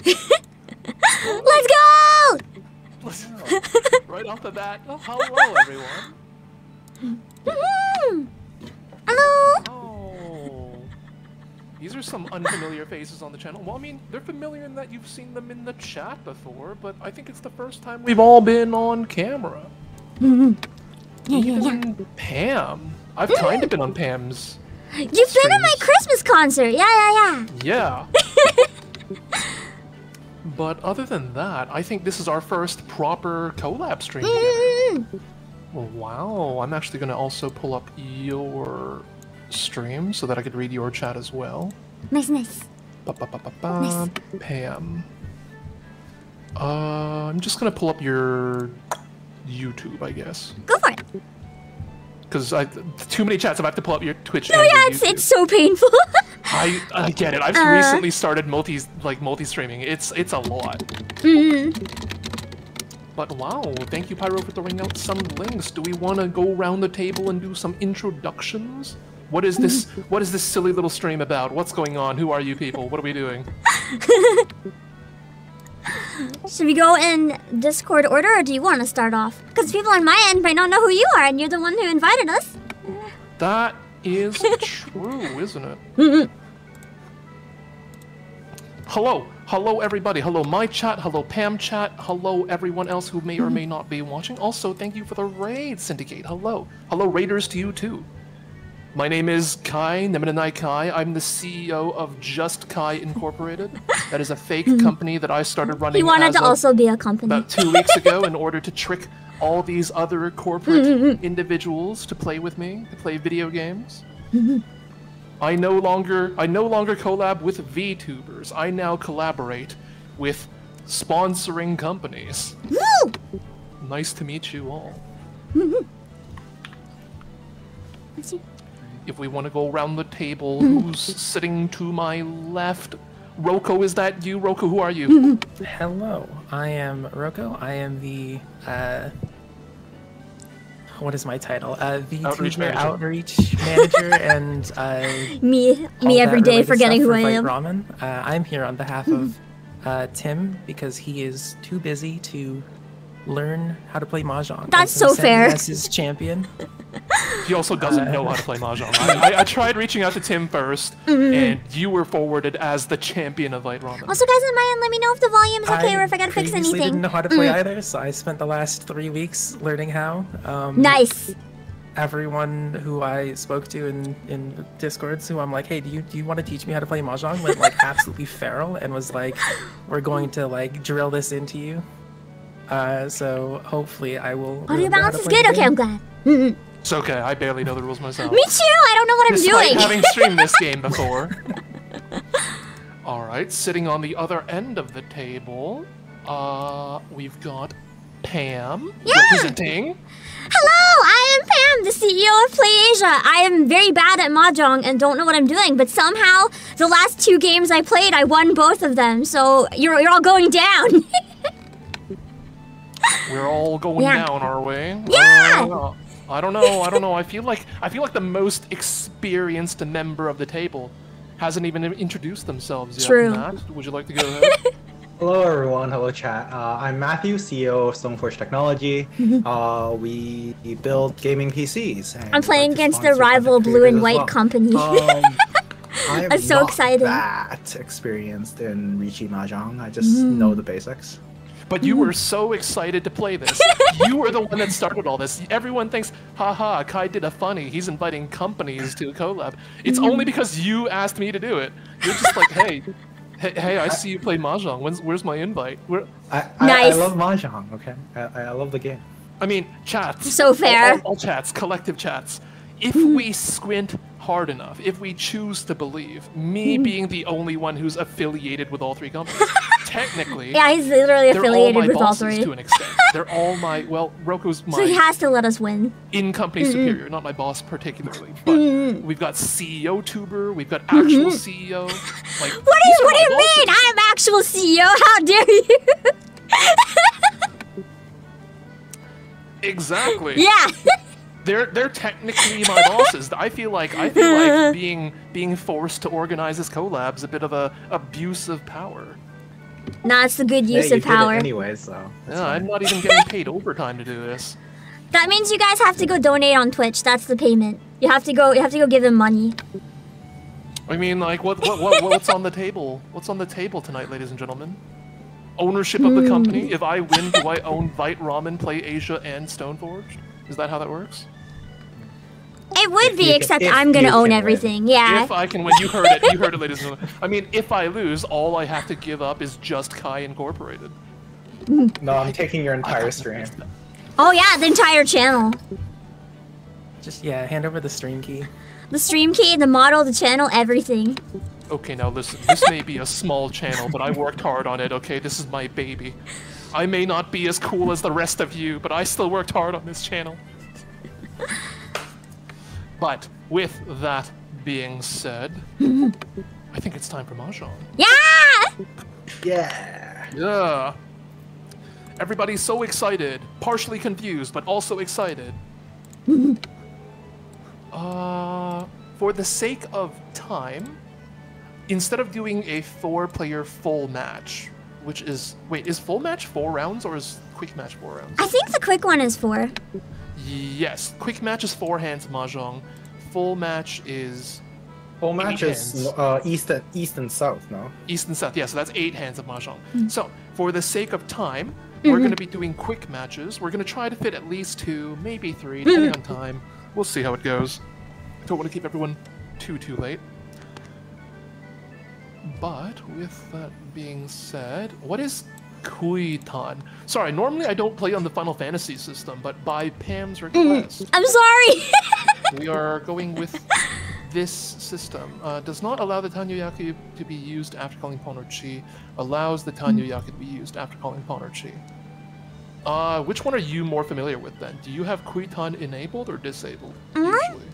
Let's go! right off the bat, oh, hello everyone. Mhm. Hello. Oh. These are some unfamiliar faces on the channel. Well, I mean, they're familiar in that you've seen them in the chat before, but I think it's the first time we've all been on camera. Mhm. Yeah, yeah, yeah. Even Pam. I've kind of been on Pam's. You've been at my Christmas concert. Yeah, yeah, yeah, Yeah. but other than that, I think this is our first proper collab stream. Mm. Well, wow, I'm actually going to also pull up your stream so that I could read your chat as well. Nice, nice. Ba, ba, ba, ba, ba. Pam. Uh, I'm just going to pull up your YouTube, I guess. Go for it. Because I too many chats, I have to pull up your Twitch. No, yeah, it's YouTube. it's so painful. I, I get it. I've Uh. recently started multi like multi streaming. It's it's a lot. Mhm. But wow, thank you Pyro for throwing out some links. Do we want to go around the table and do some introductions? What is this? What is this silly little stream about? What's going on? Who are you people? What are we doing? Should we go in Discord order, or do you want to start off? Because people on my end might not know who you are, and you're the one who invited us. That is true, isn't it? Hello, hello everybody. Hello my chat. Hello Pam chat. Hello everyone else who may or may mm-hmm. not be watching. Also, thank you for the raid syndicate. Hello, hello raiders to you too. My name is Kai Nemurenai Kai. I'm the CEO of Just Kai Incorporated. That is a fake company that I started running. He wanted to also be a company. about two weeks ago in order to trick all these other corporate mm-hmm. individuals to play with me, to play video games. Mm-hmm. I no longer I no longer collab with VTubers. I now collaborate with sponsoring companies. Woo! Nice to meet you all. Mm-hmm. Let's see. If we want to go around the table, who's sitting to my left? Roko, is that you? Roko, who are you? Hello, I am Roko. I am the uh, what is my title? Uh, the Outreach tuber manager. outreach manager and uh, Me, me every day, forgetting who for I am. Ramen. Uh, I'm here on behalf of uh, Tim because he is too busy to learn how to play mahjong. That's so fair. As his champion. He also doesn't know how to play mahjong. I, I, I tried reaching out to Tim 1st and you were forwarded as the champion of Vite Ramen. Also, guys in my end, let me know if the volume's okay or if I gotta fix anything. anything. didn't know how to play either, so I spent the last three weeks learning how. Um, Nice. everyone who I spoke to in in discords who I'm like, hey, do you do you want to teach me how to play mahjong? Went like absolutely feral and was like, we're going to like drill this into you. Uh, so hopefully I will. Audio remember balance is good. the Okay. I'm glad. It's okay, I barely know the rules myself. Me too. I don't know what I'm Despite doing. having streamed this game before. Alright, sitting on the other end of the table, uh, we've got Pam Yeah. representing. Hello, I am Pam, the CEO of PlayAsia. I am very bad at mahjong and don't know what I'm doing, but somehow the last two games I played, I won both of them. So you're you're all going down. We're all going Yeah. down our way. Yeah. Uh, I don't know. I don't know. I feel like I feel like the most experienced member of the table hasn't even introduced themselves yet. True. Matt, would you like to go ahead? Hello everyone, hello chat. Uh, I'm Matthew, CEO of Stoneforge Technology. uh, we build gaming PCs. and I'm playing we'd like to against the rival Blue and White well. company. Um, I am I'm so not excited. that experienced in Riichi Mahjong. I just Mm. know the basics. But you were mm. so excited to play this. You were the one that started all this. Everyone thinks, haha, Kai did a funny. He's inviting companies to a collab. It's only mm. because you asked me to do it. You're just like, hey, hey, hey I see you play Mahjong. When's, where's my invite? Where, I, I, Nice. I love Mahjong, okay? I, I love the game. I mean, chats. So fair. All, all- all chats, collective chats. If hmm. we squint hard enough, if we choose to believe, me hmm. being the only one who's affiliated with all three companies, technically, yeah, he's literally affiliated all my with all three. to an extent. They're all my well, Roko's my So he has to let us win. in-company superior, not my boss particularly. But we've got CEO tuber, we've got mm-hmm. actual CEO. Like What do you What do you bosses. mean? I'm actual CEO. How dare you? Exactly. yeah. They're they're technically my bosses. I feel like I feel like being being forced to organize this collab is a bit of a abuse of power. That's the good Yeah, use you of did it power. anyway, so. it's Yeah, I'm not even getting paid overtime to do this. That means you guys have to go donate on Twitch. That's the payment. You have to go. You have to go give them money. I mean, like, what, what, what, what's on the table? What's on the table tonight, ladies and gentlemen? Ownership of the hmm. company. If I win, do I own Vite Ramen, Play Asia, and Stoneforged? Is that how that works? It would be, except if I'm gonna own can win. everything. Yeah. If I can win, you heard it. You heard it, ladies and gentlemen. I mean, if I lose, all I have to give up is just Kai Incorporated. No, I'm taking your entire stream. oh yeah, the entire channel, Just yeah, hand over the stream key. the stream key, the model, the channel, everything. Okay, now listen. This may be a small channel, but I worked hard on it. Okay, this is my baby. I may not be as cool as the rest of you, but I still worked hard on this channel. But with that being said, I think it's time for mahjong. Yeah. Yeah. Yeah. Everybody's so excited, partially confused, but also excited. uh, for the sake of time, instead of doing a four-player full match, which is wait, is full match four rounds or is quick match four rounds? I think the quick one is four. Yes, quick match is four hands mahjong. Full match is Full match is uh, east and east and south, no? East and South. Yeah, so that's eight hands of Mahjong. Hmm. So, for the sake of time, we're mm-hmm. going to be doing quick matches. We're going to try to fit at least two, maybe three, depending on mm-hmm. time. We'll see how it goes. Don't want to keep everyone too, too late. But, with that being said, what is Kuitan? Sorry, normally I don't play on the Final Fantasy system, but by Pam's request, I'm sorry. we are going with this system. Uh, does not allow the Tanyao yaku to be used after calling Pon or Chi. Allows the Tanyao yaku to be used after calling Pon or Chi. Uh, which one are you more familiar with then? Do you have Kuitan enabled or disabled? Usually.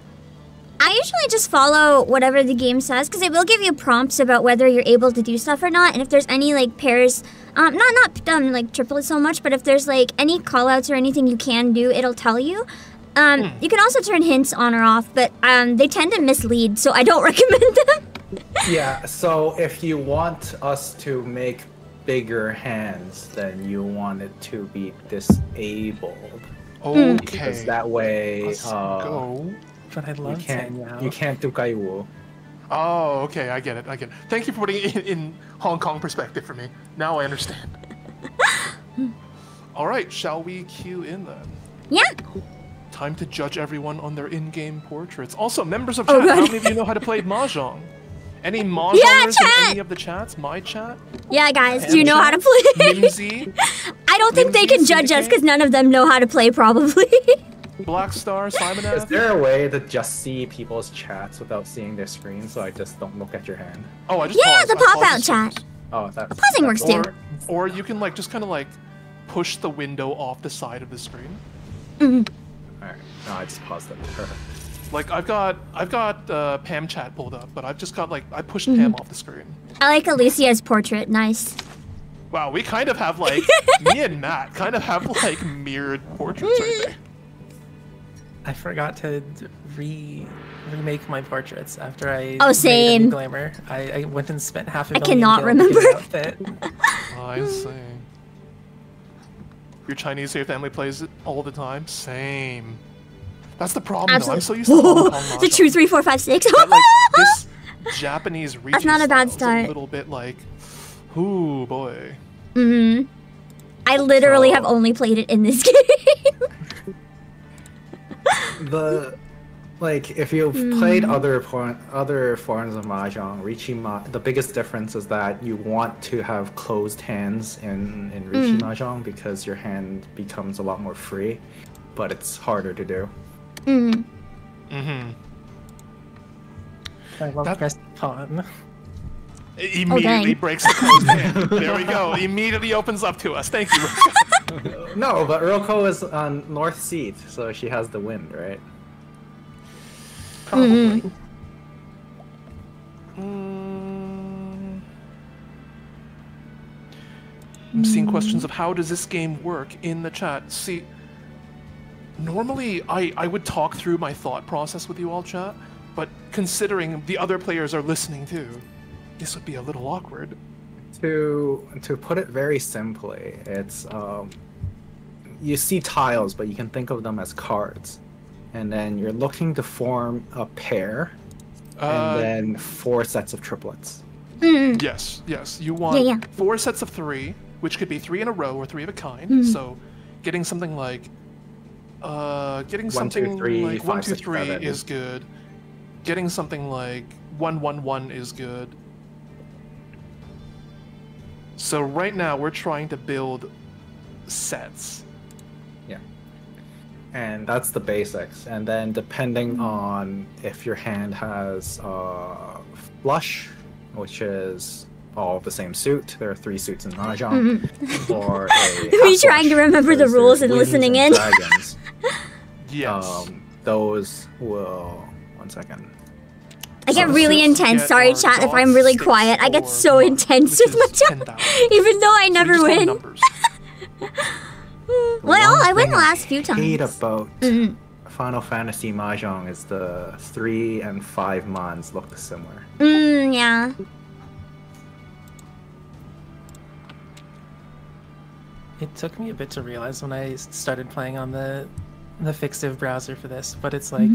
I usually just follow whatever the game says because it will give you prompts about whether you're able to do stuff or not, and if there's any like pairs, um, not not um, like triplets so much, but if there's like any callouts or anything you can do, it'll tell you. Um, You can also turn hints on or off, but um, they tend to mislead, so I don't recommend them. Yeah, so if you want us to make bigger hands, then you want it to be disabled. Okay. Because that way, Let's uh, go. But I you love can't Tanyao. you can't do Kaiwu. Oh, okay, I get it. I get it. Thank you for putting it in, in Hong Kong perspective for me. Now I understand. All right, shall we cue in then? Yeah. Time to judge everyone on their in-game portraits. Also, members of Oh, chat, how many of you know how to play mahjong? Any mahjongers Yeah, in chat! any of the chats? My chat? Yeah, guys, do you know how to play? Mimsy? I don't think they can judge us because none of them know how to play, probably. Black Star? Simon Is there a way to just see people's chats without seeing their screen, so I just don't look at your hand? Oh, I just yeah, paused. the pop out chat. stream. Oh, that's Pausing that's- works too. Or, or you can like just kind of like push the window off the side of the screen. Mm-hmm. Alright, no, I just paused it. Like I've got I've got uh, Pam chat pulled up, but I've just got like I pushed Mm-hmm. Pam off the screen. I like Alicia's portrait. Nice. Wow, we kind of have like me and Matt kind of have like mirrored portraits right there. I forgot to re remake my portraits after I Oh, made a new same. glamour. I, I went and spent half a I million cannot gil to get an remember. outfit. Oh, I see. Your Chinese your family plays it all the time. Same. That's the problem. Though. I'm so used to Hong Kong the mahjong two, three, four, five, six. that, like this Japanese region That's not a bad style start. A little bit like, ooh boy. mm-hmm. I literally So- have only played it in this game. The like if you've Hmm. played other por- other forms of mahjong, Riichi ma- the biggest difference is that you want to have closed hands in in Riichi Hmm. mahjong because your hand becomes a lot more free, but it's harder to do. mm. Mm-hmm. I love That- press pon. Immediately dang. breaks the closed hand. There we go. Immediately opens up to us. Thank you. No, but Roko is on north seat, so she has the wind, right? Probably. Mm. I'm seeing questions of how does this game work in the chat. See, normally I, I would talk through my thought process with you all, chat, but considering the other players are listening too, this would be a little awkward. To to put it very simply, it's um, you see tiles, but you can think of them as cards, and then you're looking to form a pair, Uh, and then four sets of triplets. Mm. Yes, yes. You want yeah. four sets of three, which could be three in a row or three of a kind. Mm-hmm. So, getting something like, uh, getting One, two, something three, like five, one, two, six, three seven. is good. Getting something like one, one, one is good. So right now we're trying to build sets. Yeah. And that's the basics. And then depending on if your hand has uh, flush, which is all the same suit, there are three suits in Mahjong, or a Me half trying to remember the rules and listening and in. Dragons, Yes. um, those will. One second. I get really intense. Sorry, chat, if I'm really quiet. I get so intense with my is job, even though I never just win. Well, I win the last few times. hate about Mhm. Final Fantasy Mahjong is the three and five mons look similar. Mm, yeah. It took me a bit to realize when I started playing on the the Fixtive browser for this, but it's like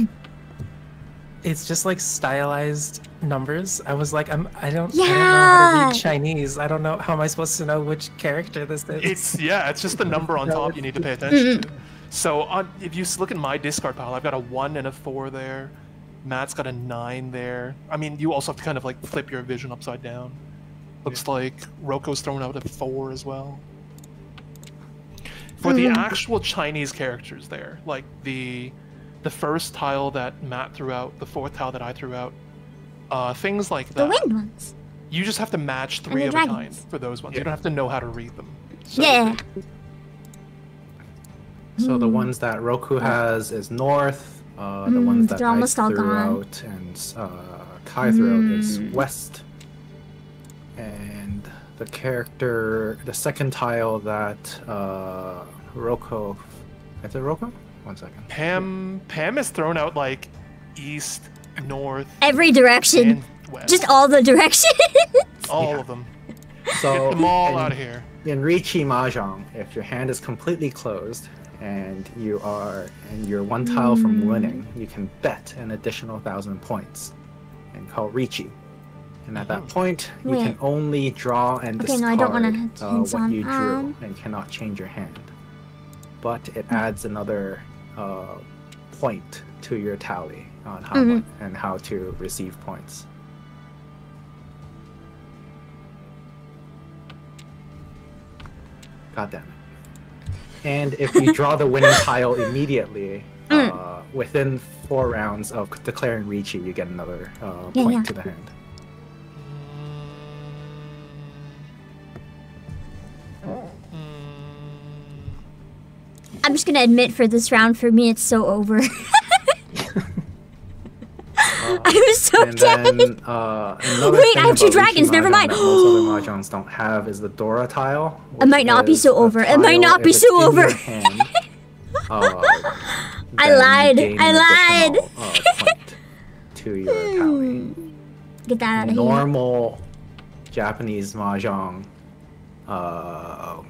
it's just like stylized numbers. I was like, I'm I don't yeah. I don't know how to read Chinese. I don't know how am I supposed to know which character this is. It's yeah, it's just the number on top you need to pay attention to. Mm-hmm. So on, if you look at my discard pile, I've got a one and a four there. Matt's got a nine there. I mean, you also have to kind of like flip your vision upside down. Looks like Roko's thrown out a four as well. For the hmm. actual Chinese characters there, like the the first tile that Matt threw out, the fourth tile that I threw out, uh, things like The that. wind ones. You just have to match three of a kind for those ones. Yeah. You don't have to know how to read them. So Yeah. So the Hmm. ones that Roko has is north. Uh, the Mm, ones that they're I almost all threw gone. out and uh, Kai threw out is Mm. west. And the character, the second tile that uh, Roko, is it Roko? One second. Pam Pam has thrown out like east, north, Every direction. west. Just all the directions. all Yeah. of them. So Get them all in, out of here. in Riichi Mahjong, if your hand is completely closed and you are and you're one tile from Hmm. winning, you can bet an additional thousand points and call Riichi. And at that Mhm. point, you Wait. can only draw and Okay, discard no, I don't wanna uh, hands what on. you drew Um, and cannot change your hand. But it adds another uh, point to your tally on how Mhm. mu- and how to receive points. God damn it. And if you draw the winning tile immediately, Mm. uh, within four rounds of declaring Riichi, you get another uh, Yeah, point yeah. to the hand. I'm just gonna admit for this round, for me, it's so over. Uh, I'm so and dead. then uh, Wait, I have two about Riichi dragons, never mind. That most other mahjongs don't have is the Dora tile. It might not be so over. It might not be so over. hand, uh, I lied. I lied. additional, Uh, to your tally. Get that out of here. Normal Japanese mahjong uh,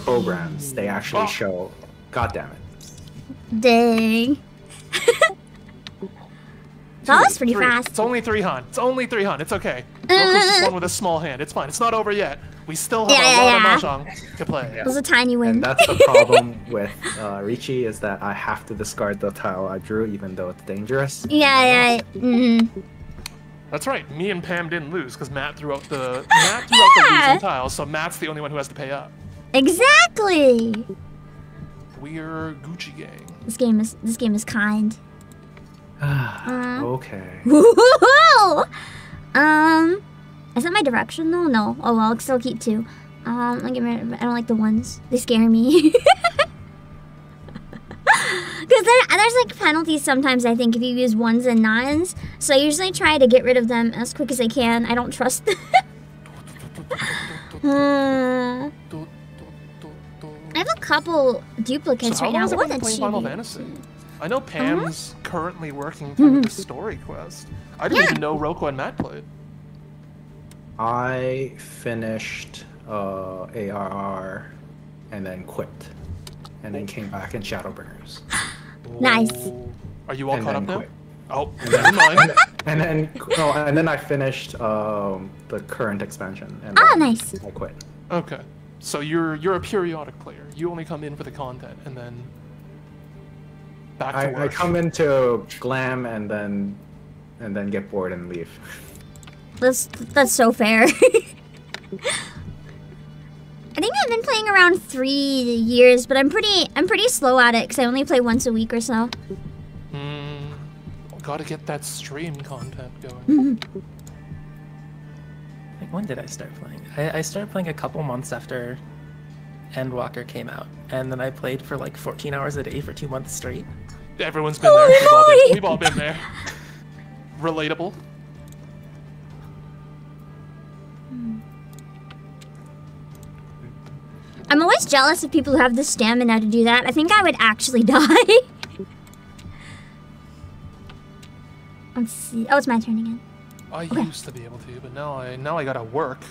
programs, they actually show. God damn it! Dang. that was pretty Three. fast. It's only three Han. It's only three Han. It's okay. Roko's just one with a small hand. It's fine. It's not over yet. We still have Yeah, a yeah, lot yeah. of mahjong to play. It was a tiny win. And that's the problem with uh, Riichi is that I have to discard the tile I drew, even though it's dangerous. Yeah, yeah. Mm. That's right. Me and Pam didn't lose because Matt threw out the Matt threw out the Yeah. losing tile, so Matt's the only one who has to pay up. Exactly. We're Gucci gang. This game is this game is kind. Uh. okay. Woohoo! Um, is that my direction though? No. Oh well, I'll still keep two. Um, I get rid of, I don't like the ones. They scare me. Because there, there's like penalties sometimes, I think, if you use ones and nines. So I usually try to get rid of them as quick as I can. I don't trust them. Uh, I have a couple duplicates So right now. has it What been a playing Final. Fantasy? I know Pam's currently working through the story quest. I didn't Yeah. even know Roko and Matt played. I finished uh, ARR and then quit, and then came back in Shadowbringers. Nice. Oh. Are you all and caught then up now? quit. Oh, never mind. And then oh, and then I finished um, the current expansion. And Ah, then nice. I quit. Okay. So you're you're a periodic player. You only come in for the content and then back to I, work. I come into glam and then and then get bored and leave. That's that's so fair. I think I've been playing around three years, but I'm pretty I'm pretty slow at it because I only play once a week or so. Hmm. Gotta get that stream content going. Like when did I start playing? I, I started playing a couple months after Endwalker came out, and then I played for like 14 hours a day for two months straight. Everyone's been there. We've all been, we've all been there. Relatable. Hmm. I'm always jealous of people who have the stamina to do that. I think I would actually die. Let's see. Oh, it's my turn again. I used to be able to, but now I now I gotta work.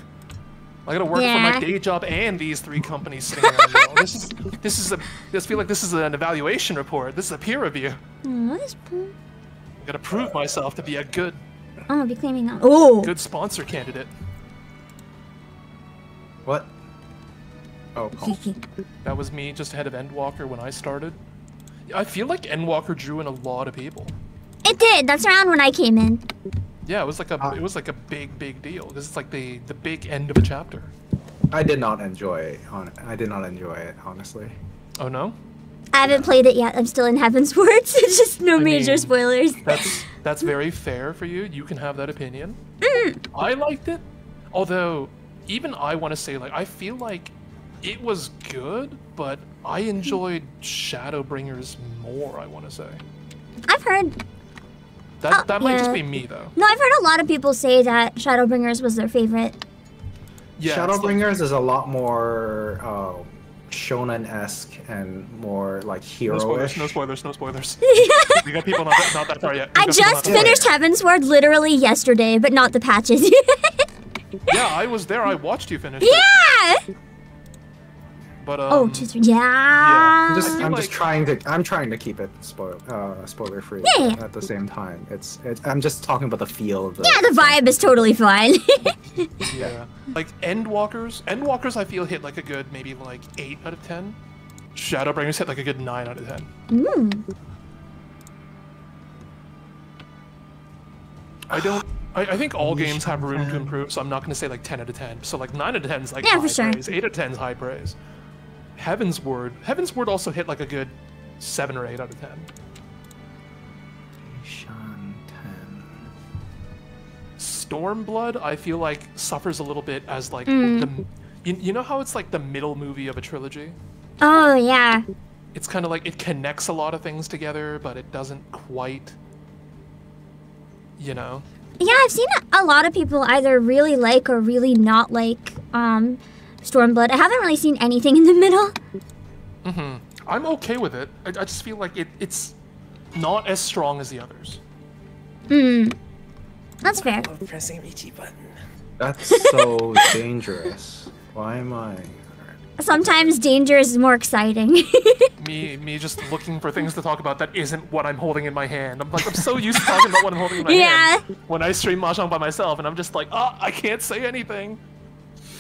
I gotta work for my day job and these three companies sitting around. This is this is a this feel like this is an evaluation report. This is a peer review. Mm, what is? I gotta prove myself to be a good I'm gonna be claiming that. Oh. good sponsor candidate. What? Oh, oh, That was me just ahead of Endwalker when I started. I feel like Endwalker drew in a lot of people. It did. That's around when I came in. Yeah, it was like a Uh, it was like a big big deal because it's like the the big end of a chapter. I did not enjoy it. On I did not enjoy it honestly. Oh no, I haven't played it yet. I'm still in Heaven's Words. It's just no I major mean, spoilers. that's that's very fair for you. You can have that opinion. Mm. I liked it, although even I want to say like I feel like it was good, but I enjoyed Shadowbringers more. I want to say I've heard. That Oh, that might just be me though. No, I've heard a lot of people say that Shadowbringers was their favorite. Yeah, Shadowbringers is a lot more um, shonen-esque and more like No hero-ish. spoilers, no spoilers, no spoilers. we got people not that, not that far yet. We I just not that far finished Heavensward literally yesterday, but not the patches. Yeah, I was there. I watched you finish. it, yeah. But um, Oh, two, three. Yeah. I'm just, I feel I'm just like- trying to, I'm trying to keep it spoil, uh, spoiler-free Yeah, yeah. at the same time. It's, it's, I'm just talking about the feel of the. yeah, the vibe is totally fine. Yeah. Like Endwalkers, Endwalkers I feel hit like a good maybe like 8 out of 10. Shadowbringers hit like a good 9 out of 10. mm. I don't I, I think all games have room to improve, so I'm not gonna say like 10 out of 10. So like 9 out of 10 is like Yeah, high for sure. praise. 8 out of 10 is high praise. Heavensward. Heaven's Word also hit like a good 7 or 8 out of 10. Shanten. Stormblood, I feel like suffers a little bit as like Mm. the you, you know how it's like the middle movie of a trilogy? Oh, yeah. It's kind of like it connects a lot of things together, but it doesn't quite you know. Yeah, I've seen a lot of people either really like or really not like um, Stormblood. I haven't really seen anything in the middle. Mm-hmm. I'm okay with it. I, I just feel like it, it's not as strong as the others. Hmm. That's fair. I love pressing Riichi button. That's so dangerous. Why am I? Sometimes danger is more exciting. Me, me just looking for things to talk about that isn't what I'm holding in my hand. I'm like, I'm so used to talking about what I'm holding in my Yeah. hand when I stream mahjong by myself, and I'm just like, oh, I can't say anything.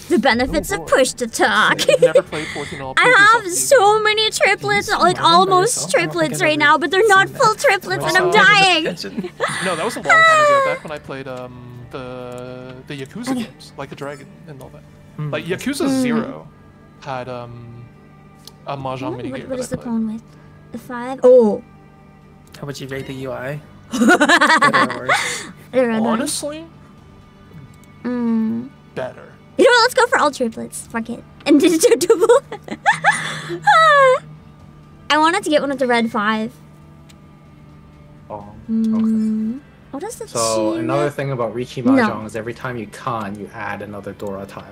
The benefits Oh, of push to talk. I've never played 14 all. I have so many triplets, stream like almost yourself? I don't think triplets right now, but they're not full triplets, and I'm Oh. dying. No, that was a long time ago. Back when I played um the the Yakuza games, like a dragon and all that. Hmm. Like Yakuza Zero had um a mahjong What, minigame what, what that is I the played. pon with? The five? Oh. How would you rate the UI? Better or worse? They're rather- Honestly, Mm. better. You know what? Let's go for all triplets. Fuck it. And digital double. I wanted to get one with the red five. Oh, okay. Mm. What is the So chi- another thing about Riichi No. Mahjong is every time you con, you add another Dora tile.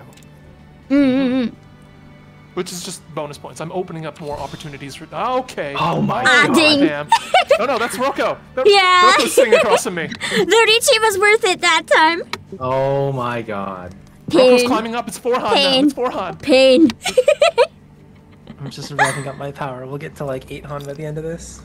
Mm-mm-mm. Which is just bonus points. I'm opening up more opportunities for. ah, Okay. Oh my Ah, god. ding. Damn. Oh no, that's Roko. That- Yeah. Roko's sitting across from me. The Riichi was worth it that time. Oh my god. Roko's Pain. climbing up. It's Forhan now. Pain. It's Forhan. Pain. I'm just revving up my power. We'll get to like 8 Han by the end of this.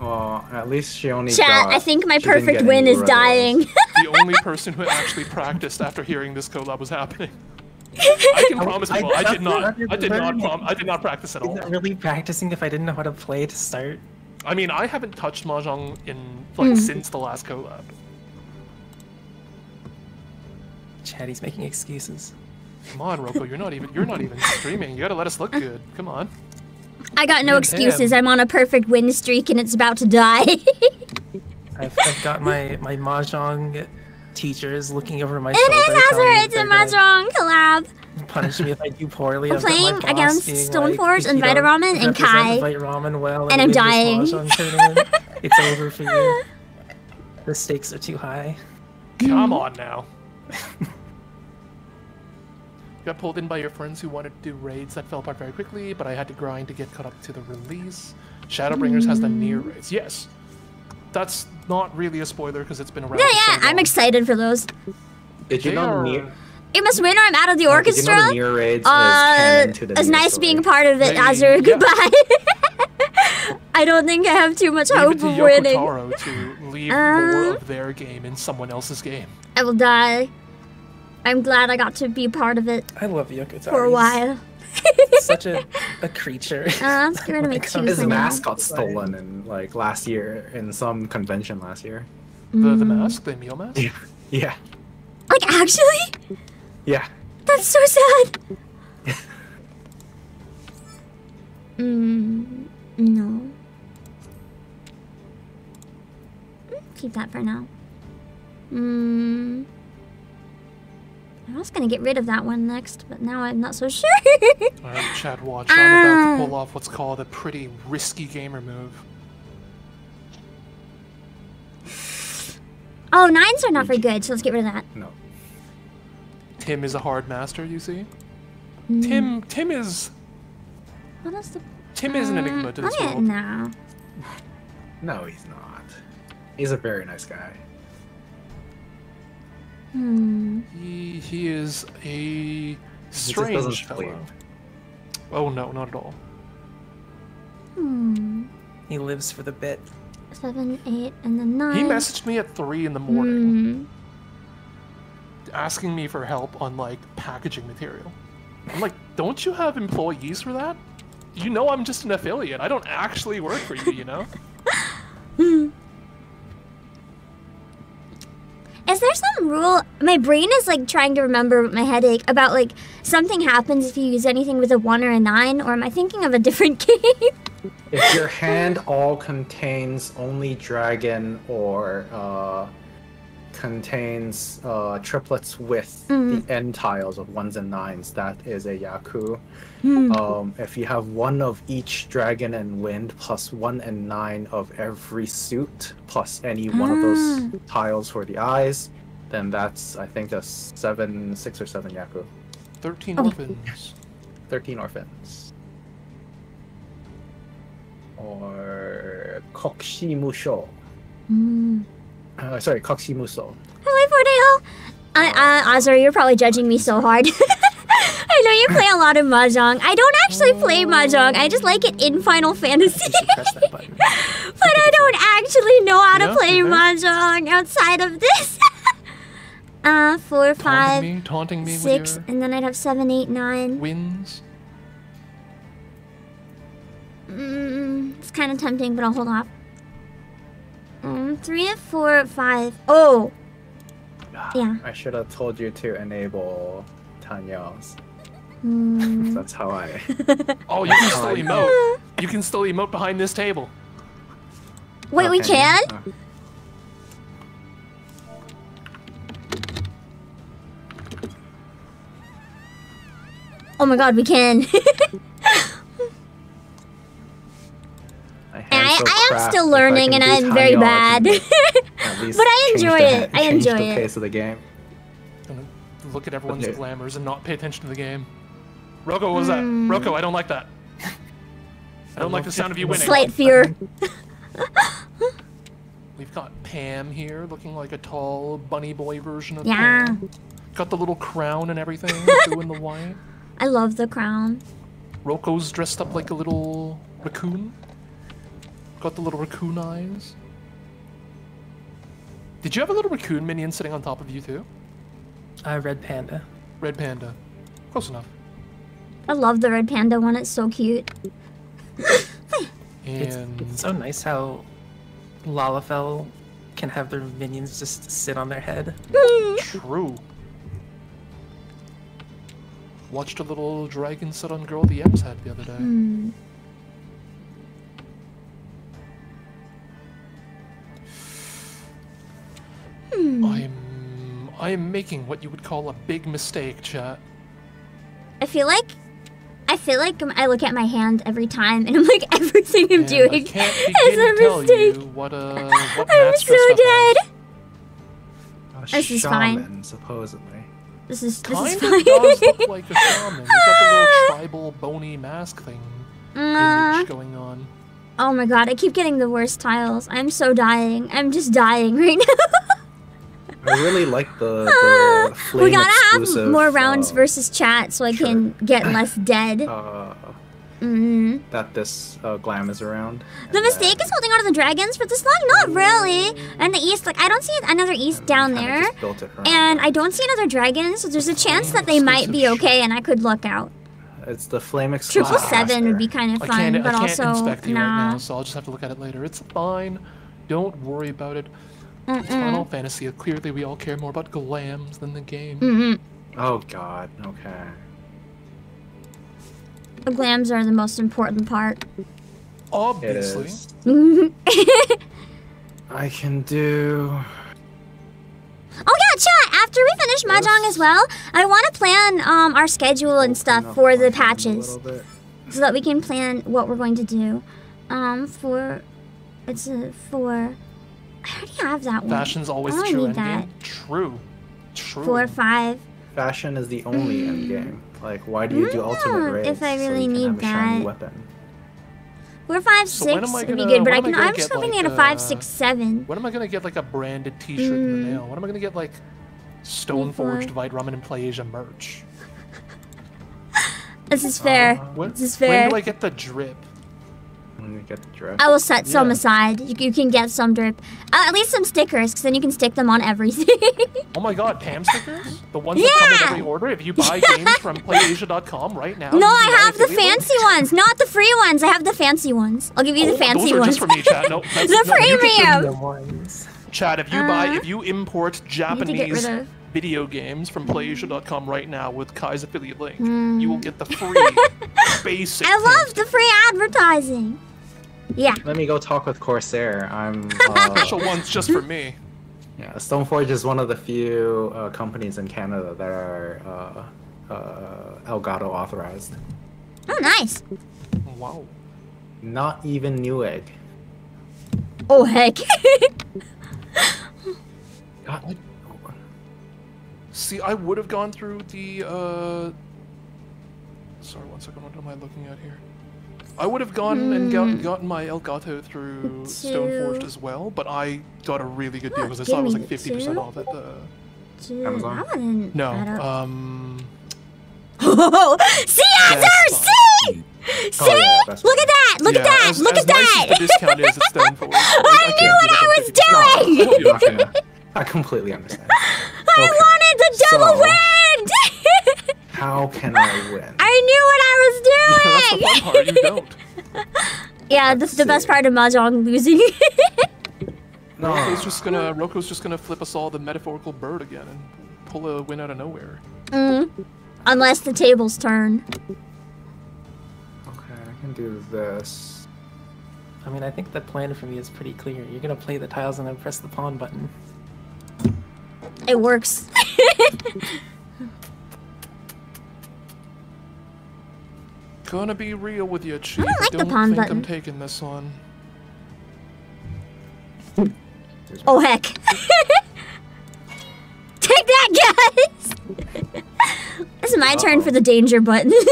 Well, at least she only Chat, got- I think my perfect win is dying. The only person who actually practiced after hearing this collab was happening. I can promise I- people, I, that's did not. not I did not. Prom- I did not practice at all. Isn't really practicing if I didn't know how to play to start? I mean, I haven't touched mahjong in like Hmm. since the last collab. Chatty's making excuses. Come on, Roko, you're not even. You're not even streaming. You gotta let us look good. Come on. I got no Damn. excuses. I'm on a perfect win streak and it's about to die. I've, I've got my, my Mahjong teachers looking over my it shoulder. is telling me Hazard. It's a mahjong collab. Punish me if I do poorly. I'm I've got my playing against being Stoneforge like, and if Vite Ramen and represent Kai. Vite Ramen well And I'm dying. It's over for you. The stakes are too high. Come on now. Got pulled in by your friends who wanted to do raids that fell apart very quickly, but I had to grind to get caught up to the release. Shadowbringers has the NieR raids. Yes. That's not really a spoiler because it's been around. Yeah, for so yeah. I'm excited for those. Did you know NieR, You must win or I'm out of the did you orchestra. know the NieR raids uh, canon to it's nice story? being part of it, They- Azure. yeah. Goodbye. I don't think I have too much Leave hope it to of Yoko winning. Taro to leave Uh, more of their game in someone else's game. I will die. I'm glad I got to be part of it I love Yoko Taro. for a He's while. Such a, a creature. Uh, let's get rid of my two His for now. mask got stolen in like last year in some convention last year. The Mm. the mask, the meal mask. Yeah. Yeah. Like actually, Yeah. that's so sad. mm, no. Mm, Keep that for now. Mm. I was gonna get rid of that one next, but now I'm not so sure. Alright, Chad, watch. I'm about to pull off what's called a pretty risky gamer move. oh, nines are not very good, so let's get rid of that. No. Tim is a hard master, you see. Mm. Tim, Tim is, What else? The, Tim is an enigma to Mm, this okay, world. No. No, he's not. He's a very nice guy. Hmm. He, he is a strange doesn't fellow. sleep. Oh no, not at all. Hmm. He lives for the bit. Seven, eight, and then nine. He messaged me at three in the morning, Hmm. asking me for help on like packaging material. I'm like, don't you have employees for that? You know, I'm just an affiliate. I don't actually work for you. You know. rule? My brain is like trying to remember my headache about like something happens if you use anything with a one or a nine, or am I thinking of a different game? If your hand all contains only dragon or uh, contains uh, triplets with Mhm. the end tiles of ones and nines, that is a Yaku. Hmm. Um, if you have one of each dragon and wind plus one and nine of every suit plus any one of those tiles for the eyes, then that's I think a seven, six or seven Yaku. Thirteen Okay. orphans. Thirteen orphans. Or Kokshimusho. Hmm. Uh, sorry, Kokshimuso. Hello, Fordale. I, uh, Azur, you're probably judging me so hard. I know you play a lot of mahjong. I don't actually play mahjong. I just like it in Final Fantasy. You should press that button. but I don't actually know how to Yeah, play mahjong outside of this. Uh, four, Taunting five, me, taunting me six, with and then I'd have seven, eight, nine. your wins. Mm, it's kind of tempting, but I'll hold off. Mm, three, four, five. Oh, yeah. I should have told you to enable Tanyao's. Mm. That's how I. Oh, you can still emote. You can still emote behind this table. Wait, we can? Uh, Oh my god, we can. my I, I am still learning and I'm very bad. can at least But I enjoy the it. I change enjoy the it. pace of the game. Gonna look at everyone's Okay. glamours and not pay attention to the game. Roko, what was Hmm. that? Roko, I don't like that. I don't like the sound of you winning. Slight fear. We've got Pam here, looking like a tall bunny boy version of Yeah. Pam. Got the little crown and everything, doing the white. I love the crown. Roko's dressed up like a little raccoon. Got the little raccoon eyes. Did you have a little raccoon minion sitting on top of you too? Uh, red panda. Red panda. Close enough. I love the red panda one. It's so cute. It's, it's so nice how Lalafell can have their minions just sit on their head. true. Watched a little dragon sit on girl the Ems had the other day. Hmm. I'm I'm making what you would call a big mistake, chat. I feel like I feel like I look at my hand every time, and I'm like everything I'm And doing is a mistake. what uh what I'm so dead. as. A This is fine. shaman, supposedly. This is this Kind is of fine. does look like a shaman. He's got the little tribal bony mask thing Uh, image going on. oh my god, I keep getting the worst tiles. I'm so dying. I'm just dying right now. I really like the, the flame we gotta have exclusive, more rounds uh, versus chat so I can get less dead. uh, Mm. that this uh, glam is around. The mistake then is holding on to the dragons for this long. Not really. And the east, like I don't see another east down there, just built it and. I don't see another dragon. So there's a chance that they might be okay, and I could look out. It's the flame exclusive. Triple seven would be kind of I fun, can't I can't also inspect you nah. right now, so I'll just have to look at it later. It's fine. Don't worry about it. It's Final Fantasy. Clearly, we all care more about glams than the game. Mm-mm. Oh god. Okay. The glams are the most important part. Obviously. is. I can do. Oh yeah, chat. After we finish mahjong as well, I want to plan um our schedule and stuff for the patches, so that we can plan what we're going to do. Um, for it's a for. I already have that one. Fashion's always I the don't true need endgame. True. True. Four, five. Fashion is the only end game. Like, why do you do Mm, ultimate raids? if I so really you can need have a shiny that. weapon. Four, five so six am I would be good, but I can. I'm just get, hoping to like, get a five, uh, six, seven. When am I gonna get like a branded T-shirt in the Mm. mail? When am I gonna get like Stone Forged Vite Ramen and Play Asia merch? This is fair. When, This is fair. when do I get the drip? When you get the dress. I will set some Yeah. aside. You, you can get some drip. Uh, at least some stickers, because then you can stick them on everything. Oh my god, Pam stickers? The ones that come with Yeah! every order? If you buy games from PlayAsia.com right now. no, I have the fancy ones, not the free ones. I have the fancy ones. I'll give you Oh, the fancy those are ones. just for me, chat. No, that's, The no, you premium. ones. Chat, if you buy, Uh, if you import to get rid Japanese of. video games from PlayAsia.com right now with Kai's affiliate link, Hmm. you will get the free basic. I love the free advertising. Yeah. Let me go talk with Corsair. I'm. Uh, special ones just for me. yeah, Stoneforged is one of the few uh, companies in Canada that are uh, uh, Elgato authorized. Oh, nice. Wow. Not even Newegg. Oh, heck. God, See, I would have gone through the. uh... Sorry, one second. What am I looking at here? I would have gone and got, gotten my Elgato through Two. Stoneforged as well, but I got a really good deal because I saw it was like fifty percent off at the. Dude, Amazon? I wouldn't. No, I don't- um, Oh, see, answer, Best see, see. Oh, yeah, Best Look at that! Look at yeah, that! as, Look as at nice that! As the discount is at Stoneforged, I knew what I was doing! No, you're not gonna- I completely understand. I Okay, wanted the double so- win! How can I win? I knew what I was doing! That's the doing! fun part. You don't. yeah, the, Let's the best part of Mahjong losing. No, Roko's just gonna Roko's just gonna flip us all the metaphorical bird again and pull a win out of nowhere. mm. Unless the tables turn. Okay, I can do this. I mean, I think the plan for me is pretty clear. You're gonna play the tiles and then press the pon button. It works. Gonna be real with you, Chief. don't like don't pon think button. I'm taking this one. oh, heck. Take that, guys! this is my turn Uh-oh. for the danger button.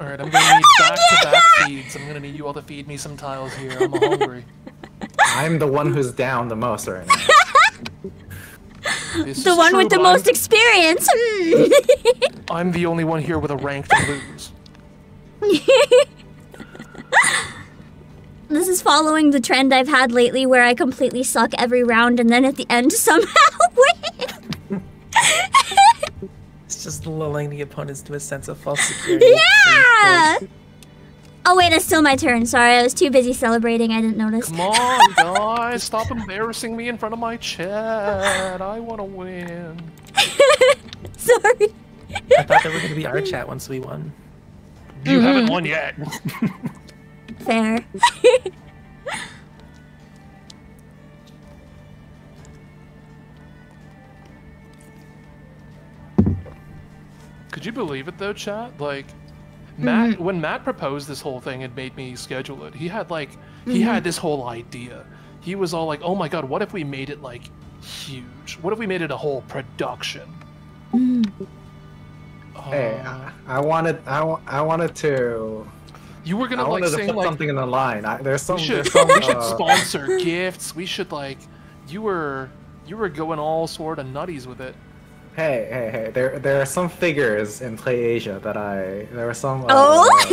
All right, I'm gonna need back-to-back feeds. I'm gonna need you all to feed me some tiles here. I'm hungry. I'm the one who's down the most right now. This The one true, with the most I'm, experience. Hmm. I'm the only one here with a rank to lose. this is following the trend I've had lately where I completely suck every round and then at the end somehow win. It's just lulling the opponents to a sense of false security. yeah! Oh wait, it's still my turn. Sorry, I was too busy celebrating. I didn't notice. Come on, guys, stop embarrassing me in front of my chat. I want to win. Sorry. I thought they were going to be our chat once we won. You haven't mm-hmm. won yet. Fair. Could you believe it though, chat? Like, mm-hmm. Matt, when Matt proposed this whole thing and made me schedule it, he had like, he mm-hmm. had this whole idea. He was all like, "Oh my god, what if we made it like huge? What if we made it a whole production?" Mm. Hey, I, I wanted, I, I wanted to, you were gonna like say put like, something in the line. I, there's some, we should, there's some, we should uh, sponsor gifts. We should like, you were, you were going all sort of nutties with it. Hey, hey, hey! There, there are some figures in Play Asia that I. There were some. Uh, Oh?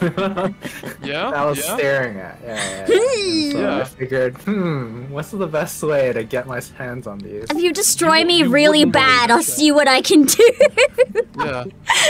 Yeah, I was yeah. staring at. Yeah, yeah, yeah. So Yeah. I figured, hmm, what's the best way to get my hands on these? if you destroy You- me you really bad, I'll see what I can do. Yeah.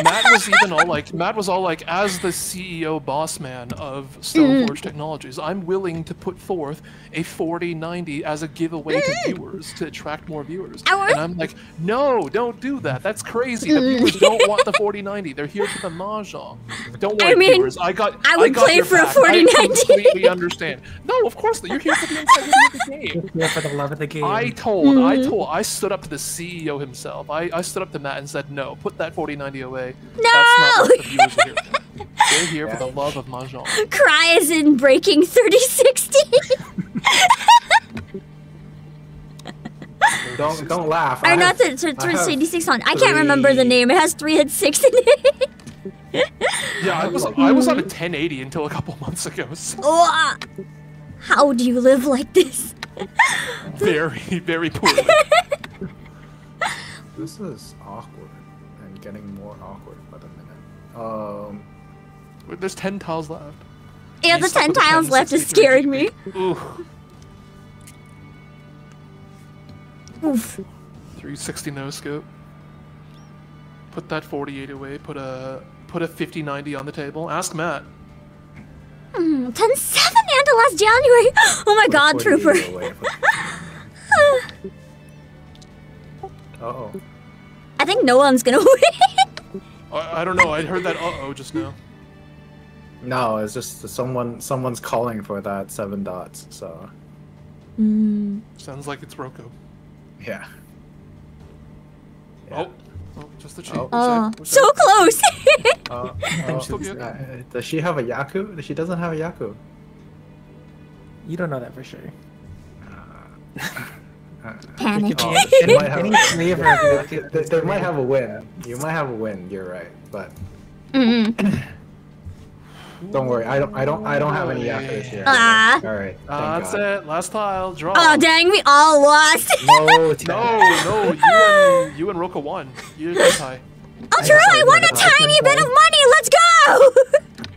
Matt was even all like, Matt was all like, as the CEO boss man of Stoneforged Technologies, I'm willing to put forth a 4090 as a giveaway to viewers to attract more viewers. I was- And I'm like, no, don't do that. That's crazy. The viewers don't want the 4090. They're here for the mahjong. Don't worry, I mean, viewers. I got. I would got play your for a 4090. I completely understand. No, of course not. You're here for the integrity of the game. Yeah, for the love of the game. I told, I Mm-hmm. told, I stood up to the CEO himself. I, I stood up to Matt and said, no, put that 4090 away. No! That's not what the viewers are here for. They're here for the love of Mahjong. Cry is in breaking 3060. Don't, don't laugh. I or not have- the I have 36 on. I can't remember the name. It has three and six in it. Yeah, I was, I was on a 1080 until a couple months ago. So Oh, How do you live like this? very, very poorly. This is awkward and getting more awkward by the minute. Um, There's 10 tiles left. Yeah, the 10 tiles left is scaring me. Ooh, Oof. 360 no scope. Put that 48 away. Put a put a 5090 on the table. Ask Matt. Hmm, 10 7 and last January. Oh my god, Trooper. Uh oh. I think no one's gonna win. I, I don't know. I heard that uh oh just now. No, it's just someone. Someone's calling for that seven dots. So Hmm. Sounds like it's Roko. Yeah. Oh, oh, just the cheat. Oh. Oh, Wish I- so close. Uh, oh, uh, does she have a Yaku? She doesn't have a Yaku. You don't know that for sure. Panic. Oh, it might have- any flavor of they, they- they might have a win. You might have a win. You're right, but Mm. don't worry. I don't. I don't. I don't have any Yakus here. Ah. All right. Thank that's God. it. Last tile. Draw. Oh dang, we all lost. No, No, no. You and you and Roko won. You're the tie. Oh true, I won a tiny bit of money. Let's go.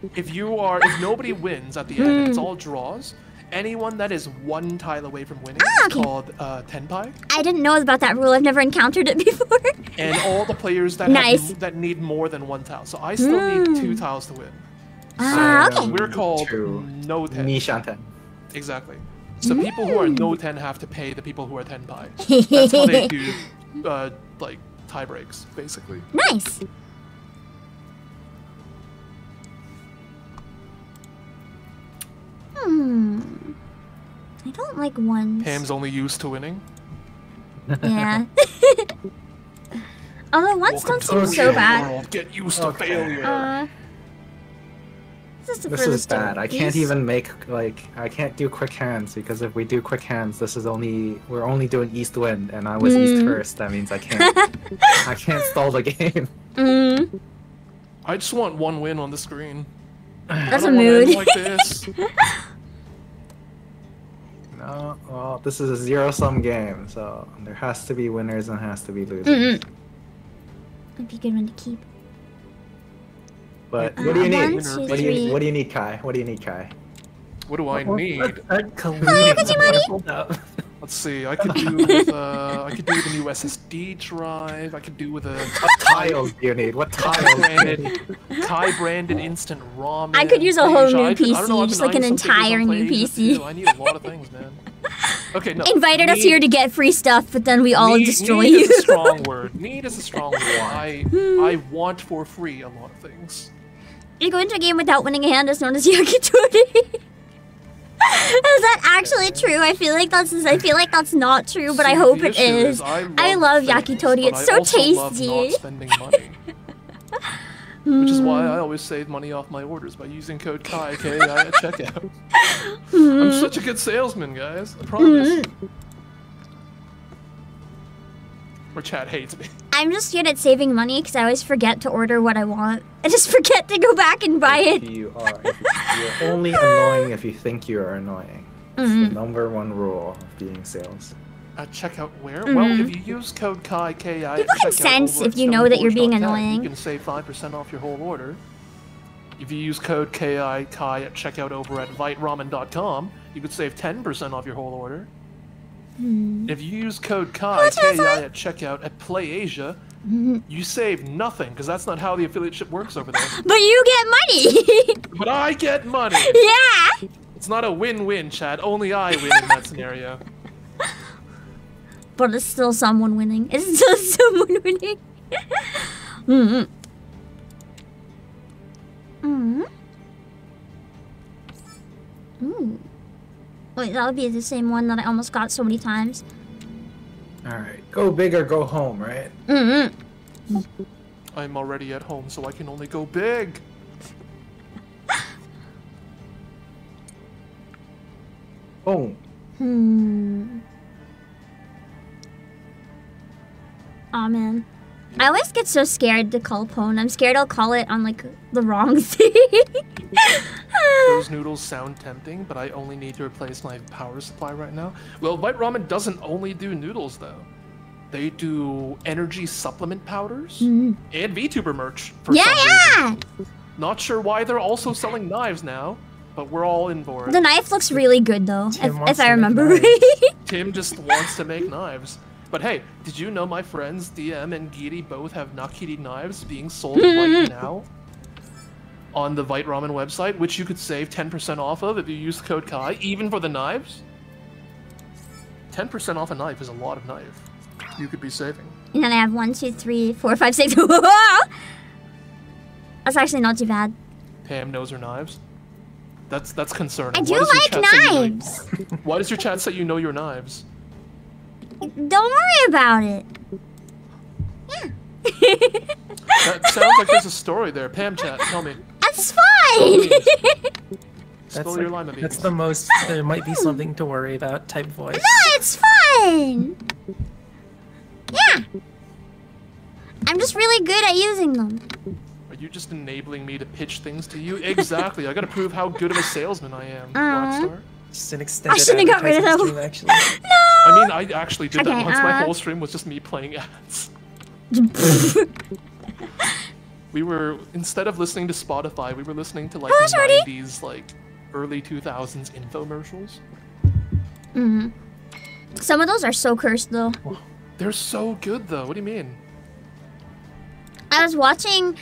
If you are, if nobody wins at the end, and it's all draws. Anyone that is one tile away from winning Ah, is called uh, tenpai, I didn't know about that rule. I've never encountered it before. and all the players that Nice. have, that need more than one tile. So I still need two tiles to win. Ah, So, okay. We're called Two. noten. Nishanten. Exactly. So people who are noten have to pay the people who are tenpai. That's how they do, uh, like tie breaks, basically. nice. Hmm. I don't like ones. Pam's only used to winning. Yeah. Although ones Welcome don't seem the so real bad. world. Get used to Okay. failure. Uh, this is This is furthest bad. I can't even make like I can't do quick hands because if we do quick hands, this is only we're only doing east wind, and I was east Mm. first. That means I can't I can't stall the game. Mm. I just want one win on the screen. That's I a don't wanna end mood. like this. No, well, this is a zero-sum game, so there has to be winners and has to be losers. Mm-mm. That'd be a good one to keep. But what do you one, need? two, What do you three. What do you need, Kai? What do you need, Kai? What do I need? what- that colluding Gucci money. hold up. Let's see. I could do with uh, I could do with a new SSD drive. I could do with a What tiles do you need? What Kai tiles? do branded, need? Kai branded instant ramen. I could use a whole new I could- I know, PC, just like an eyeing some figures entire new PC. I need a lot of things, man. Okay, no. Invited us here to get free stuff, but then we all need, destroy need you. is a strong word. Need is a strong word. I I want for free a lot of things. You go into a game without winning a hand is known as yakitori. is that actually true? I feel like that's I feel like that's not true, but I hope it is. is. I I love, love things, yakitori. It's I so Love tasty. not spending money. Which is why Hmm. I always save money off my orders by using code KAI, K-A-I at checkout. Hmm. I'm such a good salesman, guys. I promise. Or Chad hates me. I'm just good at saving money because I always forget to order what I want. I just forget to go back and buy If it. you are, you're only annoying if you think you are annoying. It's Mhm. the number one rule of being sales. At checkout where? Well, Mhm. if you use code KAI, K-I People at can sense if you know that you're being annoying. You can save 5% off your whole order. If you use code KI Kai at checkout over at viteramen.com, you could save 10% off your whole order. Hmm. If you use code Kai, KI at checkout at PlayAsia, you save nothing because that's not how the affiliate ship works over there. But you get money. but I get money. yeah. It's not a win-win, Chad. Only I win in that scenario. But it's still someone winning. It's still someone winning. mm Mm. Wait, that would be the same one that I almost got so many times. Alright, go big or go home, right? Mm I'm already at home, so I can only go big. Boom. Hmm. Aw, man. I always get so scared to call pon. I'm scared I'll call it on like the wrong thing. Those noodles sound tempting, but I only need to replace my power supply right now. Well, Vite Ramen doesn't only do noodles, though. They do energy supplement powders and VTuber merch for Mm. yeah, some reason. yeah. Not sure why they're also selling knives now, but we're all in for it. The knife looks really good though, Tim if, if I remember right. Tim just wants to make knives. But hey, did you know my friends DM and Giri both have Nakiri knives being sold right now on the Vite Ramen website, which you could save 10% off of if you use the code Kai, even for the knives? 10% off a knife is a lot of knife you could be saving. and then I have one, two, three, four, five, six. That's actually not too bad. Pam knows her knives. That's that's concerning. I do Why does your like say you know- knives. why does your chat say you know your knives? Don't worry about it. That sounds like there's a story there. Pam chat, tell me. That's fine. That's, Spill your like- that's the most. There might be something to worry about type voice. no, it's fine. Yeah. I'm just really good at using them. Are you just enabling me to pitch things to you? Exactly. I gotta prove how good of a salesman I am, Uh. Blackstar. Just an extended shouldn't have got rid of advertising that stream, actually. I mean, I actually did Okay, that once. My uh. whole stream was just me playing ads. We were instead of listening to Spotify, we were listening to like Hello. 90s, like early 2000s infomercials. Mhm. Some of those are so cursed though. They're so good though. What do you mean? I was watching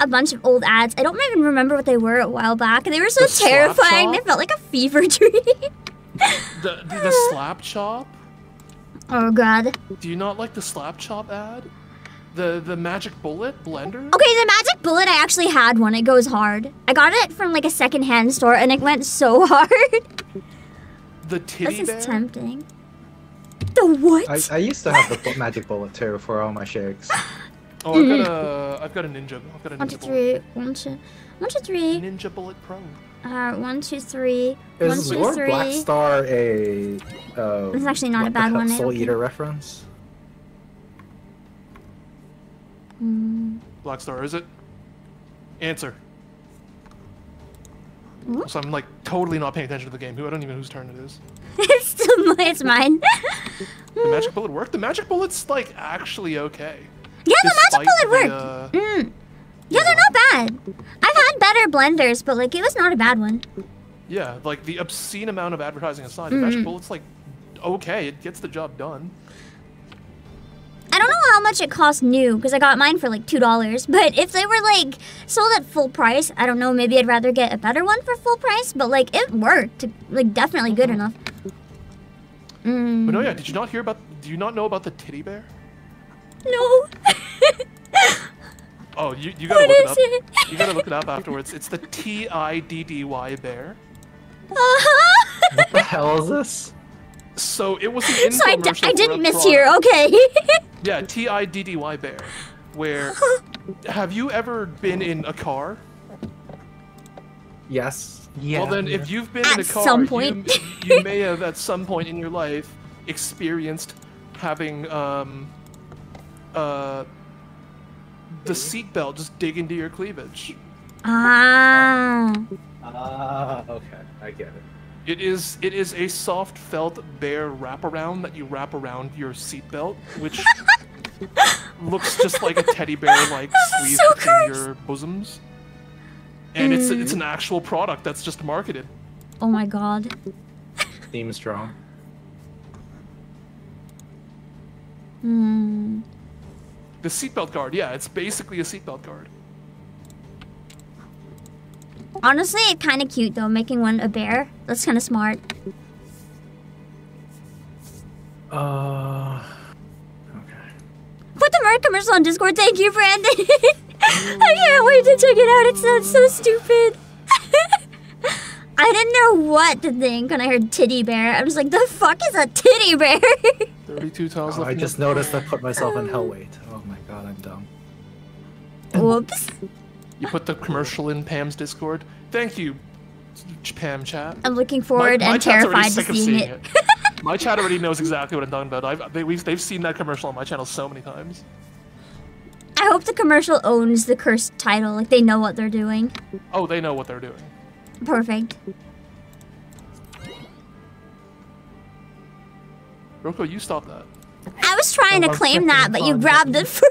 a bunch of old ads. I don't even remember what they were a while back. They were so The terrifying. They felt like a fever dream. The the, the slap chop? oh god. Do you not like the slap chop ad? The the magic bullet blender? Okay, the magic bullet. I actually had one. It goes hard. I got it from like a secondhand store, and it went so hard. The titty this bear? is tempting. The what? I, I used to have the magic bullet too for all my shakes. Oh, I've got a I've got a ninja. I've got a one, two, ninja bullet. three. One, two. One, two, three. Ninja bullet pro. Uh, one, two, three. One, Is two, Lord three. Black Star a uh, This is actually not a bad one, I Soul Eater reference? Mm. Black Star, is it? Answer. So I'm like totally not paying attention to the game. Who I don't even know whose turn it is. it's it's mine. The magic bullet worked. The magic bullet's like actually okay. yeah, the magic bullet the, worked. uh, Mm. Yeah, they're not bad. I've had better blenders, but like it was not a bad one. Yeah, like the obscene amount of advertising aside, the magic bullet's like okay. It gets the job done. I don't know how much it cost new because I got mine for like two dollars. But if they were like sold at full price, I don't know. Maybe I'd rather get a better one for full price. But like it worked, like definitely good enough. Mm, But no, yeah. Did you not hear about? Do you not know about the titty bear? no. Oh, you, you gotta What look it is up. it? You gotta look it up afterwards. It's the T I D D Y bear. uh-huh. What the hell is this? So it was an so I, d- infomercial I didn't a miss here. Okay. Yeah, T I D D Y bear. Where have you ever been in a car? Yes. Yeah. well, then, if you've been in a At car, some point. You, may have at some point in your life experienced having um, uh, the seatbelt just dig into your cleavage. ah. Ah, okay. I get it. It is it is a soft felt bear wraparound that you wrap around your seatbelt, which looks just like a teddy bear like sleeve so between gross. your bosoms. And it's Mm. it's an actual product that's just marketed. Oh my god. Seems strong. Hmm. The seatbelt guard, yeah, it's basically a seatbelt guard. Honestly, it's kind of cute though, making one a bear. That's kind of smart. Uh. Okay. Put the Merc commercial on Discord. Thank you, Brandon. I can't wait to check it out. It sounds so stupid. I didn't know what to think when I heard titty bear. I was like, the fuck is a titty bear? 32 tiles Oh, left. I just noticed I put myself in hell weight. Oh my god, I'm dumb. Whoops. You put the commercial in Pam's Discord. Thank you, Pam chat. I'm looking forward my and terrified to seeing seeing it. my chat already knows exactly what I'm talking about. I've, they, they've seen that commercial on my channel so many times. I hope the commercial owns the cursed title. Like they know what they're doing. Oh, they know what they're doing. Perfect. Roko, you stop that. I was trying oh, to Oh, I'm claim that, but you grabbed it first.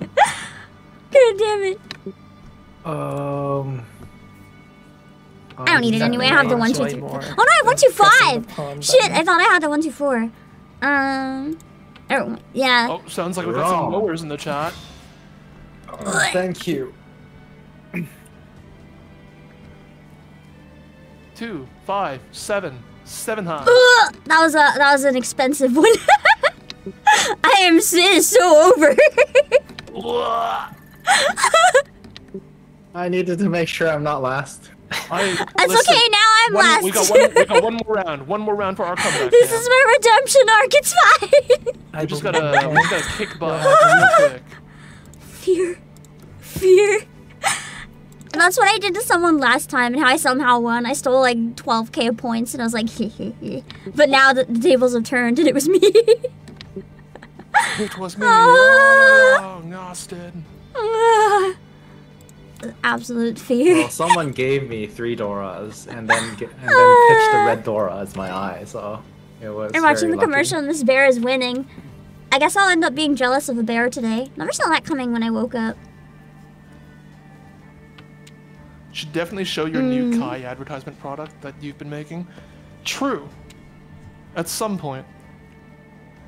God damn it. Um. I don't need it anyway. I have the one, two, Way three. more Oh no, I have one, two, pressing five. the pon Shit. I thought I had the one, two, four. Um. Oh, yeah. Oh, sounds like we got some Wrong. lowers in the chat. Uh, thank you. Two, five, seven, seven times. Ugh, that was a that was an expensive one. I am so over. I needed to make sure I'm not last. I, That's listen, okay. Now I'm one- last. We got, one, we got one more round. One more round for our comeback. this Pam. is my redemption arc. It's fine. I just gotta, in we just gotta kick butt fear, fear. And that's what I did to someone last time, and how I somehow won. I stole like 12k points, and I was like, but now the, the tables have turned, and it was me. It was me. Ah. Oh, Austin. Absolute fear. Well, someone gave me three Doras and then ge- and then pitched a red Dora as my eye, so it was. I'm watching very the lucky. commercial, and this bear is winning. I guess I'll end up being jealous of a bear today. Never saw that coming when I woke up. Should definitely show your new Mm. Kai advertisement product that you've been making. True. At some point,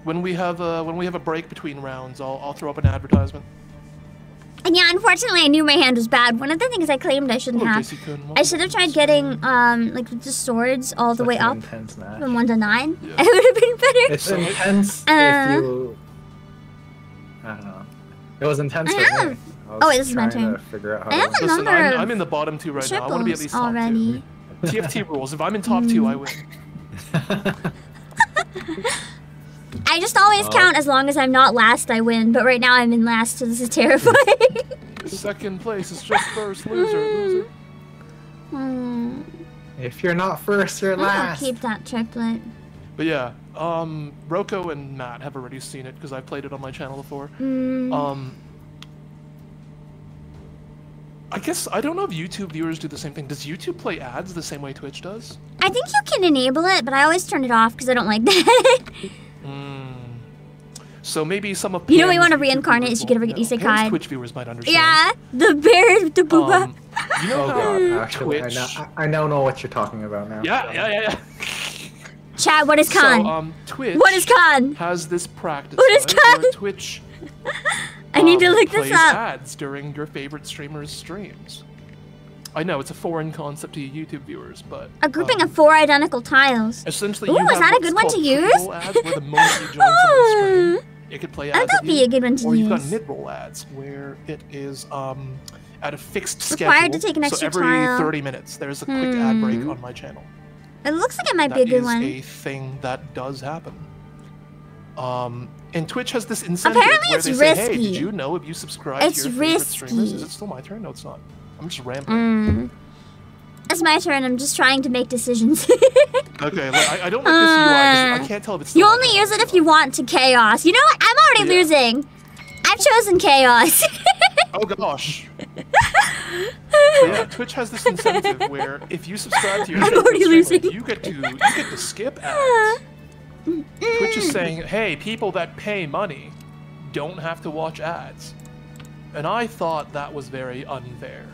when we have a when we have a break between rounds, I'll I'll throw up an advertisement. And yeah, unfortunately, I knew my hand was bad. One of the things I claimed I shouldn't Hello, have. I should have tried getting um like the swords all the Such way up Intense match. from one to nine. Yeah. It would have been better. It's intense Uh. if you. I don't know. It was intense for I me. I was Oh, wait, this is my turn. to figure out how I to have a Listen, number I'm, I'm in the bottom two right now. I want to be at Triples least top two. TFT rules. If I'm in top two, I win. I just always Oh. count as long as I'm not last, I win. But right now I'm in last, so this is terrifying. Second place is just first. Loser, loser. hmm. If you're not first, you're I'll last. keep that triplet. But yeah, um, Roko and Matt have already seen it because I've played it on my channel before. Mm. Um, I guess I don't know if YouTube viewers do the same thing. Does YouTube play ads the same way Twitch does? I think you can enable it, but I always turn it off because I don't like that. Mm. So maybe some of You know what you wanna reincarnate viewers is you get a won't isekai. Pam's Twitch viewers might understand. yeah, the bear, the booba. Um, you know Oh god, actually, I Twitch. know, I I now know what you're talking about now. Yeah, yeah, yeah, yeah. Chat, what is So, um, Twitch what is kan? has this practice What is right, kan? Twitch I need to um, look this up. ads during your favorite streamer's streams. I know it's a foreign concept to you YouTube viewers, but A grouping um, of four identical tiles. Essentially, Ooh, is that a good one to use? ads where the moment you join someone's stream, it could play ads. Oh, that'd be a good one to use. Or you've got mid-roll ads where it is um, at a fixed Required schedule. to take an extra so every tile. 30 minutes, there's a quick ad break Hmm. on my channel. It looks like it might That be a good is one. a thing that does happen. Um, and Twitch has this incentive Apparently where it's they say, "Hey, risky. did you know if you subscribe It's to your favorite streamers, is it still my turn? No, it's not. I'm just rambling. Mm. It's my turn. I'm just trying to make decisions. Okay, look, I, I don't like this UI. I can't tell if it's. Uh, you only use it if you want to chaos. You know what? I'm already Yeah. losing. I've chosen chaos. Oh gosh. Yeah, Twitch has this incentive where if you subscribe to your I'm already losing. you get to you get to skip ads. Twitch is saying, "Hey, people that pay money don't have to watch ads," and I thought that was very unfair.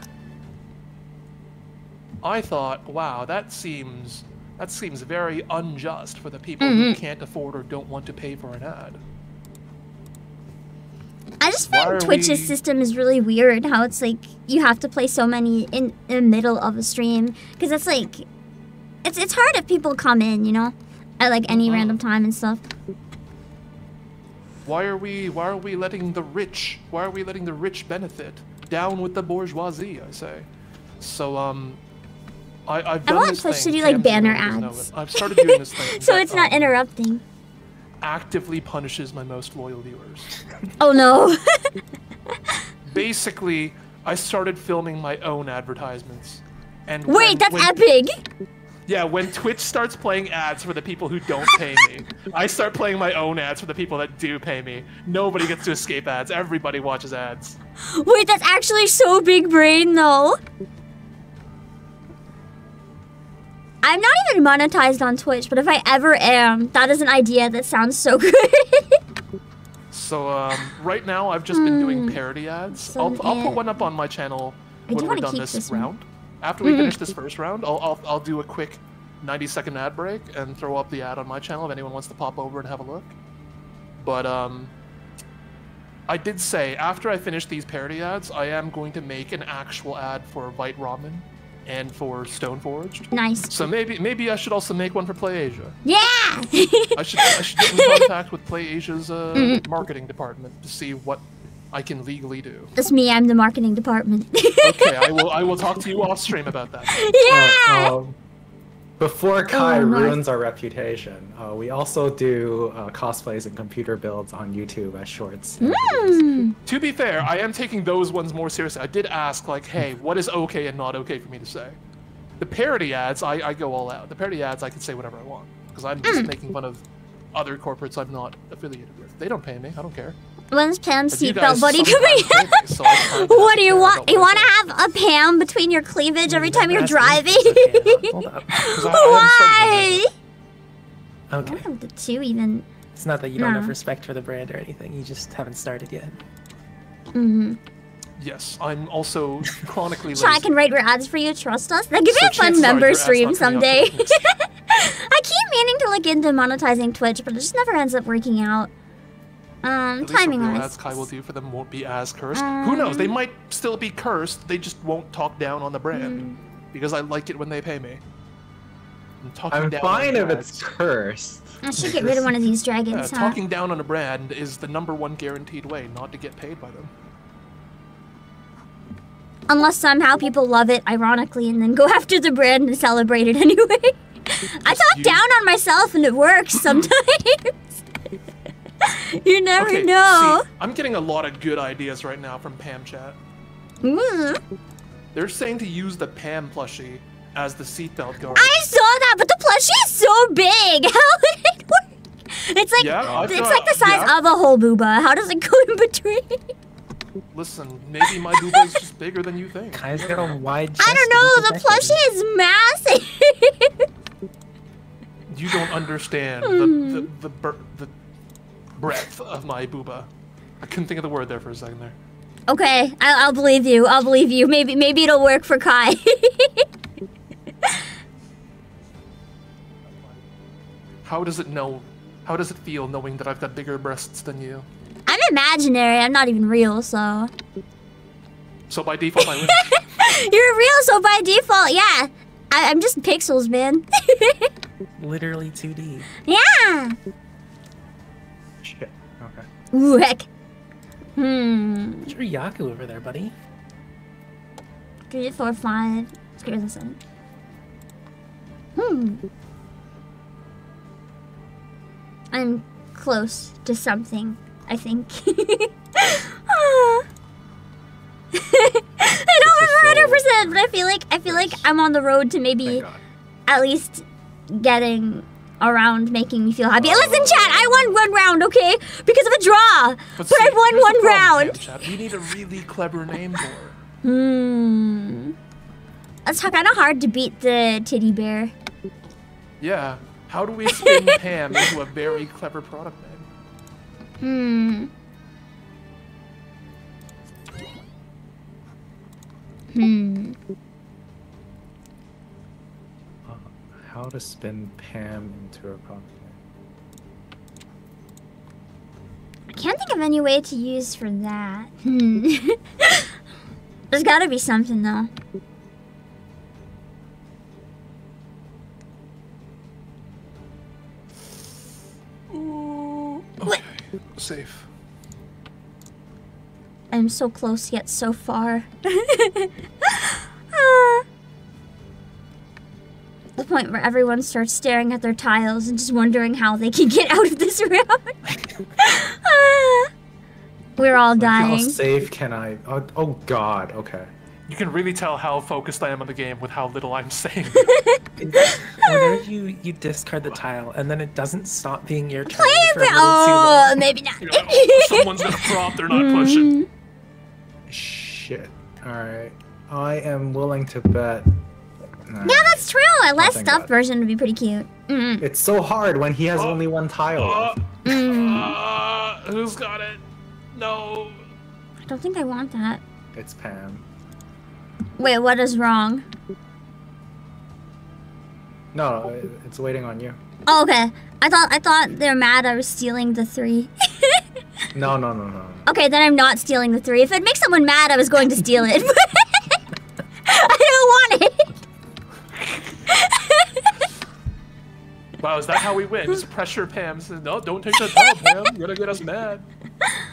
I thought, "Wow, that seems that seems very unjust for the people who Mm-hmm. can't afford or don't want to pay for an ad." I just find Twitch's we- system is really weird. How it's like you have to play so many in, in the middle of a stream because it's like it's it's hard if people come in, you know, at like any Mhm. random time and stuff. Why are we why are we letting the rich why are we letting the rich benefit? Down with the bourgeoisie, I say. So um I, I've done want this Twitch to do, like, banner ads. I've started doing this thing. So that, it's not um, interrupting. actively punishes my most loyal viewers. Oh no. Basically, I started filming my own advertisements. And Wait, when- that's when- epic. Yeah, when Twitch starts playing ads for the people who don't pay me, I start playing my own ads for the people that do pay me. Nobody gets to escape ads. Everybody watches ads. Wait, that's actually so big brain though. I'm not even monetized on Twitch, but if I ever am, that is an idea that sounds so good. So um, right now, I've just been doing parody ads. So, I'll, I'll put one up on my channel I do when we're done keep this, this round. After we finish this first round, I'll, I'll I'll do a quick 90 second ad break and throw up the ad on my channel if anyone wants to pop over and have a look. But um, I did say after I finish these parody ads, I am going to make an actual ad for Vite Ramen and for Stoneforged. nice. So maybe maybe I should also make one for PlayAsia. Yeah. I should I should get in contact with PlayAsia's uh, Mm-hmm. marketing department to see what I can legally do. That's me. I'm the marketing department. Okay, I will I will talk to you off stream about that. yeah. Uh, um, before Kai Oh, nice. ruins our reputation, uh, we also do uh, cosplays and computer builds on YouTube as shorts. and videos. Hmm. To be fair, I am taking those ones more seriously. I did ask like, hey, what is okay and not okay for me to say? The parody ads, I, I go all out. The parody ads, I can say whatever I want because I'm just Hmm. making fun of other corporates I'm not affiliated with. They don't pay me. I don't care. When's Pam's seatbelt buddy coming? pay me, so I try not what do you want? You want to have a Pam between your cleavage every time you're driving? because I can't. Hold up. 'Cause I- I haven't started Why? on I don't know the two even. It's not that you don't No. have respect for the brand or anything. You just haven't started yet. Mm-hmm. Yes, I'm also chronically lazy. I can write your ads for you. Trust us. That could be So a fun member stream not coming up someday. I keep meaning to look into monetizing Twitch, but it just never ends up working out. Um, At least the timing real wise. Kai will do for them won't be as cursed. Who knows? Um. They might still be cursed. They just won't talk down on the brand Hmm. because I like it when they pay me. And talking I'm down fine on if it's cursed. I should get rid of one of these Yeah, dragons, huh? talking down on a brand is the number one guaranteed way not to get paid by them. Unless somehow people love it, ironically, and then go after the brand and celebrate it anyway. I talk you- down on myself and it works sometimes. you never okay, know. see, I'm getting a lot of good ideas right now from Pam Chat. Mm. They're saying to use the Pam plushie as the seatbelt guard. I saw that, but the plushie is so big. How would it work? It's like Yeah, it's got- like the size yeah. of a whole booba. How does it go in between? Listen, maybe my booba is just bigger than you think. Kai's got a wide chest. I don't know. The plushie is massive. You don't understand Hmm. the the the, the breadth of my booba. I couldn't think of the word there for a second there. okay, I'll, I'll believe you. I'll believe you. Maybe maybe it'll work for Kai. How does it know? How does it feel knowing that I've got bigger breasts than you? I'm imaginary. I'm not even real, so So by default, I win. you're real. So by default, yeah, I, I'm just pixels, man. Literally 2D. yeah. Shit. Ooh, heck. Hmm. What's your Yaku over there, buddy? Three, four, five. Let's get rid of this one. Hmm. I'm close to something, I think. Ah. I don't This is remember 100%, but I feel like I feel like I'm on the road to maybe at least getting around making me feel happy. Listen, chat, I won one round, okay? Because of a draw. But, see, I won one problem, round. Camchat. We need a really clever name for her. Hmm. That's kind of hard to beat the titty bear. Yeah. How do we spin Pam into a very clever product name? Hmm. Hmm. How to spin Pam into a product. I can't think of any way to use for that. Hmm. There's gotta be something though. Okay. Safe. I'm so close yet so far. point where everyone starts staring at their tiles and just wondering how they can get out of this room. Ah. We're all Like, how safe can I? Oh, oh God. Okay. You can really tell how focused I am on the game with how little I'm saying. Whenever you, you discard the tile and then it doesn't stop being your turn Play for a for- little too oh, long. maybe not. You know, oh, someone's gonna prop, they're not pushing. Shit. All right. I am willing to bet. Nah. Yeah, that's true. A less thank stuffed God. version would be pretty cute. Mm, It's so hard when he has Oh. only one tile. Uh, mm. uh, who's got it? No. I don't think I want that. It's Pam. Wait, what is wrong? No, it's waiting on you. Oh, okay. I thought I thought they're mad I was stealing the three. No, no, no, no. no. okay, then I'm not stealing the three. If it makes someone mad, I was going to steal it. Wow, is that how we win? Just pressure Pam. Says, no, don't take that tile, Pam. You're gonna get us mad.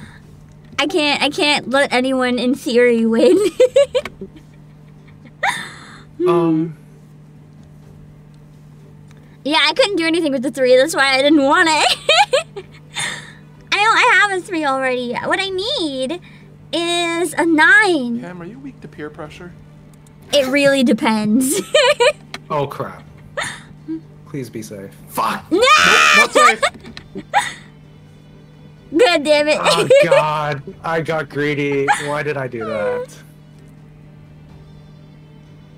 I can't. I can't let anyone in theory win. Um. yeah, I couldn't do anything with the three. That's why I didn't want it. I don't. I have a three already. What I need is a nine. Pam, are you weak to peer pressure? It really depends. Oh crap. Please be safe. Fuck. no! Not safe. Good damn it. Oh God. I got greedy. Why did I do that?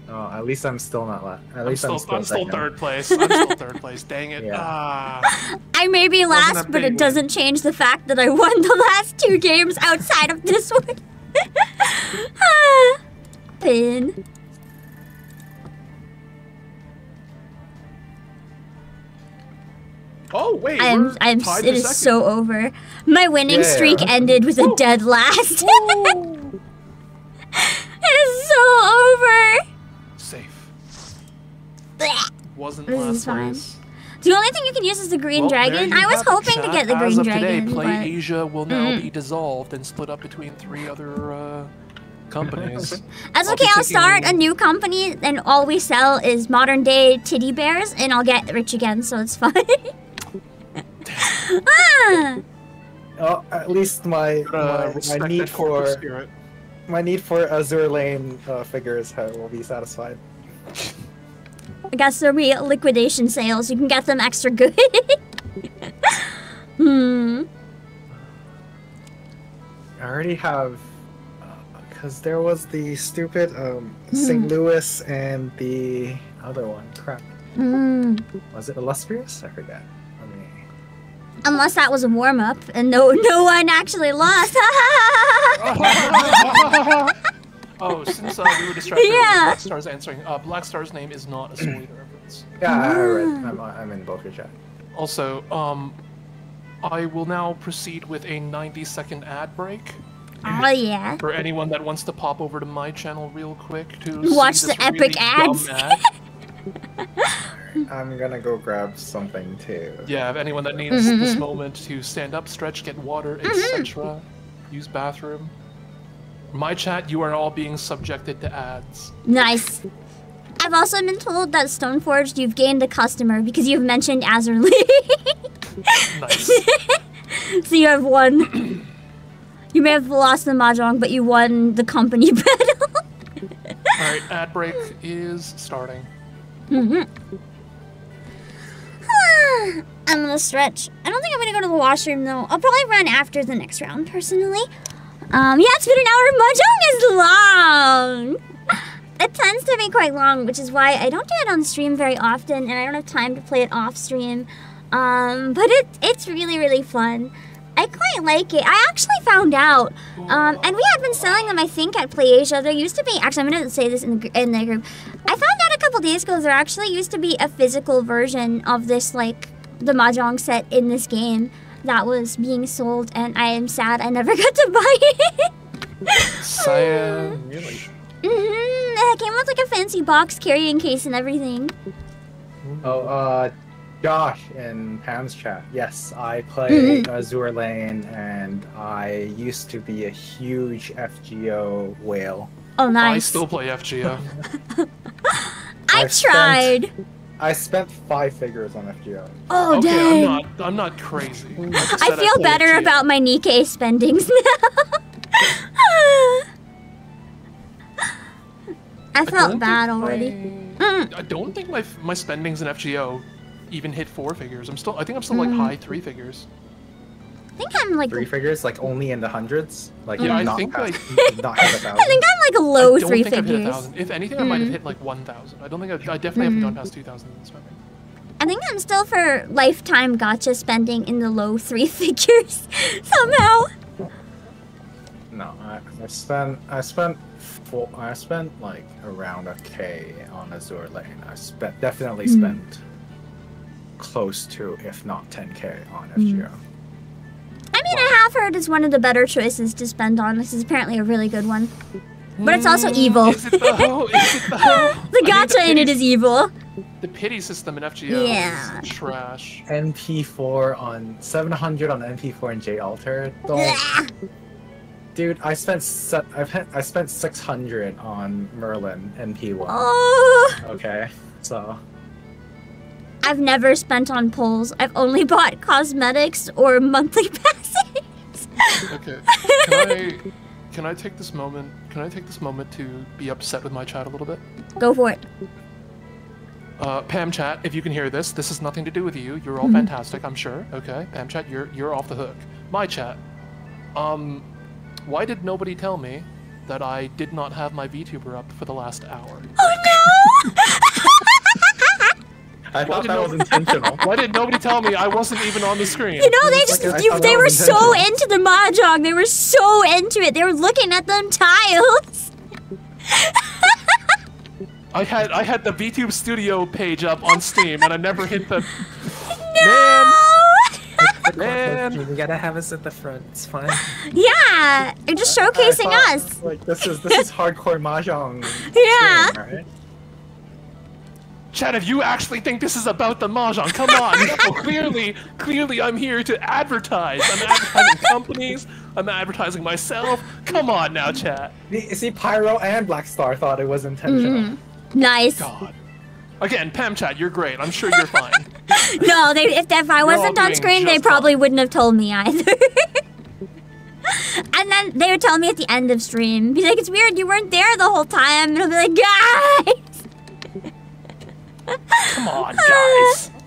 Oh, at least I'm still not last. At I'm least still, I'm still, I'm still third place. I'm still third place. Dang it. Yeah. Ah. I may be last, but it win. doesn't change the fact that I won the last two games outside of this one. Ah. Pin. Oh wait, I'm, we're I'm, tied it second. so over. My winning Yeah. streak ended with a dead last. it is so over. safe. Blech. Wasn't This last is fine. The only thing you can use is the green Well, dragon. I was hoping to get the As green of dragon, Today, Play but Asia will now Mm. be dissolved and split up between three other uh, companies. that's I'll okay. I'll start a new company, and all we sell is modern day titty bears, and I'll get rich again, so it's fine. ah, Oh, at least my uh, my, my need for spirit. my need for Azur Lane uh, figures ha- will be satisfied. I guess there'll be liquidation sales. You can get them extra good. hmm. I already have Because there was the stupid um, St. Louis and the other one. Crap. Mm. Was it Illustrious? I forget. Let me. Unless that was a warm up and no no one actually lost. oh, since uh, we were distracted, Yeah. Black Star's answering. Uh, Black Star's name is not a Soul Eater reference. Yeah, I read. I'm, I'm in both your chat. Also, um, I will now proceed with a 90 second ad break oh yeah. for anyone that wants to pop over to my channel real quick to Watch see the this epic really dumb ads. ad. I'm gonna go grab something too. Yeah, if anyone that needs Mm-hmm. this moment to stand up, stretch, get water, etc., use bathroom. My chat, you are all being subjected to ads. Nice. I've also been told that Stoneforged you've gained a customer because you've mentioned Azurli. Nice. so you have won. you may have lost the mahjong, but you won the company battle. Alright, ad break is starting. I'm gonna stretch. I don't think I'm gonna go to the washroom though. I'll probably run after the next round personally. Um, yeah, it's been an hour. Of Mahjong is long. It tends to be quite long, which is why I don't do it on stream very often, and I don't have time to play it off stream. Um, but it it's really really fun. I quite like it. I actually found out, um, and we had been selling them. I think at PlayAsia. There used to be actually. I'm gonna say this in the in the group. I found out a couple days ago there actually used to be a physical version of this like the mahjong set in this game that was being sold, and I am sad I never got to buy it. Cyan. Really? hmm It came with like a fancy box carrying case and everything. Oh, uh, Josh in Pam's chat. Yes, I play Azur Lane, and I used to be a huge FGO whale. Oh, nice. I still play FGO. I I've spent- tried. I spent five figures on FGO. Oh, okay, dang. I'm not. I'm not crazy. just I feel play better FGO. about my Nikke spendings now. I I felt don't bad already. my- Mm. I don't think my my spendings in FGO even hit four figures. I'm still. I think I'm still like Mm. high three figures. I think I'm like Three figures, like only in the hundreds. Like Yeah, I think, past, like- not hit a I thousand. think I'm like a low I don't three think I've hit a figures. thousand. If anything, I might have Mm. hit like one thousand. I don't think I've, I definitely haven't gone past two thousand in spending. I think I'm still for lifetime gacha spending in the low three figures somehow. No, I, I spent I spent four, I spent like around a k on Azur Lane. I spent definitely Hmm. spent close to, if not 10k on hmm. FGO. I mean, I have heard it's one of the better choices to spend on. This is apparently a really good one. But it's also hmm. evil. Is it though? Is it though? The I gacha think in it is evil. The pity system in FGO Yeah. is trash. NP4 on 700 on NP4 and J Alter. Don't, Blah. dude, I spent se- I've had, I spent 600 on Merlin NP1. Oh, Okay, so I've never spent on polls. I've only bought cosmetics or monthly passes. Okay. Can I can I take this moment? Can I take this moment to be upset with my chat a little bit? Go for it. Uh, Pam chat, if you can hear this, this has nothing to do with you. You're all fantastic, I'm sure. Okay, Pam chat, you're you're off the hook. My chat, um, why did nobody tell me that I did not have my VTuber up for the last hour? Oh I thought did that no- was intentional. Why did nobody tell me I wasn't even on the screen? You know, they just like, you, they were so into the mahjong. They were so into it. They were looking at them tiles. I had I had the VTube Studio page up on Steam, and I never hit the. Man, man. You gotta have us at the front. It's fine. Yeah, they're just showcasing thought, us. Like this is this is hardcore mahjong. Yeah. stream, right? Chad, if you actually think this is about the mahjong, come on. No, clearly, clearly, I'm here to advertise. I'm advertising companies. I'm advertising myself. Come on now, Chad. See, see, Pyro and Black Star thought it was intentional. Mm-hmm. Nice. God. Again, Pam Chad, you're great. I'm sure you're fine. No, they, if, if I wasn't on screen, they probably fine. wouldn't have told me either. and then they would tell me at the end of stream, be like, "It's weird, you weren't there the whole time," and I'll be like, "Guys." Come on, guys.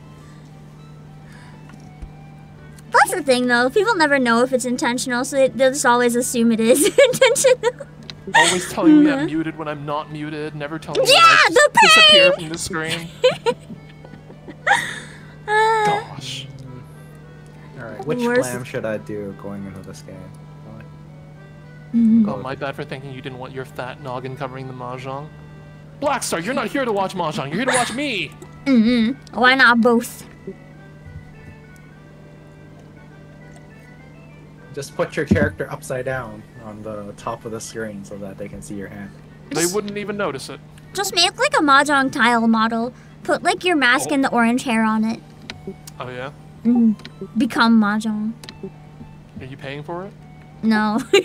That's the thing, though. People never know if it's intentional, so they, they'll just always assume it is intentional. Always telling me I'm muted when I'm not muted. Never telling me Yeah, when I the just disappear from the screen. Uh, Gosh. All right, which Worst- glam should I do going into this game? mm. Oh, my bad for thinking you didn't want your fat noggin covering the mahjong. Blackstar, you're not here to watch mahjong. You're here to watch me. Mm-hmm. Why not both? Just put your character upside down on the top of the screen so that they can see your hand. They wouldn't even notice it. Just make like a mahjong tile model. Put like your mask Oh. and the orange hair on it. Oh yeah. Mm. Become mahjong. Are you paying for it? No. Yeah.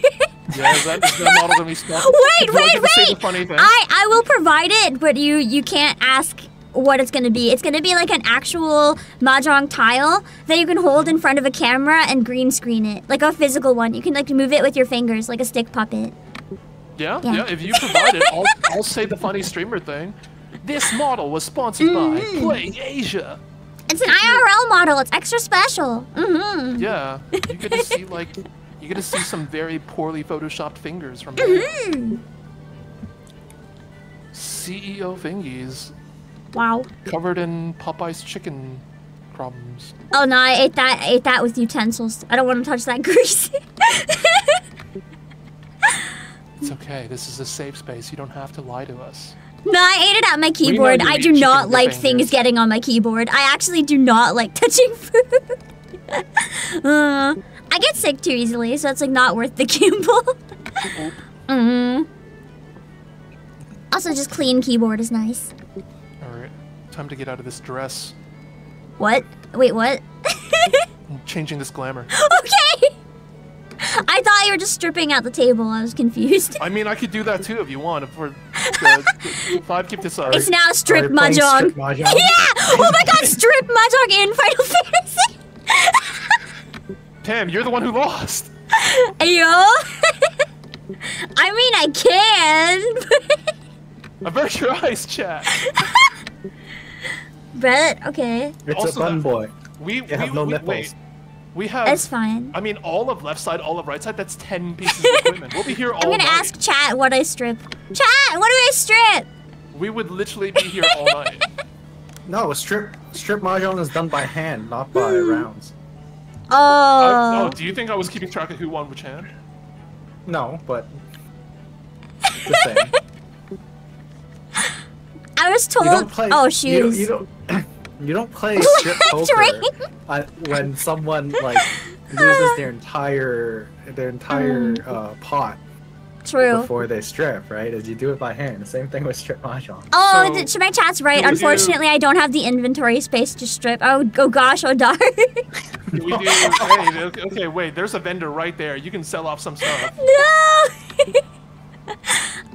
Is that, is that model gonna be spelled? Wait, wait, get to say the wait! I I will provide it, but you you can't ask what it's gonna be. It's gonna be like an actual mahjong tile that you can hold in front of a camera and green screen it, like a physical one. You can like move it with your fingers, like a stick puppet. Yeah, Yeah. yeah. If you provide it, I'll, I'll say the funny streamer thing. This model was sponsored by Mm. Play Asia. It's an IRL model. It's extra special. Mm-hmm. Yeah, you get to see like, you get to see some very poorly photoshopped fingers from. Mm. CEO fingies Wow. covered in Popeye's chicken crumbs. Oh no, I ate that. I ate that with utensils. I don't want to touch that grease. It's okay. This is a safe space. You don't have to lie to us. no, I ate it at my keyboard. I do not like things getting on my keyboard. I actually do not like touching food. uh, I get sick too easily, so it's like not worth the gamble. Oop. mm. Also, just clean keyboard is nice. All right, time to get out of this dress. What? Wait, what? I'm changing this glamour. okay. I thought you were just stripping out the table. I was confused. I mean, I could do that too if you want. If we're the, the five, keep this up. It's now strip you mahjong. strip mahjong? Yeah! Oh my god, strip mahjong in Final Fantasy! Pam, you're the one who lost. Yo! I mean, I can. Avert your eyes, chat. but, okay. It's Also a bun that- boy. We, we, have no we nipples. wait. We have. That's fine. I mean, all of left side, all of right side. That's ten pieces of equipment. We'll be here all I'm gonna night. ask chat what I strip. Chat, what do I strip? We would literally be here all night. No, strip strip mahjong is done by hand, not by hmm. rounds. I, Oh. oh, do you think I was keeping track of who won which hand? No, but the same. I was told. You don't play. oh, You, shoes. you don't. You don't play strip poker uh, when someone like loses their entire their entire Mm. uh, pot True. before they strip, right? As you do it by hand. The same thing with strip mahjong. Oh, So- th- my chat's right. Do we do- Unfortunately, I don't have the inventory space to strip. Oh, oh gosh, oh darn. Do we do? hey, okay, okay, wait. There's a vendor right there. You can sell off some stuff. no!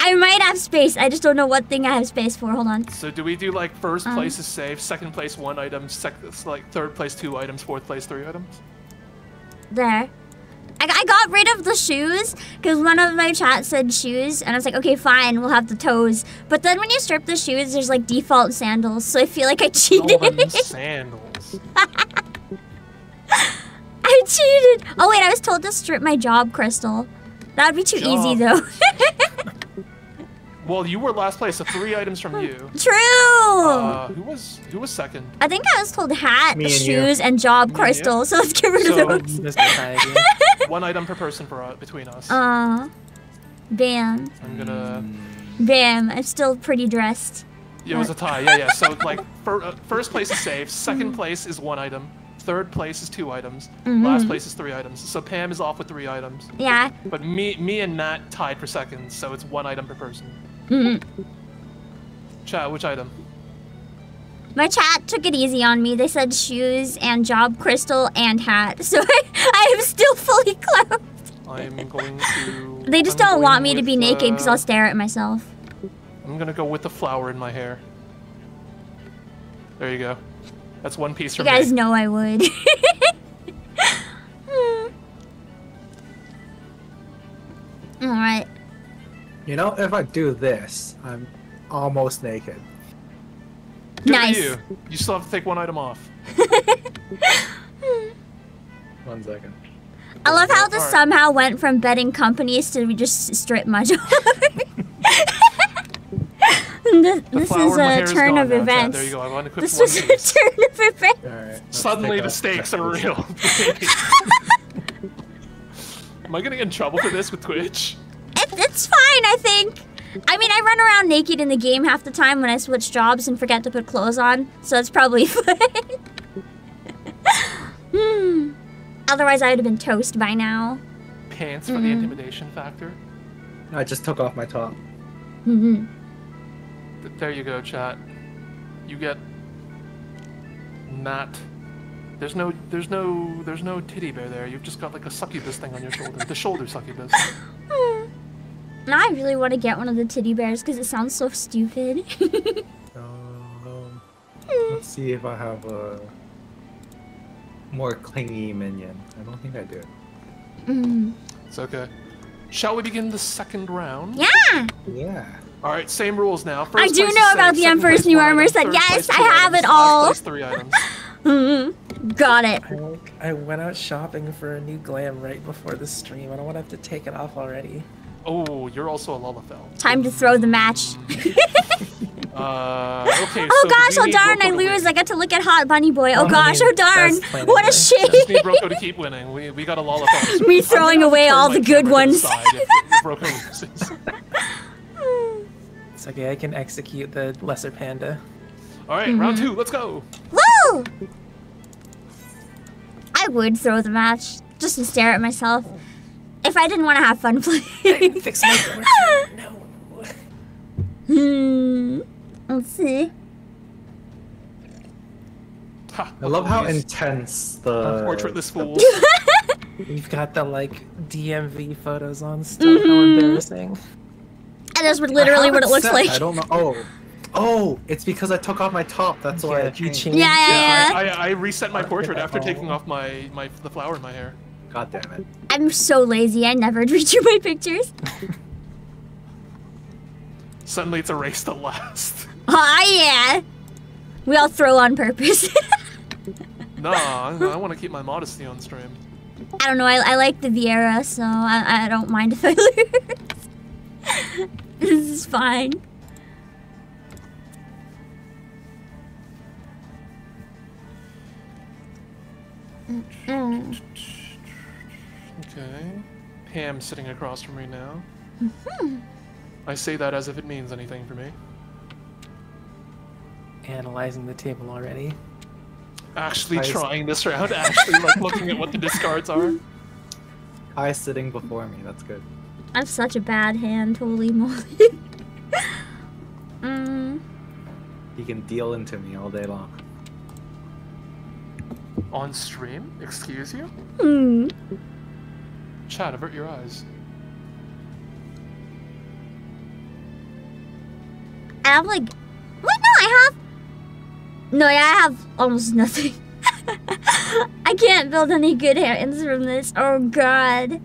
I might have space. I just don't know what thing I have space for. Hold on. So do we do like first Um. place is safe, second place one item, sec- like third place two items, fourth place three items? There. I, I got rid of the shoes because one of my chat said shoes, and I was like, okay, fine, we'll have the toes. But then when you strip the shoes, there's like default sandals, so I feel like I cheated. sandals. I cheated. Oh wait, I was told to strip my job crystal. That'd be too easy though. Well, you were last place, so three items from you. True. Uh, who was who was second? I think I was told hat, Me shoes, and job Me and crystal. So let's get rid So- of those. Mr. One item per person for uh, between us. Uh, bam, I'm gonna. bam. I'm still pretty dressed. It was a tie. Yeah, yeah. So like, fir- uh, first place is safe. Second place is one item. Third place is two items. Last place is three items. So Pam is off with three items. Yeah. But me, me and Nat tied for second. So it's one item per person. Mm. Chat, which item? My chat took it easy on me. They said shoes and job crystal and hat. So I, I am still fully clothed. I'm going to. They just I'm don't want me to be with, naked because uh, I'll stare at myself. I'm gonna go with the flower in my hair. There you go. That's one piece You guys me. know I would. All right. You know, if I do this, I'm almost naked. Good nice. you. You still have to take one item off. One second. I love how this Alright. somehow went from betting companies to we just strip mahjong. this this is in my hair a turn of events. There you go. I want to equip This was a turn of events. All right. Suddenly the stakes are real. Am I gonna get in trouble for this with Twitch? It, it's fine, I think. I mean, I run around naked in the game half the time when I switch jobs and forget to put clothes on, so it's probably fine. hmm. Otherwise, I would have been toast by now. Pants for the Mhm. intimidation factor. I just took off my top. hmm There you go, chat. You get not. There's no, there's no, there's no titty bear there. You've just got like a succubus thing on your shoulder. The shoulder succubus. Now I really want to get one of the titty bears because it sounds so stupid. Um, let's see if I have a more clingy minion. I don't think I do. mm. It's okay. Shall we begin the second round? Yeah, Yeah. All right, same rules now. First I do place is know safe, about the Emperor's new armor item, set. Yes, I have items, it all. place three items. Mhm. got it. I went out shopping for a new glam right before the stream. I don't want to have to take it off already. Oh, you're also a Lalafell. Time to throw the match. Uh, okay. Oh so gosh, oh darn, I lose. win. I got to look at Hot Bunny Boy. Oh Oh, gosh, oh darn. What a English. Just need shame. Roko to keep winning. We, we got a Lollapalooza. Me throwing away all the good camera to the ones. side if, if Roko loses. It's okay, I can execute the lesser panda. All right, Mm-hmm. round two. Let's go. Woo! I would throw the match just to stare at myself. If I didn't want to have fun playing. Fix my portrait. No. hmm. Let's see. Ha, I love how intense the portraitless the- fools. You've got the like DMV photos on still. How Mm-hmm. embarrassing. And that's what literally what it looks set. like. I don't know. Oh, oh, it's because I took off my top. That's why I you changed. changed. Yeah, yeah, I, yeah. I, I reset my portrait after Oh. taking off my, my the flower in my hair. God damn it. I'm so lazy. I never redo my pictures. Suddenly it's a race to last. Oh yeah. We all throw on purpose. nah, I, I want to keep my modesty on stream. I don't know. I, I like the Viera, so I, I don't mind if I lose. this is fine. Mm. Okay. Pam sitting across from me now. Mm-hmm. I say that as if it means anything for me. Analyzing the table already. Actually Nice. trying this round, actually like looking at what the discards are. Kai sitting before me. That's good. I have such a bad hand. Holy moly. mm. He can deal into me all day long. On stream? Excuse you? Hmm. Chad, avert your eyes. I have like. Wait, no, I have. No, yeah, I have almost nothing. I can't build any good hands from this. Oh god.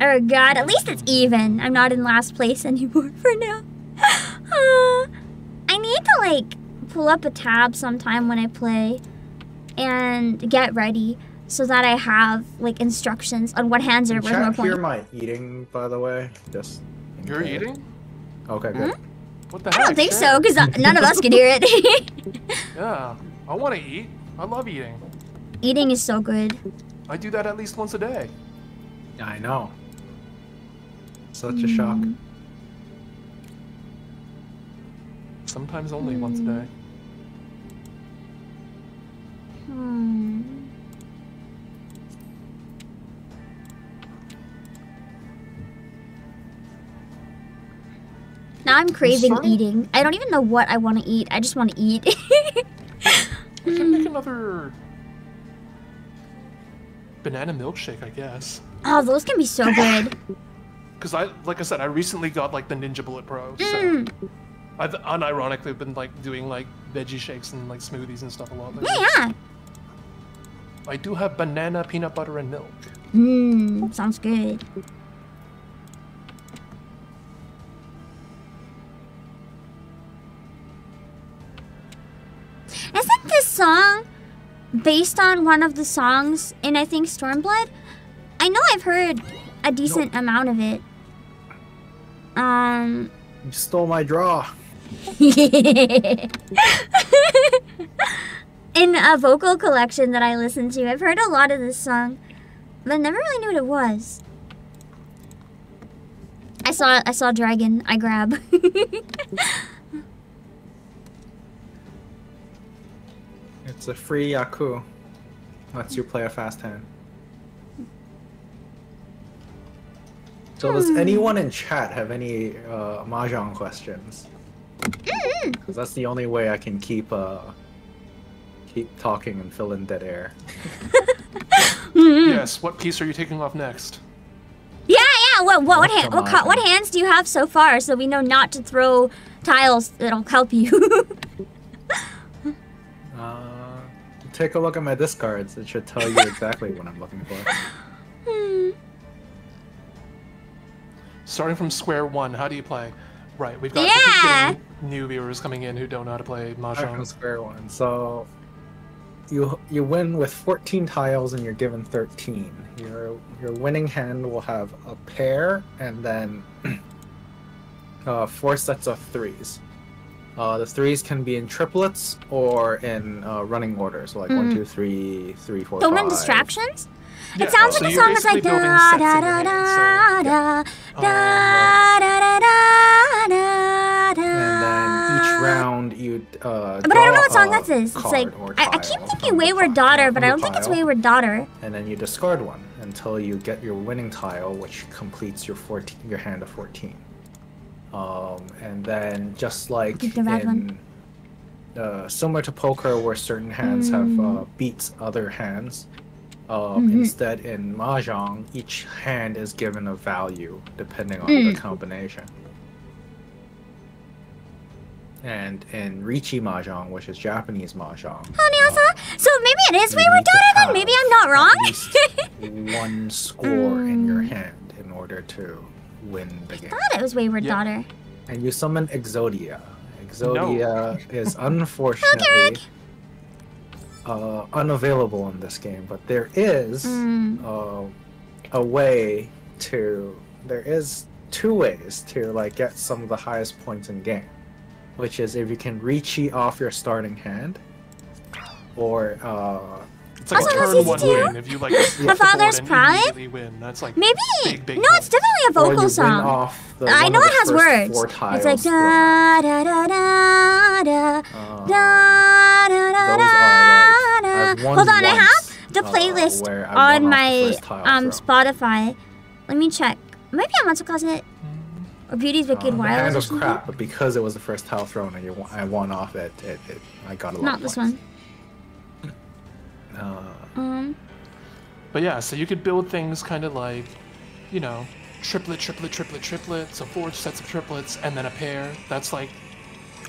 Oh god. At least it's even. I'm not in last place anymore for now. Uh, I need to like pull up a tab sometime when I play and get ready so that I have like instructions on what hands are Can worth more chat hear my eating, by the way? Just. You're case. eating? Okay, good. What the heck? I don't think so because none of us can hear it. Yeah, I want to eat. I love eating. Eating is so good. I do that at least once a day. I know. Such a shock. Mm. Sometimes only once a day. Hmm. Now I'm craving sorry? eating. I don't even know what I want to eat. I just want to eat. We can make another banana milkshake, I guess. oh, those can be so good. Because I, like I said, I recently got like the Ninja Bullet Pro. So Mm. I've unironically been like doing like veggie shakes and like smoothies and stuff a lot. lately. Yeah, yeah. I do have banana, peanut butter, and milk. Mmm, sounds good. Isn't this song based on one of the songs in I think Stormblood? I know I've heard a decent amount of it. Um. You stole my draw. In a vocal collection that I listened to, I've heard a lot of this song, but never really knew what it was. I saw I saw dragon. I grab. It's a free Yaku. Lets you play a fast hand. So does anyone in chat have any uh, mahjong questions? Because that's the only way I can keep uh, keep talking and fill in dead air. Yes. What piece are you taking off next? yeah, yeah. What what what, Oh, hand, what, co- what hands do you have so far, so we know not to throw tiles that'll help you. Uh, take a look at my discards. It should tell you exactly what I'm looking for. Hmm. Starting from square one, how do you play? Right, we've got Yeah. new viewers coming in who don't know how to play Back from mahjong. square one. So you you win with 14 tiles and you're given 13. Your your winning hand will have a pair and then uh, four sets of threes. Uh, the threes can be in triplets or in uh, running order, so like one, Hmm. two, three, three, four, Omen five. distractions. Yeah, it sounds so like a song that's like basically da building da sets da in da your da hand, da so, da da da da da And then each round you uh, But I don't know what draw song a that is. It's card like or I, I tile keep from thinking the Wayward pi- Daughter, from but I the don't think it's pile. Wayward Daughter. and then you discard one until you get your winning tile, which completes your 14, your hand of 14. Um, and then just like the in uh, similar to poker, where certain hands have Mm. uh, beats other hands. Um, Mhm. Instead, in mahjong, each hand is given a value depending on Mm. the combination. And in Riichi mahjong, which is Japanese mahjong, Honey, also, so maybe it is need to Daughter then. Maybe I'm not wrong. one score in your Mm. hand in order to win the game. thought it was Wayward Yeah. Daughter. And you summon Exodia. Exodia is unfortunately uh, unavailable in this game, but there is Mm. uh, a way to. There is two ways to like get some of the highest points in game, which is if you can reach off your starting hand, or uh, It's like Also, a that's turn easy one too. win. If you like flip the board Father's and Prime? immediately win. That's like Maybe. big, big no, it's points. definitely a or you vocal win song. off the. I one know of it the has first words. Four tiles It's like thrown. da da da da da Uh, da da da those are like da. I've won Hold on, I have once, the uh, playlist where I on won off the my first tile um throw. Spotify. Let me check. Maybe on what's it called it? Or Beauty's Wicked Um, the Wild hand or was something? crap, but because it was the first tile thrown and you, won- I won off it, it, it I got a lot. Not of this points. one. Uh, Um, But yeah, so you could build things kind of like, you know, triplet, triplet, triplet, triplet. So four sets of triplets and then a pair. That's like,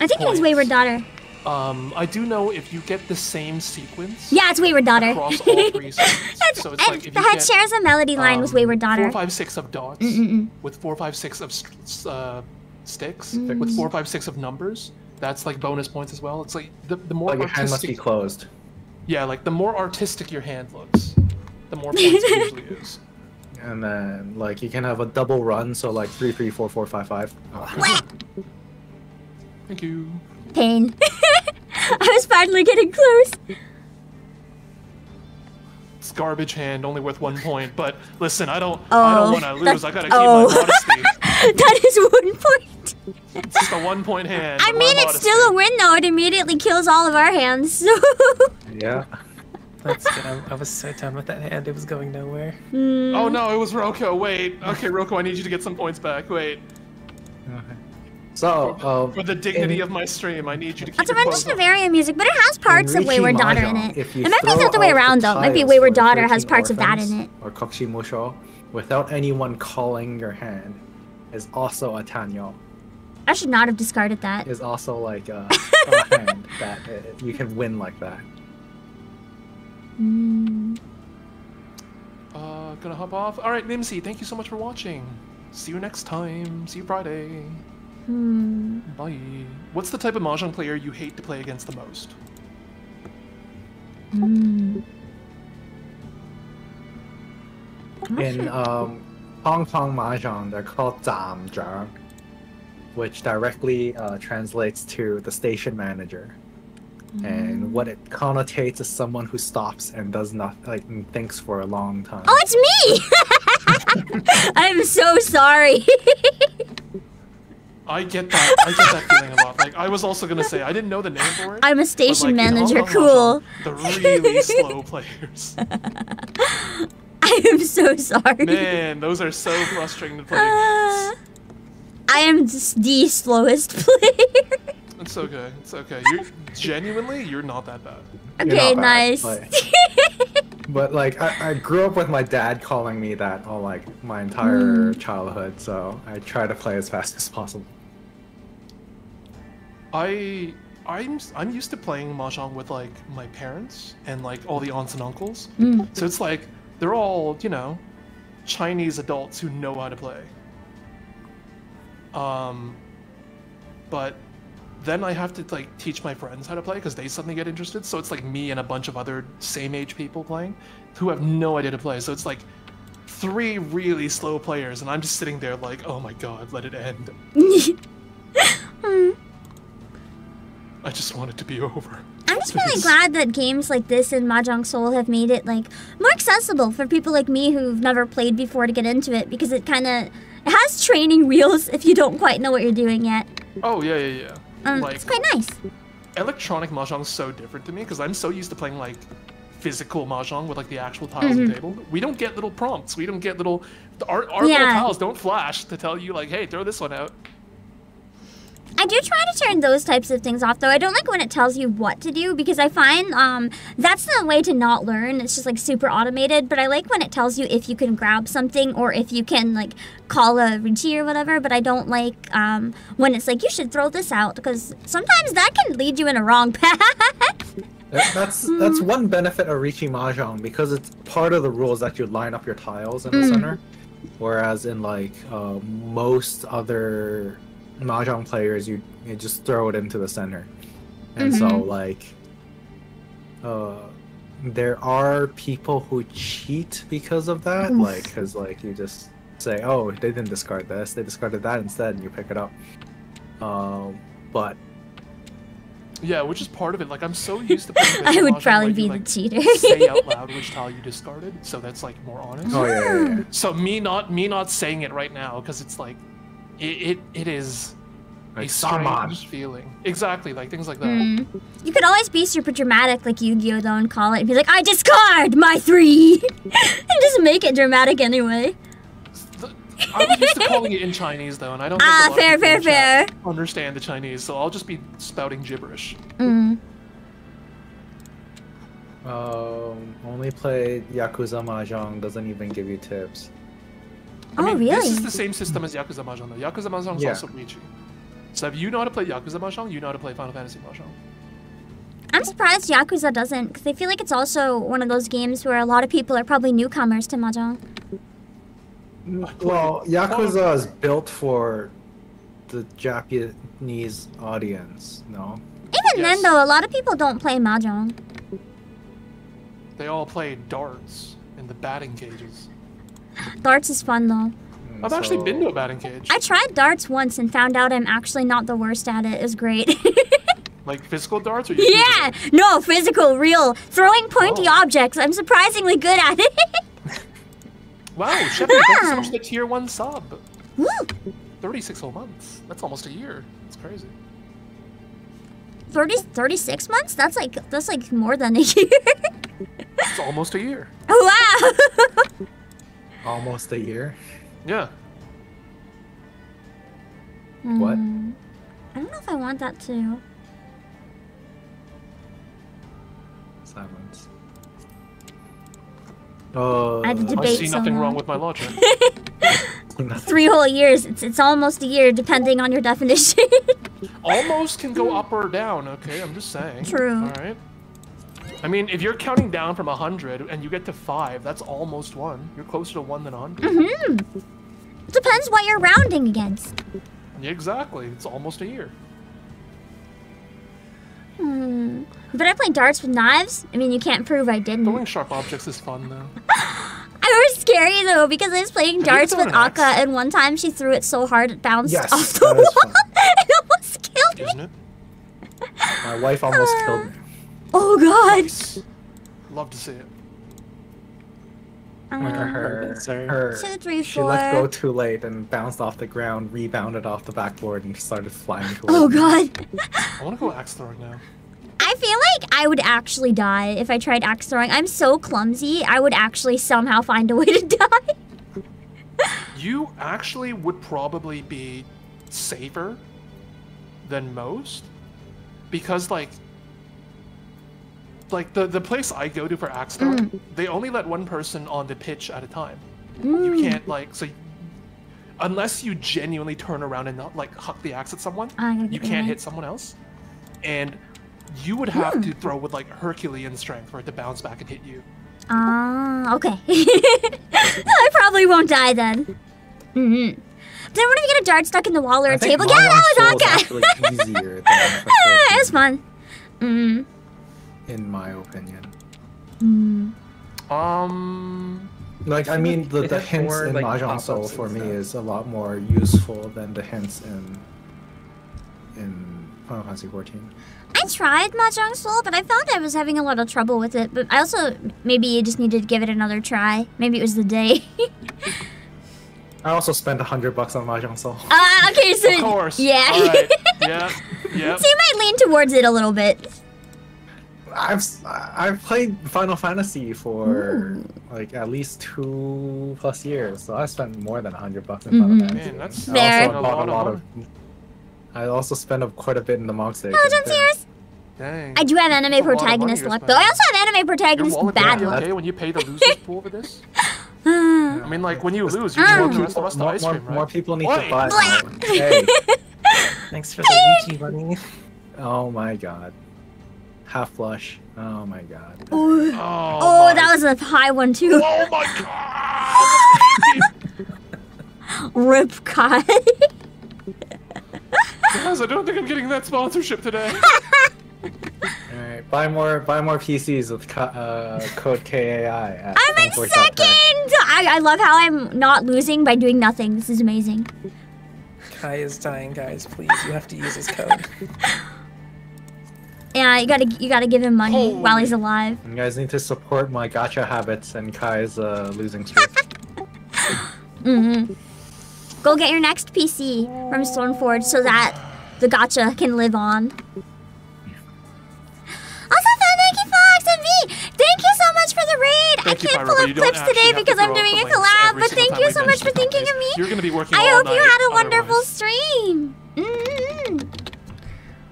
I think it is Points. Wayward Daughter. um, I do know if you get the same sequence Yeah, it's Wayward Daughter. across all three sequences. So it's like if the you head get, shares a melody line with um, Wayward Daughter. Four, five, six of dots Mm-mm-mm. with four, five, six of st- uh, sticks Mm. with four, five, six of numbers. That's like bonus points as well. It's like the, the more but your hand must be closed. Yeah, like the more artistic your hand looks, the more points it usually is. And then like you can have a double run, so like three, three, four, four, five, five. Whack! Thank you. Pain. I was finally getting close. It's garbage hand, only worth one point. But listen, I don't, I Oh, don't want to lose. I gotta keep oh. my modesty. that is one point. It's just a one point hand. I mean, it's still a win though. It immediately kills all of our hands. So. Yeah. That's good. I, I was so done with that hand. It was going nowhere. Hmm. Oh no, it was Roko. Wait. Okay, Roko, I need you to get some points back. Wait. Okay. So uh, For the dignity in- of my stream, I need you to keep That's a your rendition of on. music, but it has parts of Wayward Daughter in it. if you It might be the other way around though. It might be Wayward Daughter has parts of that in it. Or Kokushi Musou, without anyone calling your hand, is also a Tanyao. I should not have discarded that. Is also like a, a hand that uh, you can win like that. Mm. Uh, gonna hop off. All right, Nimsy, thank you so much for watching. See you next time. See you Friday. Hmm. Bye. What's the type of mahjong player you hate to play against the most? Hmm. In um, Hong Kong Mahjong, they're called Zam Zhang, which directly uh, translates to the station manager. And what it connotates is someone who stops and does not like and thinks for a long time. Oh, it's me! I'm so sorry. I get that. I get that feeling a lot. Like I was also gonna say I didn't know the name for it. I'm a station like, in Hong manager. Kong Cool. The really slow players. I am so sorry. Man, those are so frustrating to play. Uh, against. I am just the slowest player. It's okay. It's okay. You're genuinely, you're not that bad. Okay, bad, nice. but- But like I, I grew up with my dad calling me that all like my entire Hmm. childhood, so I try to play as fast as possible. I I'm I'm used to playing mahjong with like my parents and like all the aunts and uncles. Mm. So it's like they're all you know Chinese adults who know how to play. Um, but then I have to like teach my friends how to play because they suddenly get interested. So it's like me and a bunch of other same age people playing who have no idea to play. So it's like three really slow players, and I'm just sitting there like, oh my god, let it end. I just want it to be over. I'm just really glad that games like this and Mahjong Soul have made it like more accessible for people like me who've never played before to get into it because it kind of it has training wheels if you don't quite know what you're doing yet. Oh yeah, yeah, yeah. Um, like it's quite nice. electronic mahjong is so different to me because I'm so used to playing like physical mahjong with like the actual tiles and table. We don't get little prompts. We don't get little our our little tiles don't flash to tell you like, hey, throw this one out. I do try to turn those types of things off though. I don't like when it tells you what to do because I find um, that's the way to not learn. It's just like super automated. But I like when it tells you if you can grab something or if you can like call a Riichi or whatever. But I don't like um, when it's like you should throw this out because sometimes that can lead you in a wrong path. That- That's that's one benefit of Riichi Mahjong because it's part of the rules that you line up your tiles in the Mm. center, whereas in like uh, most other Mahjong players, you you just throw it into the center, and so Mhm. like, uh, there are people who cheat because of that, Oof. like because like you just say, oh, they didn't discard this, they discarded that instead, and you pick it up. Um, but Yeah, which is part of it. Like I'm so used to playing. I would mahjong probably where be you, the like, cheater. say out loud which tile you discarded, so that's like more honest. oh yeah, yeah, yeah. So me not me not saying it right now because it's like, it it, it is Like, a Saman. strange feeling. Exactly, like things like that. Mm. You could always be super dramatic like Yu-Gi-Oh though and call it and be like, I discard my three and just make it dramatic anyway. I'm used to calling it in Chinese though, and I don't Ah, a lot fair, fair, understand the Chinese, so I'll just be spouting gibberish. Mm. Um, only play Yakuza Mahjong, doesn't even give you tips. I Oh, mean, really? This is the same system as Yakuza Mahjong though. Yakuza Mahjong is Yeah. also Riichi. So if you know how to play Yakuza Mahjong, you know how to play Final Fantasy Mahjong. I'm surprised Yakuza doesn't, because I feel like it's also one of those games where a lot of people are probably newcomers to Mahjong. Well, Yakuza is built for the Japanese audience, no? Even Yes. then, though, a lot of people don't play Mahjong. They all play darts in the batting cages. Darts is fun, though. I've actually been to a batting cage. I tried darts once and found out I'm actually not the worst at it. It was great. Like physical darts or you yeah! No, physical, real. Throwing pointy Oh. objects. I'm surprisingly good at it. Wow, Shepard, thank you so much for the tier one sub. Woo! 36 whole months. That's almost a year. It's crazy. 30, 36 months? That's like that's like more than a year. It's almost a year. wow! Almost a year. Yeah. What? Hmm. I don't know if I want that too. Silence. Uh, I had to I see so nothing wrong with my logic. Three whole years. It's it's almost a year, depending on your definition. almost can go up or down, okay? I'm just saying. True. Alright. I mean, if you're counting down from 100 and you get to 5, that's almost 1. You're closer to 1 than 100. Mm-hmm. Depends what you're rounding against. Yeah, exactly. It's almost a year. Hmm. But I play darts with knives. I mean, you can't prove I didn't. Throwing sharp objects is fun, though. I was scary though because I was playing you darts with an? Akka, and one time she threw it so hard it bounced Yes, off the wall. fun. it almost killed me. Isn't it? My wife almost killed me. Oh god. Nice. Love to see it. Uh, Her, Sir. her, Two, three, she let go too late and bounced off the ground, rebounded off the backboard, and started flying towards oh me. god. I want to go axe throwing now. I feel like I would actually die if I tried axe throwing. I'm so clumsy. I would actually somehow find a way to die. You actually would probably be safer than most because like like the the place I go to for axe throwing, they only let one person on the pitch at a time. You can't like so unless you genuinely turn around and not like huck the axe at someone, I gotta you can't hit someone else. And you would have to throw with like Herculean strength for it to bounce back and hit you. Ah, okay. I probably won't die then. Mm-hmm. Then what if you get a dart stuck in the wall or a I think table? Yeah, Mahjong that was is Akka. actually easier than Ah, it was fun. Mm. In my opinion. Mm. Um Like, I mean, the, the hints more, in like, Mahjong pop-ups Soul for me stuff. is a lot more useful than the hints in in Final Fantasy 14. I tried Mahjong Soul, but I found I was having a lot of trouble with it. But I also maybe you just needed to give it another try. Maybe it was the day. I also spent a hundred bucks on Mahjong Soul. Ah, okay, so Of course. yeah. All right. Yeah. Yeah. so you might lean towards it a little bit. I've s- I've played Final Fantasy for like at least two plus years, so I spent more than a hundred bucks in Final Mhm. Fantasy. Man, that's I Fair. also bought a lot of. I also spent a, quite a bit in the Mog Station. Oh, don't. Dang. I do have anime That's a lot of protagonist luck, though. I also have anime Your protagonist wallet bad gonna be luck. okay when you pay the losers pool for this? Ah. I mean, like when you lose, you can More walk the rest of people, us to more, ice cream, right? more people need Wait. to buy. Hey, Thanks for the Riichi bunny. oh my god, half flush. Oh my god. Ooh. Oh, Oh, my- that was a high one too. Oh my god! Rip Kai. Guys, I don't think I'm getting that sponsorship today. All right, buy more, buy more PCs with co- uh, code KAI. At I'm in 140 second. I, I love how I'm not losing by doing nothing. This is amazing. Kai is dying, guys. Please, you have to use his code. Yeah, you gotta you gotta give him money while he's alive. You guys need to support my gacha habits and Kai's uh, losing streak. Mm-hmm. Go get your next PC from Stoneforge so that the gacha can live on. Also, thank you, Fox and V. Thank you so much for the raid. Thank I you, can't Pyro, pull up clips today because I'm doing a collab, but thank you so much for thinking of me. You're gonna be working I all hope you had a wonderful stream. Mm-hmm.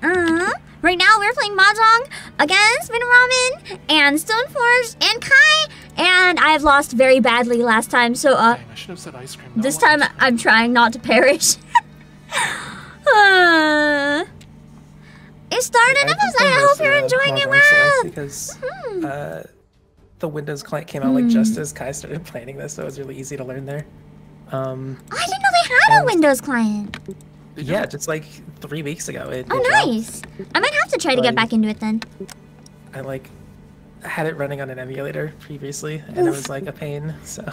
Uh-huh. Right now we're playing Mahjong against Spin Ramen and Stoneforge and Kai, and I've lost very badly last time, so uh Dang, I should have said ice cream. this No, I time was- I'm trying not to perish. uh, it started I up think I hope you're enjoying it well. Because Hmm. uh, the Windows client came out like just as Kai started planning this, so it was really easy to learn there. Um, Oh, I didn't know they had a Windows client. Did you- yeah, just like three weeks ago. It, Oh, it dropped. nice. I might have to try to get back into it then. I like had it running on an emulator previously, and it was like a pain. So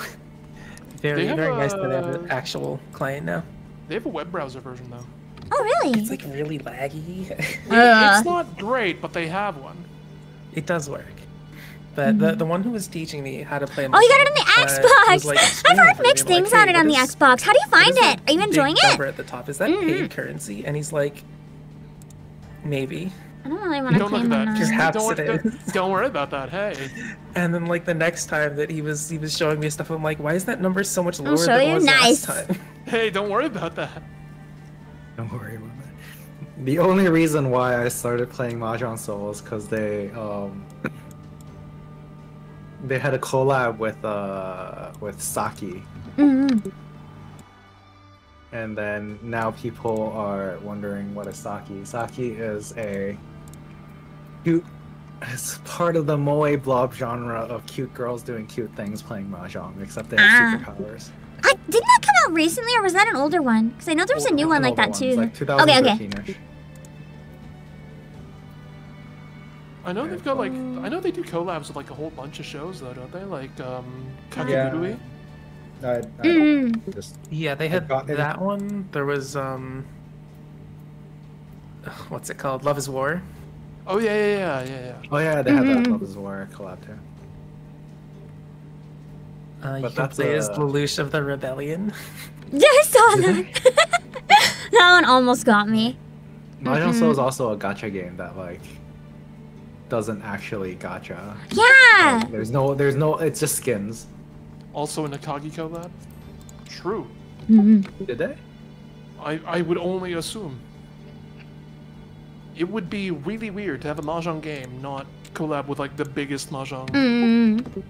very They have very nice that they have an actual client now. They have a web browser version though. Oh, really? It's like really laggy. Uh. It's not great, but they have one. it does work. But the, the one who was teaching me how to play. Mm-hmm. Oh, you got it on the uh, Xbox. was, like, I've heard for me, mixed like, things "Hey, on it what on the is- Xbox. How do you find it? Are you big enjoying number it? at the top is that Mhm. paid currency? And he's like, maybe. I don't really want to Don't look claim at that. that. Just Perhaps don't, it don't- is. don't worry about that. Hey. And then like the next time that he was he was showing me stuff, I'm like, why is that number so much lower than you. it was Nice. last time? Hey, don't worry about that. Don't worry about that. The only reason why I started playing Mahjong Soul is because they um they had a collab with uh with Saki, Mhm. and then now people are wondering what is Saki. Saki is a cute. It's part of the moe blob genre of cute girls doing cute things playing mahjong, except they have Ah. superpowers. I, didn't that come out recently, or was that an older one? Because I know there was a new one like that too. Like okay, okay. I know they've got like I know they do collabs with like a whole bunch of shows though, don't they? Like um Kakegurui. I, I Mm. just Yeah, they had got it. that one. There was um, what's it called? Love is War. Oh yeah, yeah, yeah, yeah, yeah. Oh yeah, they had that Mhm. Love is War collab too. Uh, you But can that's play as a- Lelouch of the Rebellion. Yeah, I saw that. that one almost got me. Mahjong Mhm. Soul is also a gacha game that like doesn't actually gotcha. Yeah. Like, there's no, there's no, it's just skins. Also an Akagi collab. True. Mhm. Did they? I I would only assume. It would be really weird to have a mahjong game not collab with like the biggest mahjong Mm.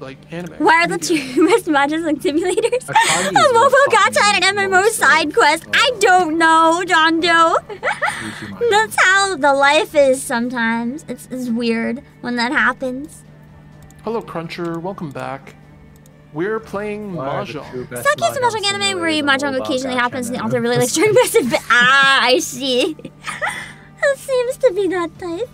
Like anime. Why are the two best mahjong simulators? A mobile taught gacha and an MMO side of, quest. I uh, don't know, John Doe. Yuji That's how the life is sometimes. It's, it's weird when that happens. Hello Cruncher, welcome back. We're playing What are the two mahjong. best Saki is a mahjong anime where simulators mahjong occasionally gacha happens and the and author really MMOs? likes during massive. Bi- ah, I see. that seems to be that type.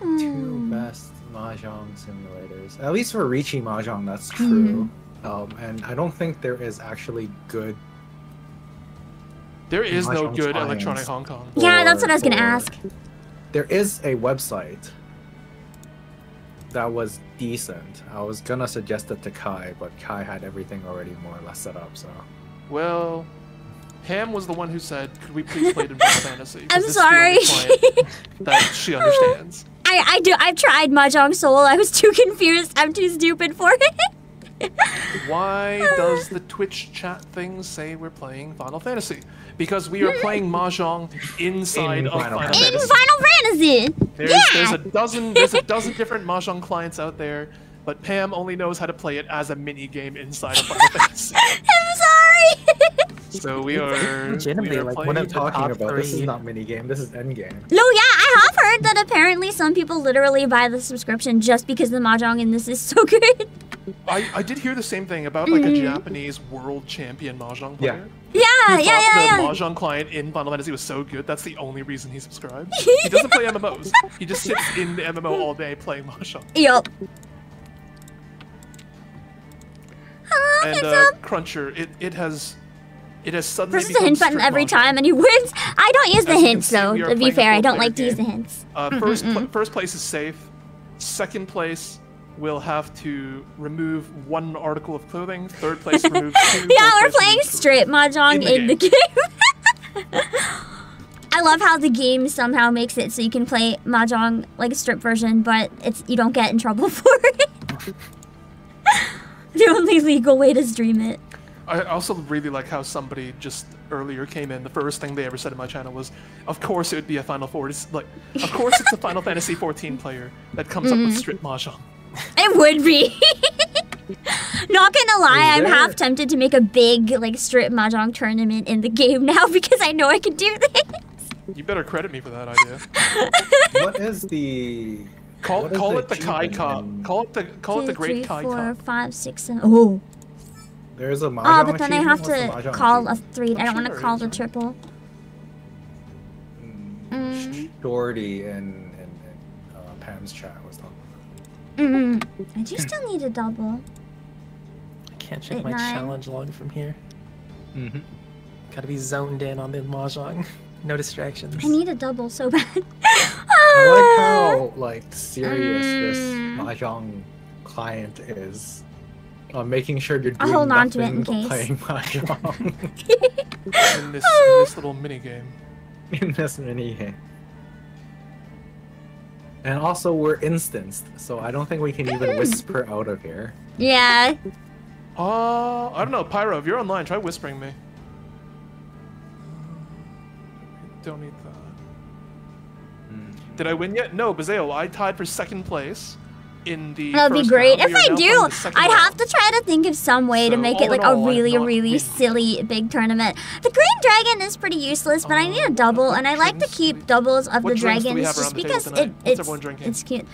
Two Hmm. best mahjong simulators. At least for Riichi Mahjong, that's true. Um, and I don't think there is actually good. There is no good electronic Hong Kong. Yeah, that's what I was gonna ask. There is a website that was decent. I was gonna suggest it to Kai, but Kai had everything already more or less set up. So Well, Pam was the one who said, "Could we please play it in Final Fantasy?" 'Cause I'm this is the only sorry. that she understands. I, I do. I've tried Mahjong Soul. I was too confused. I'm too stupid for it. Why does the Twitch chat thing say we're playing Final Fantasy? Because we are playing mahjong inside In of Final Final, Fantasy. In Final Fantasy. There's, yeah. there's a dozen there's a dozen different mahjong clients out there, but Pam only knows how to play it as a mini game inside of Final Fantasy. I'm sorry. So we are Legitimately, we are like, playing what I'm the talking top about, this is three- not minigame. This is endgame. no, yeah, I have heard that apparently some people literally buy the subscription just because the mahjong in this is so good. I, I did hear the same thing about like a Mhm. Japanese world champion mahjong player. Yeah, Who yeah, thought yeah, the yeah. mahjong client in Final Fantasy was so good. That's the only reason he subscribed. he doesn't play MMOs. He just sits in the MMO all day playing mahjong. Yup. And uh. Cruncher, it, it has it has suddenly Presses the hint button every time and he wins. I don't use the As can hints see, though, to be fair. I don't like to use the hints. Uh, first, pl- first place is safe. Second place will have to remove one article of clothing. Third place remove two. Yeah, we're playing straight mahjong In the in the game. I love how the game somehow makes it so you can play mahjong like a strip version, but it's you don't get in trouble for it. the only legal way to stream it. I also really like how somebody just earlier came in. The first thing they ever said in my channel was, "Of course it would be a Final Fantasy like, of course it's a Final Fantasy 14 player that comes up Mm-hmm. with strip mahjong." It would be. Not gonna lie, I'm half tempted to make a big like strip mahjong tournament in the game now because I know I can do this. You better credit me for that idea. what is the? Call what is call it the Kai achievement Ka. in- Call it the call it the Great three, Kai four, Ka. five, six, seven. Oh. There's a mahjong Oh, but then I have achievement? What's the to mahjong call a three. I don't want to call the triple. Mm, Mm. Shorty in, in, in uh, Pam's chat was talking. Mm -hmm. I do still need a double. I can't check Eight, my nine. challenge log from here. Mm-hmm. Gotta be zoned in on the mahjong. No distractions. I need a double so bad. I like how like serious this Mm. mahjong client is. Uh, making sure you're doing I'll hold on to it in case. playing mahjong in this in this little mini game. in this mini game. And also, we're instanced, so I don't think we can even whisper out of here. yeah. Uh, I don't know, Pyro. If you're online, try whispering me. Don't need that. Hmm. Did I win yet? No, Bazeo. I tied for second place in the. That'd be great. round. If I do, playing the second I'd have to try to think of some way to make it like in a really, really winning. silly big tournament. The Green Dragon is pretty useless, but I need a Uh, double, and I like to keep we- doubles of what the drinks do we dragons just the because it, it's it's cute.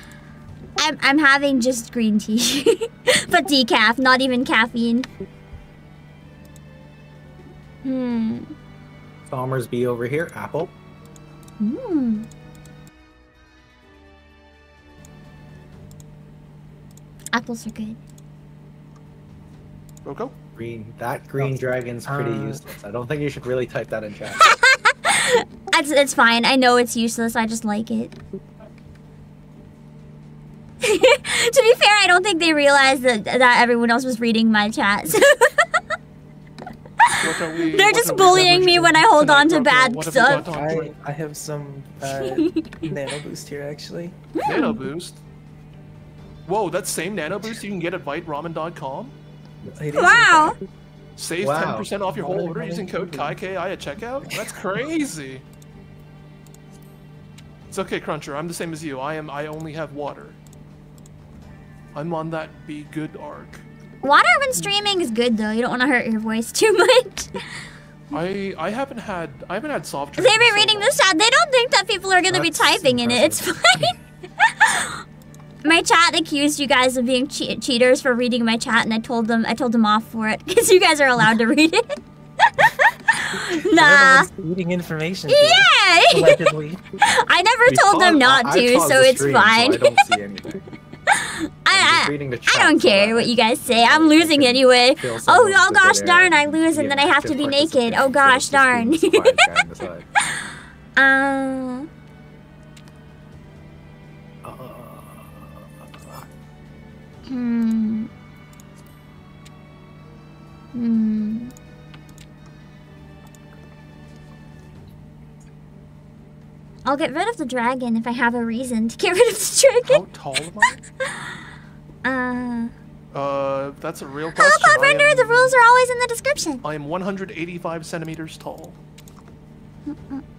I'm I'm having just green tea, but decaf, not even caffeine. Hmm. Farmers B over here, Apple. Hmm. Apples are good. Roko? Green. That green dragon's pretty Uh, useless. I don't think you should really type that in chat. It's, it's fine. I know it's useless. I just like it. to be fair, I don't think they realized that that everyone else was reading my chat. What we, They're just bullying me when I hold tonight, on to bad What stuff. got I. I have some uh, nano boost here actually. Nano Boost. Whoa, that same Nano Boost you can get at viteramen.com? It is wow. Save Wow. 10% off your whole order using code KAIKI at checkout? That's crazy. it's okay, Cruncher. I'm the same as you. I am. I only have water. I'm on that be good arc. Water when streaming is good though. You don't want to hurt your voice too much. I I haven't had I haven't had soft drinks. They've been so reading long. this chat. They don't think that people are going to be That's typing in it. It's fine. my chat accused you guys of being che- cheaters for reading my chat, and I told them I told them off for it because you guys are allowed to read it. They're nah. the ones feeding information. to us, Yeah. I never We told them not I- I to, paused so it's stream, fine. So I don't see anything. I'm I, I, reading the I chat don't care that what you guys say. I'm losing anyway. Oh, oh gosh darn! I lose and then I have to be naked. Oh gosh darn. this quiet guy on the side. Uh, hmm. Hmm. I'll get rid of the dragon if I have a reason to get rid of the dragon. How tall am Uh, I? Uh, that's a real question. I Carpenter. am- The rules are always in the description. I am 185 centimeters tall.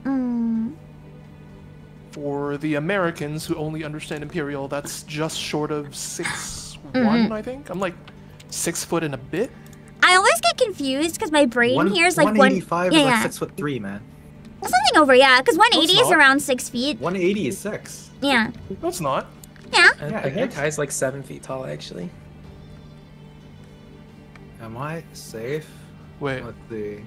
Mm. For the Americans who only understand Imperial, that's just short of six Mm-hmm. one, I think. I'm like six foot and a bit. I always get confused because my brain One- here is like one. 185 yeah, is like yeah. six foot three, man. Something over, yeah. Because 180 is around six feet. 180 is six. Yeah. No, it's not. Yeah. And Yeah, I think it's- Kai's like seven feet tall actually. Am I safe? Wait. Let's see.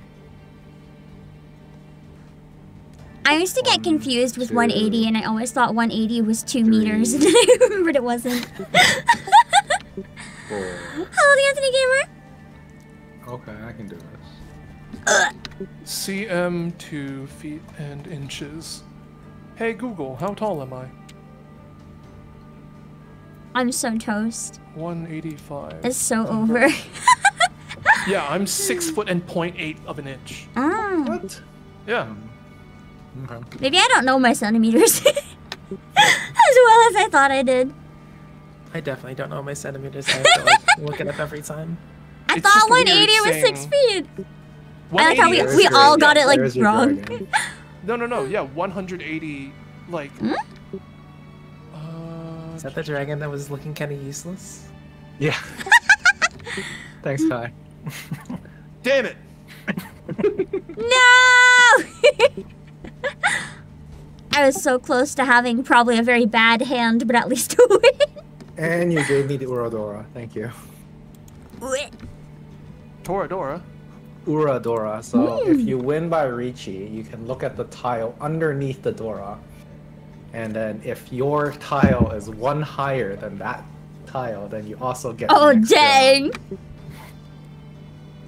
I used to get One, confused with two, 180, and I always thought 180 was two three. meters, and then I remembered it wasn't. Four. Hello, the Anthony Gamer. Okay, I can do this. CM two feet and inches. Hey Google, how tall am I? I'm so toast. 185. It's so over. Yeah, I'm six foot and 0.8 of an inch. Ah, What? Yeah. Okay. maybe I don't know my centimeters as well as I thought I did. I definitely don't know my centimeters. I have to like look it up every time. I It's thought 180 was six feet. I like how we- we all got it, like, wrong. No, no, no. Yeah, 180. Like. Hmm? Uh, Is that the dragon that was looking kind of useless? Yeah. Thanks, Kai. damn it! No! I was so close to having probably a very bad hand, but at least a win. And you gave me the Uradora. Thank you. Toradora. Uradora. So if hmm. you win by Riichi, you can look at the tile underneath the Dora. And then if your tile is one higher than that tile, then you also get. Oh, an extra- dang.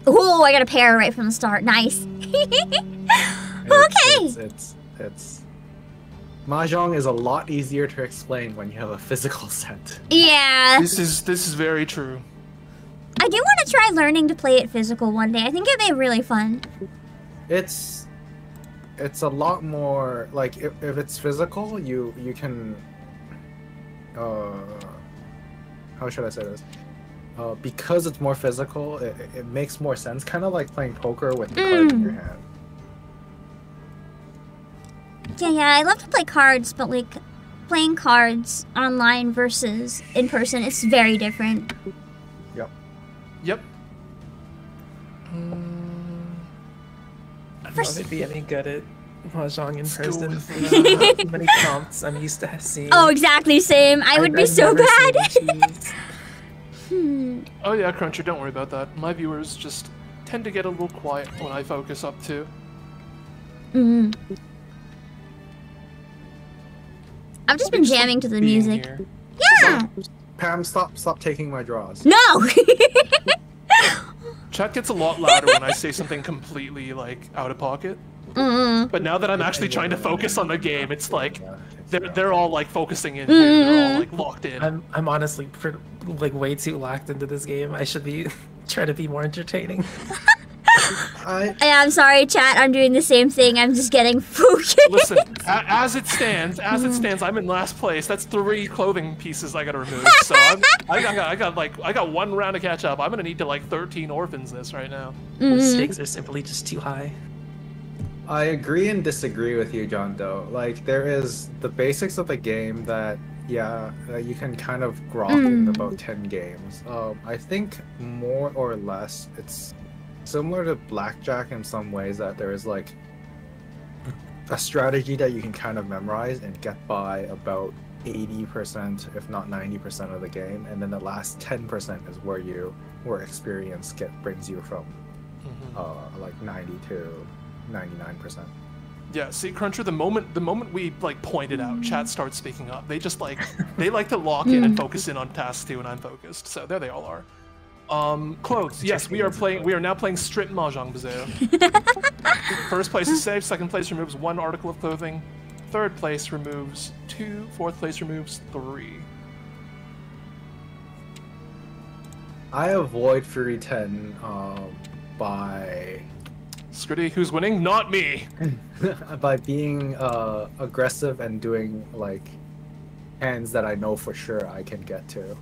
Oh, I got a pair right from the start. Nice. It's, okay. It's, it's it's Mahjong is a lot easier to explain when you have a physical set. yeah. This is this is very true. I do want to try learning to play it physical one day. I think it'd be really fun. It's it's a lot more like if, if it's physical, you you can uh how should I say this? Uh, because it's more physical, it, it- it makes more sense. Kind of like playing poker with the cards in your Mm. hand. Yeah, yeah. I love to play cards, but like playing cards online versus in person, it's very different. Yep. Yep. I don't know if it'd be any good at mahjong in Let's person. with Too many prompts I'm used to seeing. Oh, exactly same. I would be I've so bad. Hmm. Oh yeah, Cruncher, don't worry about that. My viewers just tend to get a little quiet when I focus up too. Mm. I've just been jamming to the music. here. Yeah. Pam, stop stop taking my draws. No. Chat gets a lot louder when I say something completely like out of pocket. Mm. But now that I'm actually trying to focus on the game, it's like they're they're all like focusing in. Here. They're all like locked in. I'm I'm honestly pr- like way too locked into this game. I should be trying to be more entertaining. I Yeah, I'm sorry, chat. I'm doing the same thing. I'm just getting focused. Listen, a- as it stands, as it stands, I'm in last place. That's three clothing pieces I gotta remove. So I'm, I got, I got like, I got one round to catch up. I'm gonna need to like 13 orphans this right now. The stakes are simply just too high. I agree and disagree with you, John Doe. Like there is the basics of the game that yeah, uh, you can kind of grok in about 10 games. Um, I think more or less it's similar to blackjack in some ways that there is like a strategy that you can kind of memorize and get by about 80% if not 90% of the game and then the last 10% is where you where experience get brings you from uh, like 90 to 99%. Yeah, see, Cruncher, the moment the moment we like pointed out, chat starts speaking up. They just like they like to lock in and focus in on task two, and I'm focused. So there they all are. Um, clothes. Yes, we are playing. We are now playing strip mahjong bazoo. First place is safe. Second place removes one article of clothing. Third place removes two. Fourth place removes three. I avoid furiten um, by Scritty, who's winning? Not me. by being uh, aggressive and doing like hands that I know for sure I can get to.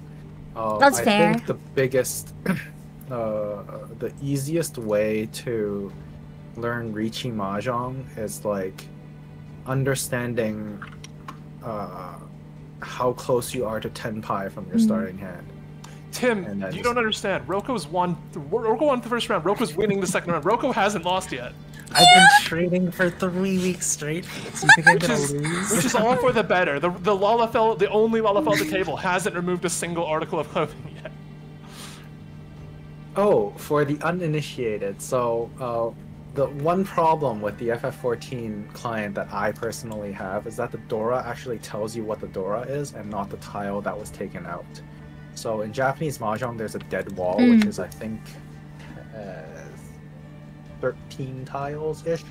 Uh, That's I fair. think the biggest, uh, the easiest way to learn Riichi Mahjong is like understanding uh, how close you are to tenpai from your Mm. starting hand. Tim, And you just- don't understand. Roko's won. Roko won the first round. Roko's winning the second round. Roko hasn't lost yet, I've been training for three weeks straight. So you think I'm which gonna is lose? which is all for the better. The the Lalafell, the only Lalafell at the table, hasn't removed a single article of clothing yet. Oh, for the uninitiated. So, uh, the one problem with the FF14 client that I personally have is that the Dora actually tells you what the Dora is and not the tile that was taken out. So in Japanese mahjong, there's a dead wall, which Mm. is I think uh, 13 tiles ish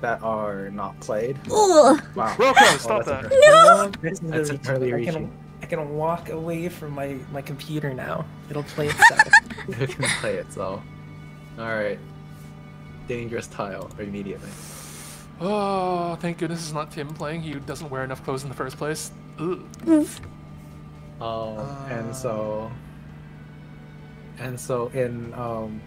that are not played. Ooh. Wow. Roko, stop that's that. No, this is That's the entirely reaching. I can, I can walk away from my, my computer now. It'll play itself. you can play it, so. Alright. Dangerous tile immediately. Oh, thank goodness it's not Tim playing. He doesn't wear enough clothes in the first place. Ugh. Oof. Um, and so, and so in um,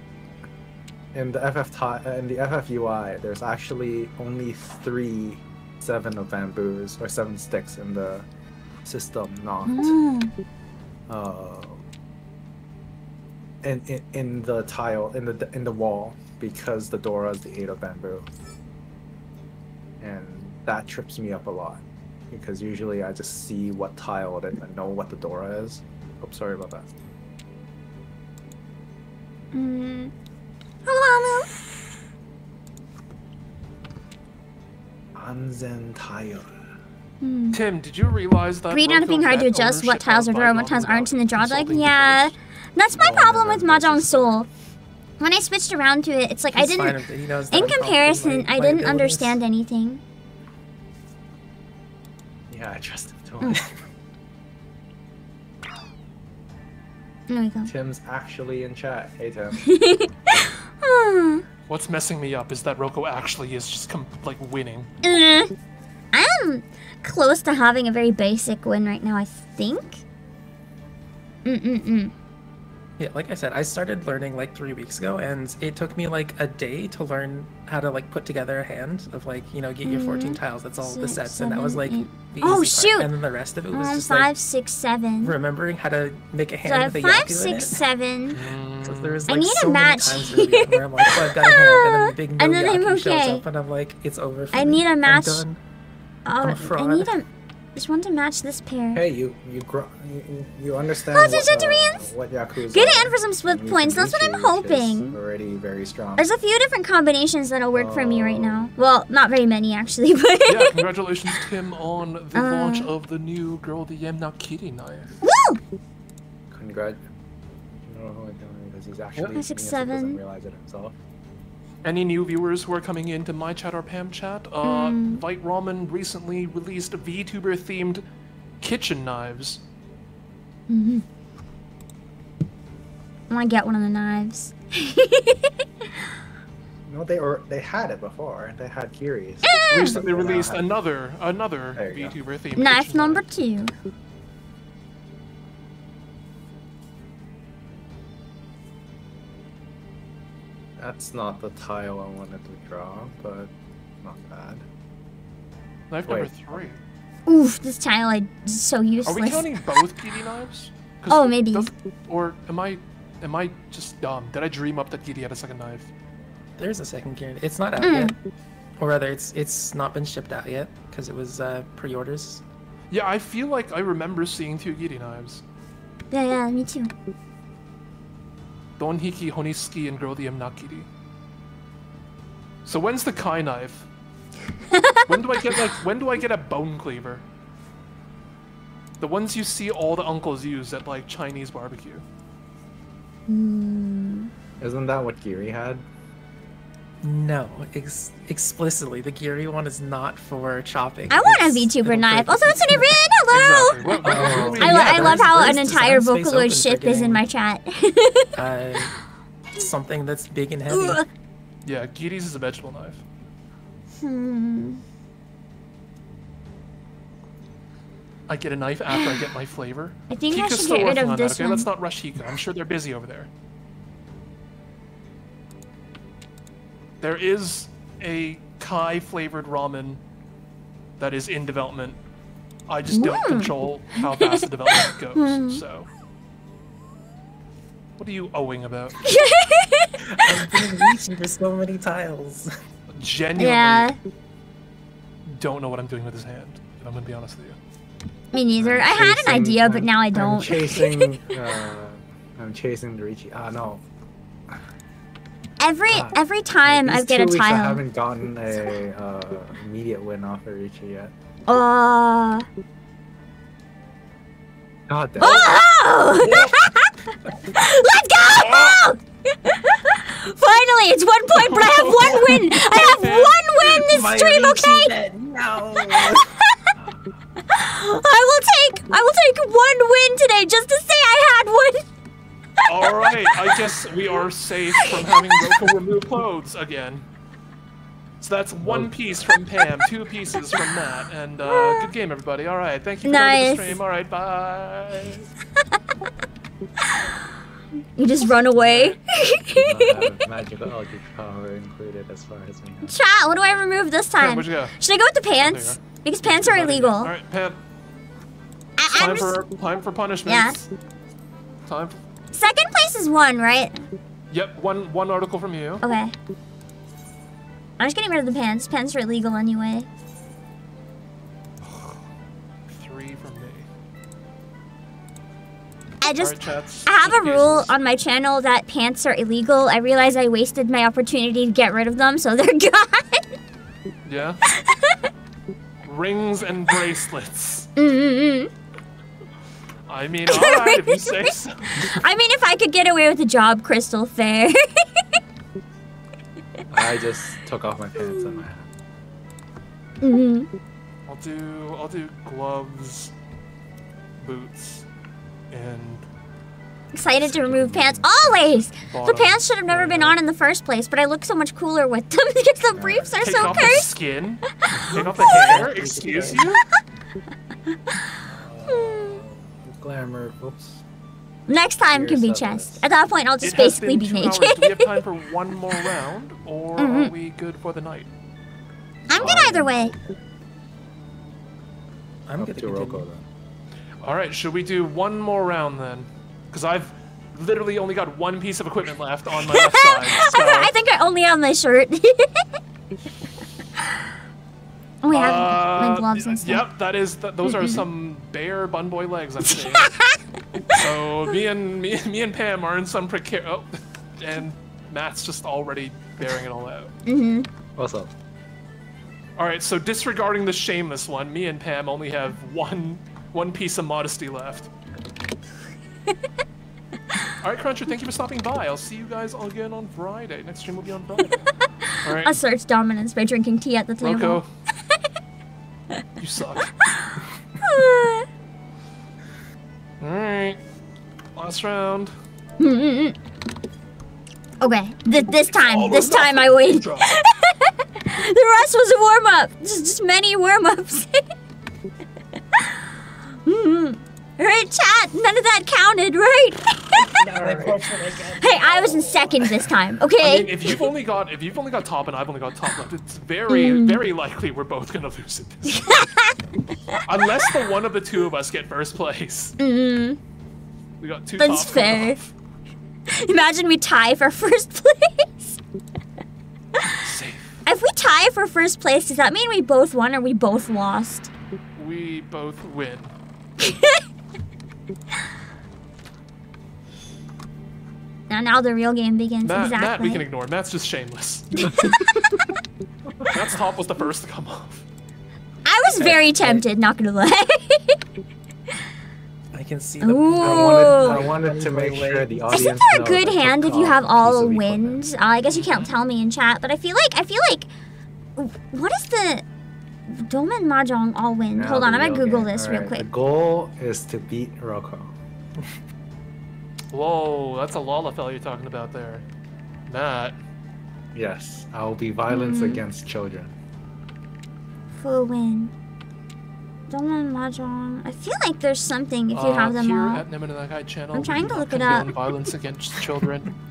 in the FF ti- in the FFUI, there's actually only three seven of bamboos or seven sticks in the system, not Mm. uh, in, in in the tile in the in the wall because the Dora is the eight of bamboo, and that trips me up a lot because usually I just see what tile it is and know what the Dora is. Oh, sorry about that. Mm. Hello. Anzen tile. Hmm. Tim, did you realize that? Read on it being hard to adjust what tiles are of drawn what tiles aren't in the draw deck. Yeah, first? that's my problem with remember Mahjong this. Soul. When I switched around to it, it's like I He's fine didn't. with. He knows that In comparison, my- I didn't abilities. understand anything. Yeah, I trust him too. Mm. There we go. Tim's actually in chat. Hey Tim. Hmm. What's messing me up is that Roko actually is just com- like winning. Uh, I'm close to having a very basic win right now, I think. Mm-mm-mm. Yeah, like I said, I started learning like three weeks ago, and it took me like a day to learn how to like put together a hand of like you know get your 14 tiles. That's all the Six, sets, and that was like seven, the Oh, easy part. shoot! And then the rest of it was Um, just five, like six, seven. remembering how to make a So hand I have with a five, in seven. So there was I need so many match where I'm like, oh, I've got a hand, and then the big no And then I'm yaku shows okay. up, and I'm like, it's over. For I me. need a I'm match. done. Oh, I'm a I fraud. need a. Just want to match this pair. Hey, you you gro- you, you understand Oh, what, uh, what Yakuza Get are, in for some split points, that's what I'm you, which is hoping. Already very strong. There's a few different combinations that'll work for me right Oh. now. Well, not very many actually, but. yeah, congratulations, Tim, on the Uh. launch of the new Girl the Yemna Kitty knife. Woo! Congrat. No, who I don't because he's actually Five, six, genius and doesn't seven. realize it himself. Any new viewers who are coming into my chat or Pam chat, uh, Hmm. Vite Ramen recently released VTuber themed kitchen knives. I want to get one of the knives. No, they were they had it before. They had Kiri's. Recently They released another another There you go. VTuber themed Knife number knife. two. That's not the tile I wanted to draw, but not bad. Knife number three. Oof, this tile is so useless. Are useless. we counting both Giri knives? 'Cause Oh, maybe. Or am I am I just dumb? Did I dream up that Giri had a second knife? There's a second gear. It's not out Mm. yet, or rather, it's it's not been shipped out yet because it was uh, pre-orders. Yeah, I feel like I remember seeing two Giri knives. Yeah, yeah, me too. Don Hiki, Honiski, and Grodium Nakiri. So when's the Kai knife? when do I get like when do I get a bone cleaver? The ones you see all the uncles use at like Chinese barbecue. Mm. Isn't that what Giri had? No, ex- explicitly, the Geary one is not for chopping. I want a It's- VTuber knife. Also, it's an event. Hello. Exactly. What- what- what I, Yeah, I love how an entire design Vocaloid ship is in my chat. Uh, something that's big and heavy. Yeah, Giri's is a vegetable knife. Hmm. I get a knife after I get my flavor. I think I Hika's should still get rid of on this that, okay? Let's not rush Hika. I'm sure they're busy over there. There is a Kai flavored ramen that is in development. I just don't Mm. control how fast the development Hmm. goes. So, what are you owing about? I've been reaching for so many tiles. Genuinely, Yeah, don't know what I'm doing with his hand. If I'm gonna be honest with you. me neither. I I'm had an idea, but I'm- now I I'm don't. chasing. uh, I'm chasing the Riichi. Ah no. Every Ah, every time I get a weeks I haven't gotten a uh, immediate win off of Riichi yet. Oh. God damn. Oh! Let's go! Finally, it's one point, but I have one win. I have one win this My stream, okay? bed, No. I will take I will take one win today just to say I had one. All right, I guess we are safe from having Roko remove clothes again. So that's one piece from Pam, two pieces from Matt, and uh, good game, everybody. All right, thank you for coming to Nice. the stream. All right, bye. You just run away. Not have magical algae power included as far as we know. Chat, what do I remove this Pam, time? where'd you go? Should I go with the there you pants? Because pants are illegal. All right, Pam. I- Time for time for punishments. Time. For, Second place is one, right? yep, one one article from you. Okay. I'm just getting rid of the pants. Pants are illegal anyway. Three from me. I just right. I have a rule on my channel that pants are illegal. I realize I wasted my opportunity to get rid of them, so they're gone. Yeah. Rings and bracelets. Mm-mm-mm. I mean, all right, if you say so. I mean, if I could get away with a job, Crystal Fair. I just took off my pants and my hat. Mm hmm I'll do I'll do gloves, boots, and Excited to remove pants. Always! The pants should have never been on in the first place, but I look so much cooler with them because the briefs are Take so off the cursed. skin. Take off the hair. Excuse you. Glamour. Oops. Next time can be chest. At that point, I'll just It basically be two hours. naked. Do we have time for one more round, or are Mhm. we good for the night? I'm good either way. I'm Up good to to Roko continue. then. All right, should we do one more round then? Because I've literally only got one piece of equipment left on my left side. I, So, I think I only have my shirt. oh, we have my uh, gloves and stuff. Yep, that is. Th- those are some bare bun boy legs. I'm seeing. so me and me, me and Pam are in some precarious. Oh, and Matt's just already bearing it all out. hmm What's up? All right, so disregarding the shameless one, me and Pam only have one one piece of modesty left. All right, Cruncher, thank you for stopping by. I'll see you guys all again on Friday. Next stream will be on Friday. All right, Asserts dominance by drinking tea at the table. Roko. you suck. All right, last round. okay, Th- this time, this time I win. The rest was a warm up. Just, just many warm ups. mm Right, chat. None of that counted, right? hey, I was in second this time. I Okay. mean, if you've only got if you've only got top and I've only got top left, it's very Mm. very likely we're both gonna lose it. Unless the one of the two of us get first place. mm, We got two. That's top fair. off. imagine we tie for first place. Safe. if we tie for first place, does that mean we both won or we both lost? We both win. Now, now the real game begins. Matt, exactly. Matt, we can ignore. Matt's just shameless. Matt's top was the first to come off. I was very tempted, not gonna lie. I can see the. Ooh. I wanted, I Ooh. wanted to make sure the audience. Isn't there a good hand if you have all piece the of wins? Uh, I guess you can't tell me in chat, but I feel like I feel like what is the Doman Mahjong all win? Now Hold on, I'm gonna real Google game. this real quick. The goal is to beat Roko. Whoa, that's a Lalafell you're talking about there. Matt. Yes, I will be violence Mm. against children. Full win. Doman Mahjong. I feel like there's something if you uh, have them here all. at Nemurenai channel. I'm trying to look it up. Violence against children.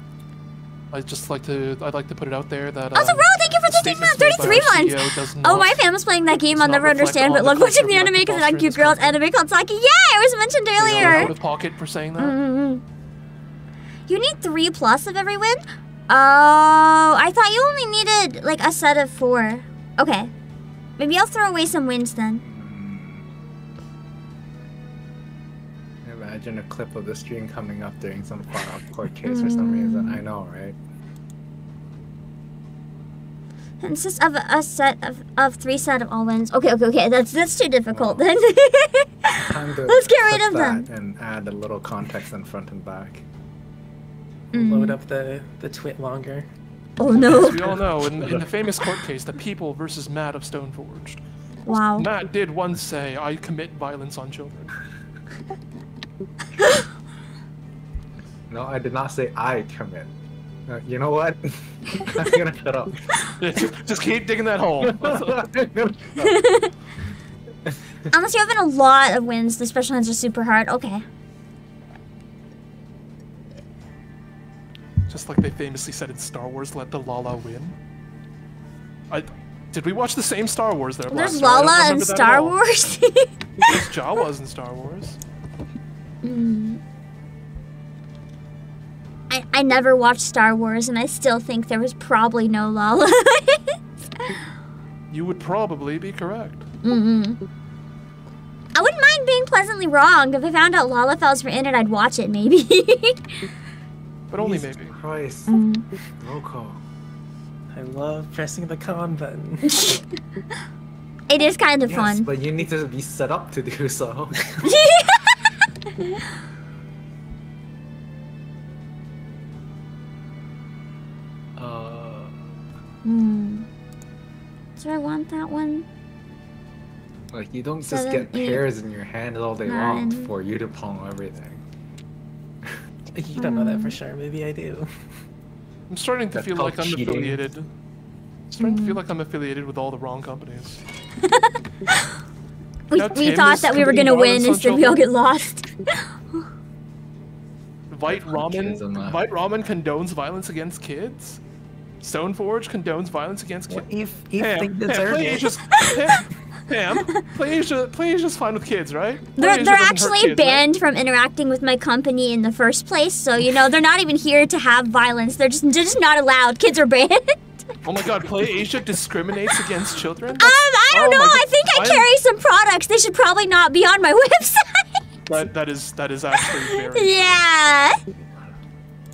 I just like to. I'd like to put it out there that. Also, um, Ro, thank you for 13 statements months, made by our 33 months. Oh, my fan was playing that game I'll never understand, but love watching the anime because foster in cute girls anime called Saki. Yeah, it was mentioned earlier. out of pocket for saying that. Mm-hmm. You need three plus of every win? Oh, I thought you only needed like a set of four. Okay. Maybe I'll throw away some wins then. Imagine a clip of the stream coming up during some far off court case for some reason. I know, right? Consists of a, a set of, of three set of all wins. Okay, okay, okay. That's that's too difficult then. Time Let's get rid clip of them. that and add a little context in front and back. Mm. Load up the the TwitLonger. oh no. As we all know, in, in the famous court case, the people versus Matt of Stoneforged. Wow. Matt did once say, "I commit violence on children." No, I did not say I commit. Uh, you know what? I'm gonna shut up. just keep digging that hole. I'm gonna shut up. Unless you have a lot of wins, the special hands are super hard. Okay. Just like they famously said in Star Wars, "Let the Lala win." I did we watch the same Star Wars there? There's Blaster? I don't Lala in remember that at Star all. Wars. There's Jawas in Star Wars. Mm. I, I never watched Star Wars, and I still think there was probably no Lala. You would probably be correct. mm hmm. I wouldn't mind being pleasantly wrong. If I found out Lalafells were in it, I'd watch it, maybe. But only Jesus maybe. Christ, Mm. Roko. I love pressing the kan button. it is kind of Yes, fun. but you need to be set up to do so. uh, Hmm. Do I want that one? like you don't just get eight, pairs in your hand all day long for you to palm everything. you don't know that for sure. Maybe I do. I'm starting to That's feel called like I'm affiliated. I'm starting Mm. to feel like I'm affiliated with all the wrong companies. We, Now we Tim thought that we were gonna win, violence on instead we all get lost. White Kids and Ramen, that. Vite Ramen condones violence against kids. Stoneforge condones violence against kids. if if they Pam, deserve Pam, it. Asia's, Pam, Pam, play Asia, play Asia's fine with kids, right? Play They're, Asia they're doesn't actually kids, right? banned from interacting with my company in the first place, so you know they're not even here to have violence. They're just they're just not allowed. Kids are banned. Oh my god, Play Asia discriminates against children? Um, I don't Oh know. I think I I'm- carry some products. They should probably not be on my website. That, that is that is actually very. yeah.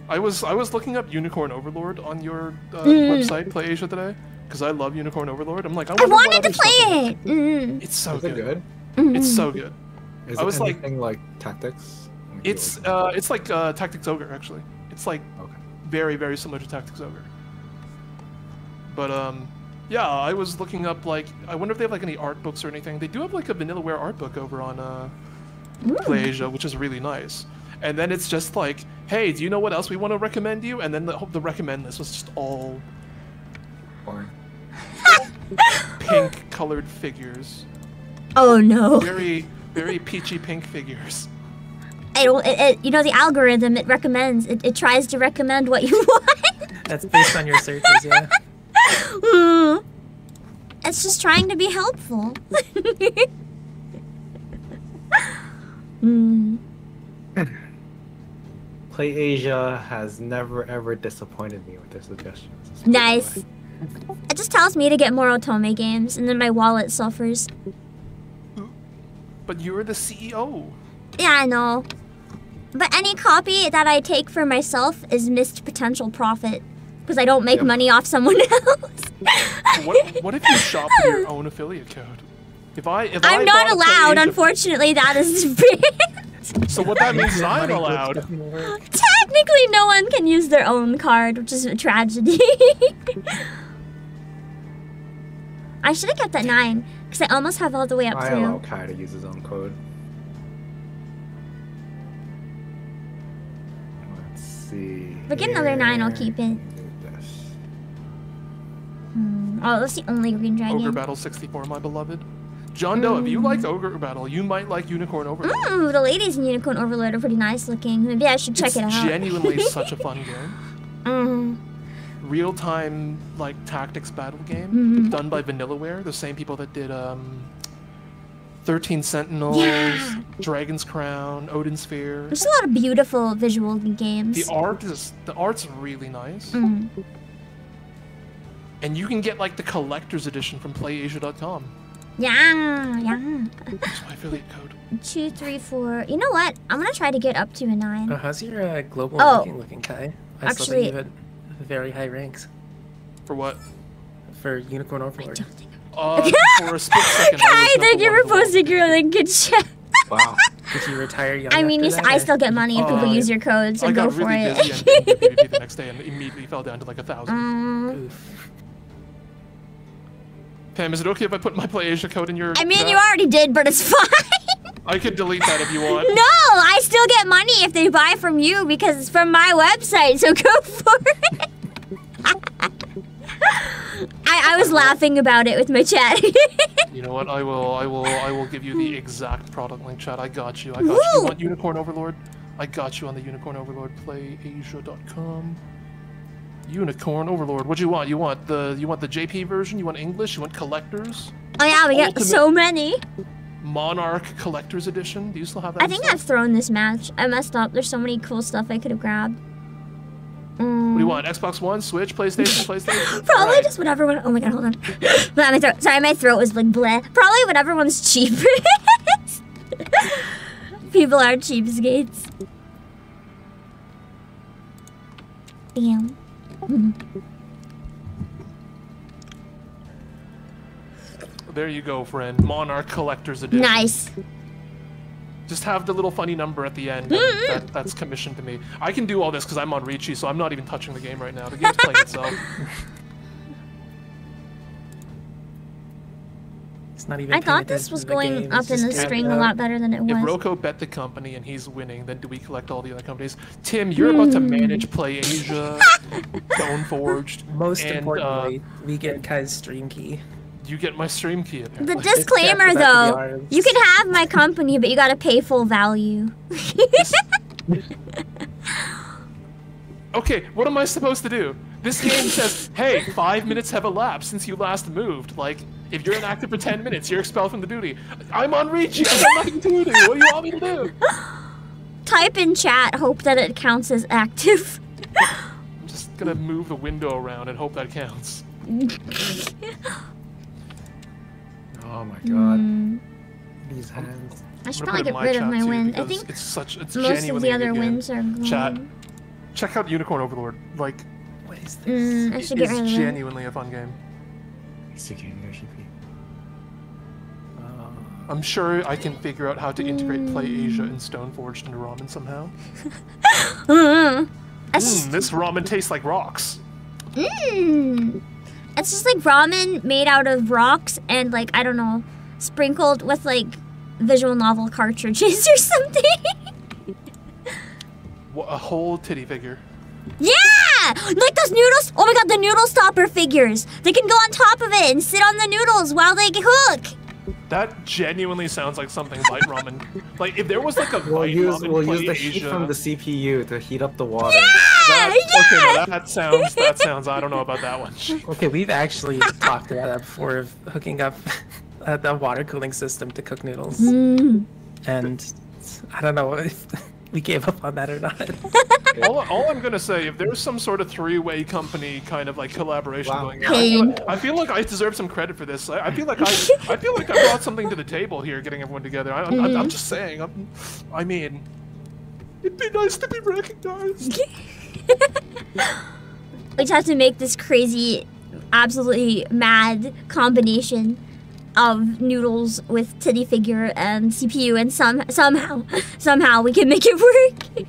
I was I was looking up Unicorn Overlord on your uh, Mm. website, Play Asia today, because I love Unicorn Overlord. I'm like, I, I wanted to play is. it. Mm, It's so Is it good. good? mm, It's so good. Is I it was like- anything like tactics? It's uh, it's like uh, Tactics Ogre actually. It's like okay. very very similar to Tactics Ogre. But um, yeah, I was looking up like I wonder if they have like any art books or anything. They do have like a Vanillaware art book over on uh, PlayAsia, which is really nice. And then it's just like, hey, do you know what else we want to recommend you? And then the, the recommend list was just all Porn. pink colored figures, Oh no. very very peachy pink figures. I don't, it, it, you know, the algorithm, it recommends, it, it tries to recommend what you want. That's based on your searches, yeah. Hmm. it's just trying to be helpful. Hmm. Play Asia has never ever disappointed me with their suggestions. Nice. It just tells me to get more Otome games, and then my wallet suffers. But you're the CEO. Yeah, I know. But any copy that I take for myself is missed potential profit. Because I don't make Yep. money off someone else. What what if you shop with your own affiliate code? If I if I I'm not allowed, unfortunately, that is banned. So what that means is I'm Money allowed. Technically, no one can use their own card, which is a tragedy. I should have kept that 9, because I almost have all the way up I allow to. Kai to use his own code. Let's see. If I get another nine, I'll keep it. Oh, that's the only green dragon. Ogre Battle 64, my beloved. John Doe, if you like Mm. Ogre Battle, you might like Unicorn Overlord. Ooh, the ladies in Unicorn Overlord are pretty nice looking. Maybe I should check it's it out. genuinely such a fun game. Mm. Real time like tactics battle game Mhm. done by Vanillaware, the same people that did um 13 Sentinels, Yeah. Dragon's Crown, Odin Sphere. There's a lot of beautiful visual games. The art is the art's really nice. Mm. And you can get like the collector's edition from playasia.com. Yeah, yeah. That's my affiliate code. Two, three, four. You know what? I'm gonna try to get up to a nine. Oh, how's your uh, global Oh. ranking looking, Kai? I saw Actually- that you had very high ranks For what? for Unicorn Overlord. I Don't think. Uh, for a split second. Kai, thank you for in the world. posting your link in chat. Wow. Did you retire young I mean, you, s- I still get money if people Uh, use your code, so I go got for really it. busy and didn't do PvP the next day and immediately fell down to like a thousand. um, Oof. Pam, is it okay if I put my PlayAsia code in your I mean, you already did, but it's fine. I could delete that if you want. no, I still get money if they buy from you because it's from my website, so go for it. I, I was laughing about it with my chat. You know what? I will I will I will give you the exact product link chat. I got you. I got you. You want Unicorn Overlord? I got you on the Unicorn Overlord playasia.com. Unicorn Overlord. What do you want? You want the you want the JP version? You want English? You want collectors? oh yeah, we got so many. Monarch Collector's Edition? Do you still have that? I think in I've thrown this match. I messed up. There's so many cool stuff I could have grabbed. What do Mm, you want? Xbox One, Switch, PlayStation, PlayStation? Probably Alright. just whatever one. Oh my god, hold on. My throat. Sorry, my throat was like bleh. Probably whatever one's cheapest. People are cheapskates. Damn. There you go, friend. Monarch Collector's Edition. Nice. Just have the little funny number at the end. Mm-hmm. that, that's commissioned to me. I can do all this because I'm on Riichi, so I'm not even touching the game right now. The game's playing itself. It's not even. I thought this was going game, up in the capped string a lot better than it If was. Roko bet the company and he's winning, then do we collect all the other companies? Tim, you're about to manage Play Asia, Stoneforged. Most and, importantly, we get Kai's stream key. Uh, you get my stream key The disclaimer back to the though, you can have my company, but you gotta pay full value. okay, what am I supposed to do? This game says, hey, five minutes have elapsed since you last moved. Like, if you're inactive for 10 minutes, you're expelled from the duty. I'm on Riichi, I have nothing to do. What do you want me to do? Type in chat, hope that it counts as active. I'm just gonna move the window around and hope that counts. Oh my god. Mm, These hands. I should probably get rid of my chat, wind. I think it's such it's most of the other game. winds are gone. Chat. Check out Unicorn Overlord. Like, What is this? Mm, I it should get is rid of them. genuinely a fun game. Seeking your GP. I'm sure I can figure out how to integrate Play Asia and Stoneforged into ramen somehow. Mm. Mm, this ramen tastes like rocks. mm. it's just like ramen made out of rocks and like I don't know, sprinkled with like visual novel cartridges or something. A whole titty figure. yeah, like those noodles. Oh my god, the noodle stopper figures. They can go on top of it and sit on the noodles while they cook. That genuinely sounds like something Vite Ramen. Like if there was like a We'll Vite use Ramen we'll use the heat from the CPU to heat up the water. Yeah, that, yeah. Okay, no, that sounds that sounds. I don't know about that one. Okay, we've actually talked about that before of hooking up uh, the water cooling system to cook noodles. Mm. And I don't know if we gave up on that or not. all, all I'm gonna say, if there's some sort of three-way company kind of like collaboration Wow. going on, I feel, like, I feel like I deserve some credit for this. I, I feel like I, I feel like I brought something to the table here, getting everyone together. I, I'm, I'm, I'm just saying. I'm, I mean, it'd be nice to be recognized. We just have to make this crazy, absolutely mad combination of noodles with titty figure and CPU, and some somehow, somehow we can make it work.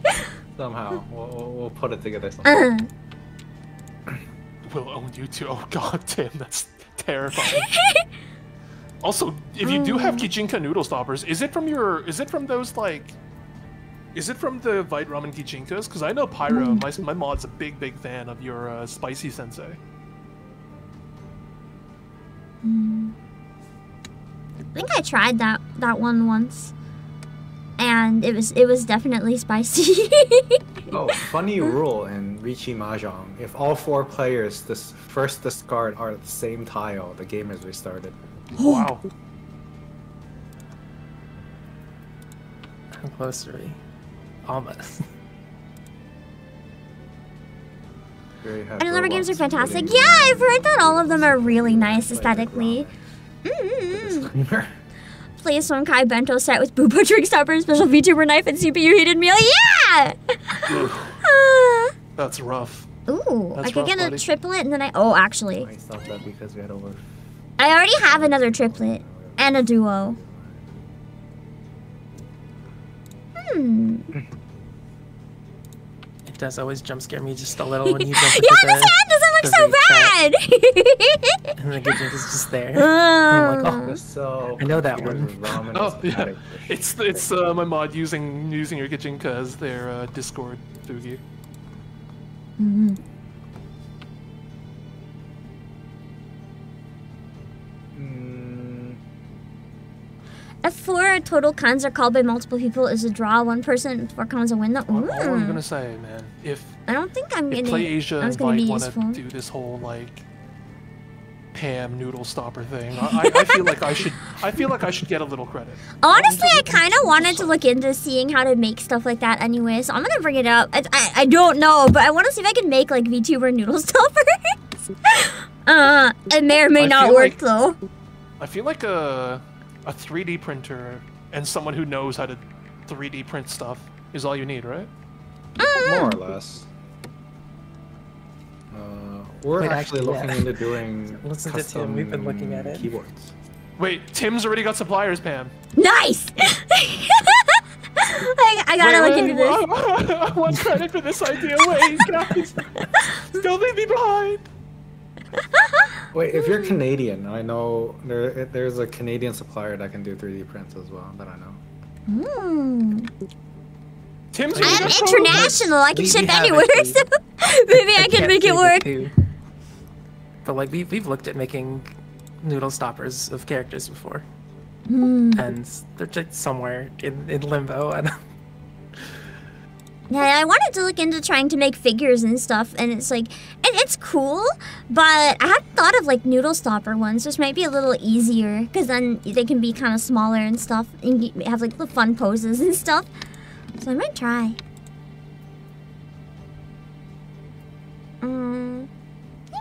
Somehow we'll, we'll, we'll put it together. Somehow. Uh, We'll own you too. Oh god damn, that's terrifying. also, if you do have Gijinka noodle stoppers, is it from your? Is it from those like? Is it from the Vite Ramen Gijinkas? Because I know Pyro, my my mod's a big big fan of your uh, spicy sensei. I think I tried that that one once, and it was it was definitely spicy. Oh, funny rule in Riichi Mahjong. If all four players this first discard are the same tile, the game is restarted. Wow. How close are we? Almost. Here you have and number games are fantastic. Yeah, I've heard that all of them are really nice aesthetically. Mm-hmm. Disclaimer. Play a Sonkai bento set with Boo drink stopper, special VTuber knife, and CPU heated meal. Yeah! Ah. That's rough. Ooh, That's I could rough, get a buddy. triplet and then I. Oh, actually, I stopped that because we had over. I already have another triplet and a duo. Hmm. It does always jump scare me just a little when you jump yeah, into this hand doesn't look the so bad. and the Gijink is just there. I'm like, oh, So I know that one. Oh yeah, it's it's uh, my mod using using your Gijinka as their uh, Discord Fugi. Mhm. If four total kans are called by multiple people, is a draw. One person, four kans a win. though? All, all I'm gonna say, man, if I don't think I'm gonna. Play Asia and gonna want to do this whole like Pam noodle stopper thing, I, I, I feel like I should I feel like I should get a little credit. Honestly, I kind of wanted to look into seeing how to make stuff like that anyway, so I'm gonna bring it up. I, I, I don't know, but I want to see if I can make like VTuber noodle stoppers. uh, it may or may not work like- though. I feel like a a 3D printer and someone who knows how to 3D print stuff is all you need, right? More or less. Uh, we're Wait, actually, actually, looking yeah. into doing. Listen to Tim, we've been looking at custom it. Keyboards. Wait, Tim's already got suppliers, Pam. Nice. I, I gotta Wait, look wait, into this. I want credit for this idea. Wait, guys, don't leave me behind. Wait, if you're Canadian, I know there there's a Canadian supplier that can do 3D prints as well that I know. Hmm. Tim's I I already am international. I can We- we ship have anywhere, actually- so maybe I, can can't make it work. two. But like we we've looked at making noodle stoppers of characters before, Hmm. and they're just somewhere in, in limbo. And Yeah, I wanted to look into trying to make figures and stuff, and it's like, and it's cool, but I hadn't thought of like noodle stopper ones, which might be a little easier, because then they can be kind of smaller and stuff, and have like the fun poses and stuff. So I might try. Um,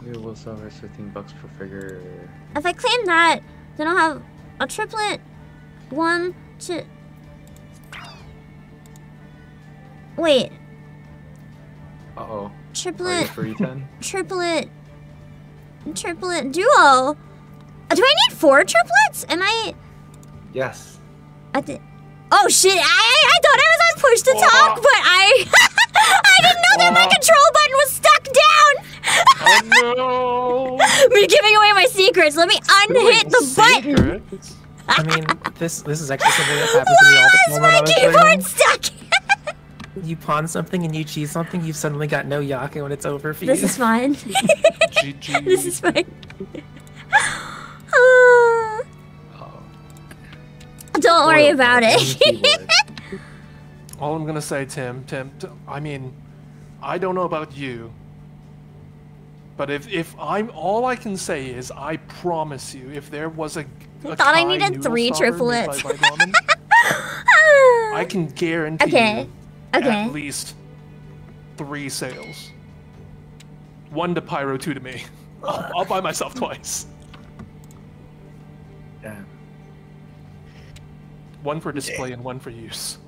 Noodle silver, 15 bucks per figure. if I claim that, then I'll have a triplet, one, two. Wait, Uh oh. Are you triplet. free 10? triplet triplet duo. Uh, Do I need four triplets? Am I Yes. I did. Oh shit! I I, I thought I was on push to Oh. talk, but I I didn't know that my Oh. control button was stuck down. Oh no! We're giving away my secrets. Let me unhit the button. Secrets? I mean, this this is actually something that happens to me all the Why time is when my keyboard stuck? You pon something and you cheese something, you've suddenly got no yakin when it's over for this you. is fine. This is fine. Oh. don't worry Spoiled about it. All I'm gonna say, Tim, Tim, t- I mean, I don't know about you, but if if I'm all I can say is I promise you, if there was a, a thought I needed three triplets. by Vite Ramen, I can guarantee Okay, you okay. at least three sales. One to Pyro, two to me. I'll, I'll buy myself twice. Yeah. One for display and one for use.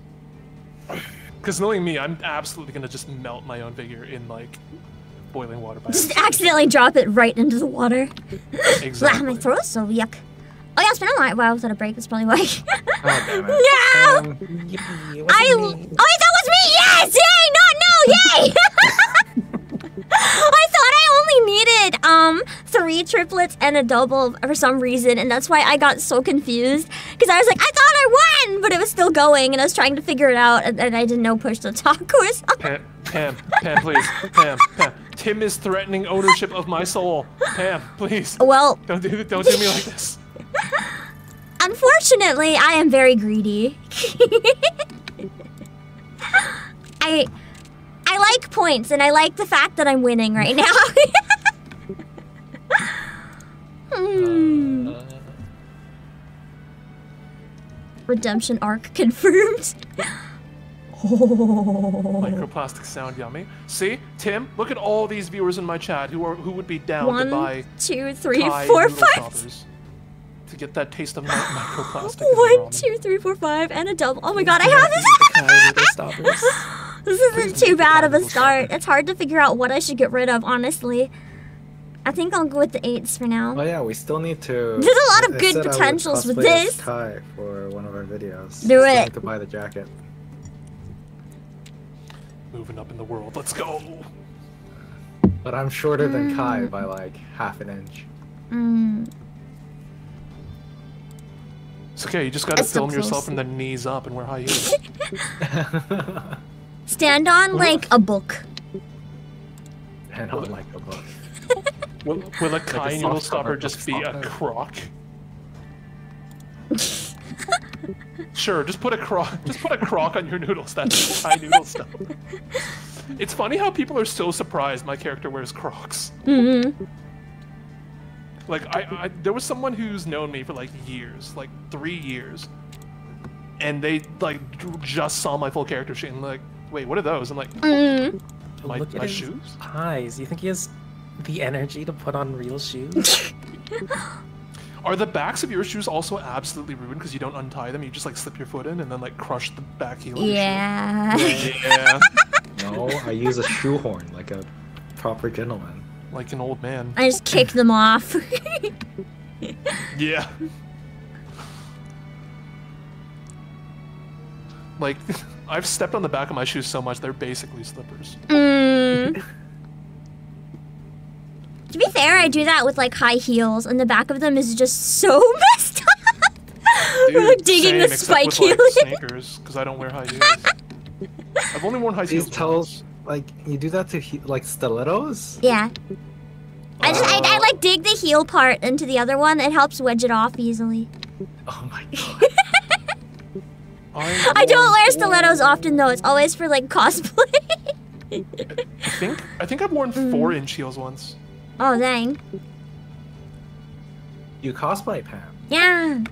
Because knowing me, I'm absolutely gonna just melt my own figure in like boiling water by Just accidentally drop it right into the water. Exactly. my throat's so yuck. Oh yeah, it's been a while while without a break. That's probably why. Oh no! Um, Yippee, I. Oh, me. That was me! Yes! Yay! Not no! Yay! I thought I only needed um three triplets and a double for some reason, and that's why I got so confused. Because I was like, I thought I won, but it was still going, and I was trying to figure it out, and, and I didn't know push to talk was. Pam, Pam, Pam, please, Pam, Pam. Tim is threatening ownership of my soul. Pam, please, Well, don't do don't do me like this. unfortunately, I am very greedy. I I like points, and I like the fact that I'm winning right now. hmm. uh, Redemption arc confirmed. oh. Microplastic sound yummy. See, Tim, look at all these viewers in my chat who are who would be down to buy two, three, Thai four, five. choppers to get that taste of mi- microplastic. in their One, ramen. two, three, four, five, and a double. Oh my god, I have These are the Kai noodle this. this isn't too bad of a start. It's hard to figure out what I should get rid of, honestly. I think I'll go with the eights for now. Oh yeah, we still need to. There's a lot of good said I would potentials with this. Kai for one of our videos. Do Still it. Need to buy the jacket. Moving up in the world. Let's go. But I'm shorter than Kai Mm. by like half an inch. Mm. It's okay. You just gotta That's so film yourself close. from the knees up and wear high heels. Stand on like a book. and I'll like a book. will, will a Kai a noodle stopper just be a a soft sure, just put a croc. Just put a croc on your noodles. That's Kai noodle stuff. It's funny how people are so surprised my character wears Crocs. hmm Like I, I, there was someone who's known me for like years, like three years, and they like just saw my full character sheet and like, wait, what are those? I'm like, Mm. my, Look at my his shoes? eyes. You think he has the energy to put on real shoes? Are the backs of your shoes also absolutely ruined because you don't untie them? You just like slip your foot in and then like crush the back heel. of shoe? Yeah. Yeah, No, I use a shoehorn like a proper gentleman. Like an old man. I just kick them off. Yeah. Like, I've stepped on the back of my shoes so much they're basically slippers. Mm. To be fair, I do that with like high heels, and the back of them is just so messed up. We're like digging same, the spike with, heel. like, sneakers, because I don't wear high heels. I've only worn high These heels tells once. Like you do that to he- like stilettos. yeah. I just I, I Uh, like dig the heel part into the other one. It helps wedge it off easily. Oh my god. I, I don't wear stilettos often though. It's always for like cosplay. I think I think I've worn Mm. four inch heels once. oh dang. You cosplay, Pam. Yeah.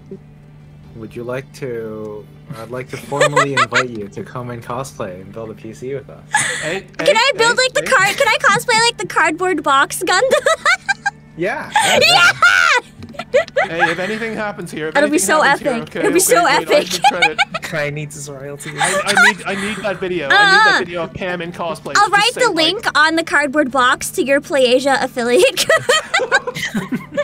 Would you like to? I'd like to formally invite you to come and cosplay and build a PC with us. Hey, Can hey, I build hey, like the hey. card? Can I cosplay like the cardboard box Gundam? Yeah. yeah, yeah. yeah! Hey, if anything happens here, if That'll be so happens here, epic. okay, It'll be okay, so wait, epic. need. Kai needs his royalties. I, I need I need that video. I need Uh, that video of Pam in cosplay. I'll Just write say, the like, link on the cardboard box to your PlayAsia affiliate.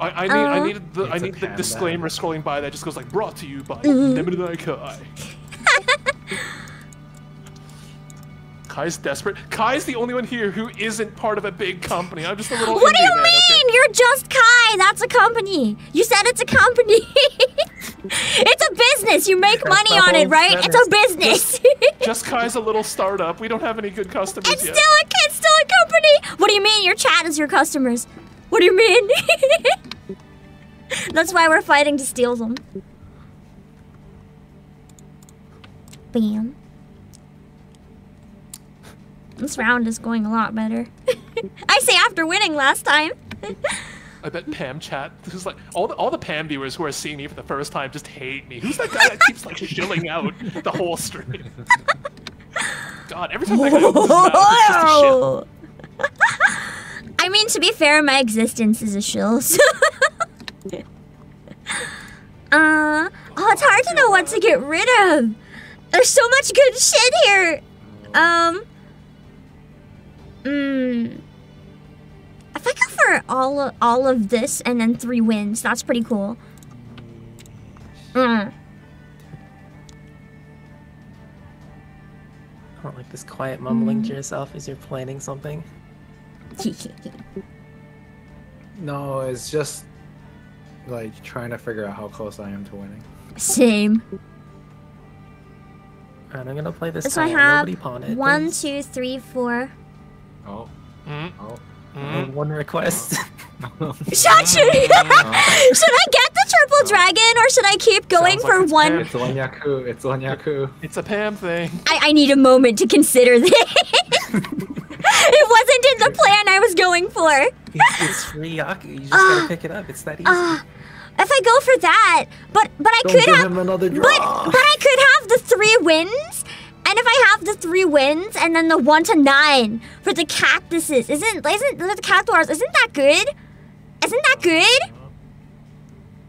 I, I need I Uh. need the I need the disclaimer scrolling by that just goes like brought to you by Mm-hmm. Kai. Kai's desperate. Kai's the only one here who isn't part of a big company. I'm just a little. What do you man, okay? mean? You're just Kai. That's a company. You said it's a company. it's a business. You make That's money on it, whole right? It's a business. Just Kai's a little startup. We don't have any good customers it's still a it's still a company. What do you mean? Your chat is your customers. What do you mean? That's why we're fighting to steal them. Bam. This round is going a lot better. I say after winning last time. I bet Pam chat. This is like all the all the Pam viewers who are seeing me for the first time just hate me. Who's that guy that keeps like shilling out the whole stream? God, every time that guy opens his mouth, it's just a shill. I mean, to be fair, my existence is a shill. So. uh, oh, it's hard to know what to get rid of. There's so much good shit here. Um. Mm. If I go for all all of this and then three wins, that's pretty cool. Mm. I don't like this quiet mumbling to yourself as you're planning something. No, it's just like trying to figure out how close I am to winning. Same. Alright, I'm gonna play this So I have Nobody pon it. one, please. two, three, four. Oh, Mm, oh. Mm. one request. Shot should should I get the triple dragon or should I keep going Sounds like for it's one? It's one Yaku. It's one Yaku. It's a Pam thing. I, I need a moment to consider this. It wasn't in the plan I was going for. it's, it's free Yaku. You just Ah. gotta pick it up. It's that easy. Uh, if I go for that, but but I Don't could give have, him another but but I could have the three wins. And if I have the three wins and then the one to nine for the cactuses, isn't isn't the cactuars? Isn't that good? Isn't that good?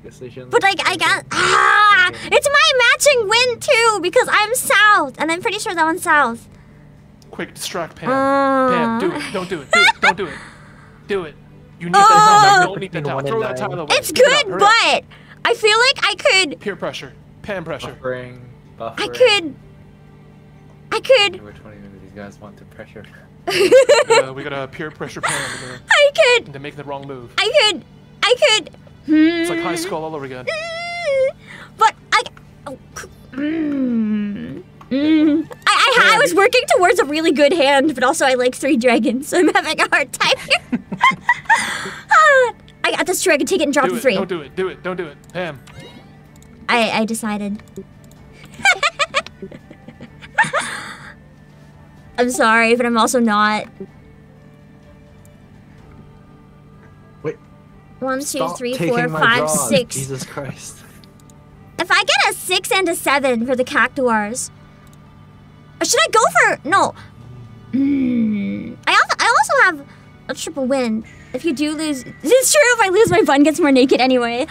Decision. But like I got ah, it's my matching win too because I'm south and I'm pretty sure that one's south. Quick, distract Pam. Uh. Pam, do it. Don't do it. Do it. Don't do it. Do it. You need that Uh. You don't need that Between Throw that nine. tile away. It's Pick it good, but I feel like I could peer pressure. Pam pressure. buffering. Buffering. I could I could Which one of these guys want to pressure? Uh, we gotta peer pressure Pam into, I could into making the wrong move. I could I could It's like high school all over again. But I oh, mm, mm. I, I, I was working towards a really good hand, but also I like three dragons, so I'm having a hard time here. Ah, I got this dragon, take it and drop Do the it. three. Don't do it. Do it. Don't do it. Pam. I, I decided. I'm sorry, but I'm also not. Wait. One, two, Stop three, taking my draws, six. Jesus Christ. If I get a six and a seven for the cactuars, or should I go for no? Mm, I also I also have a triple win. If you do lose, it's true. If I lose, my bun gets more naked anyway.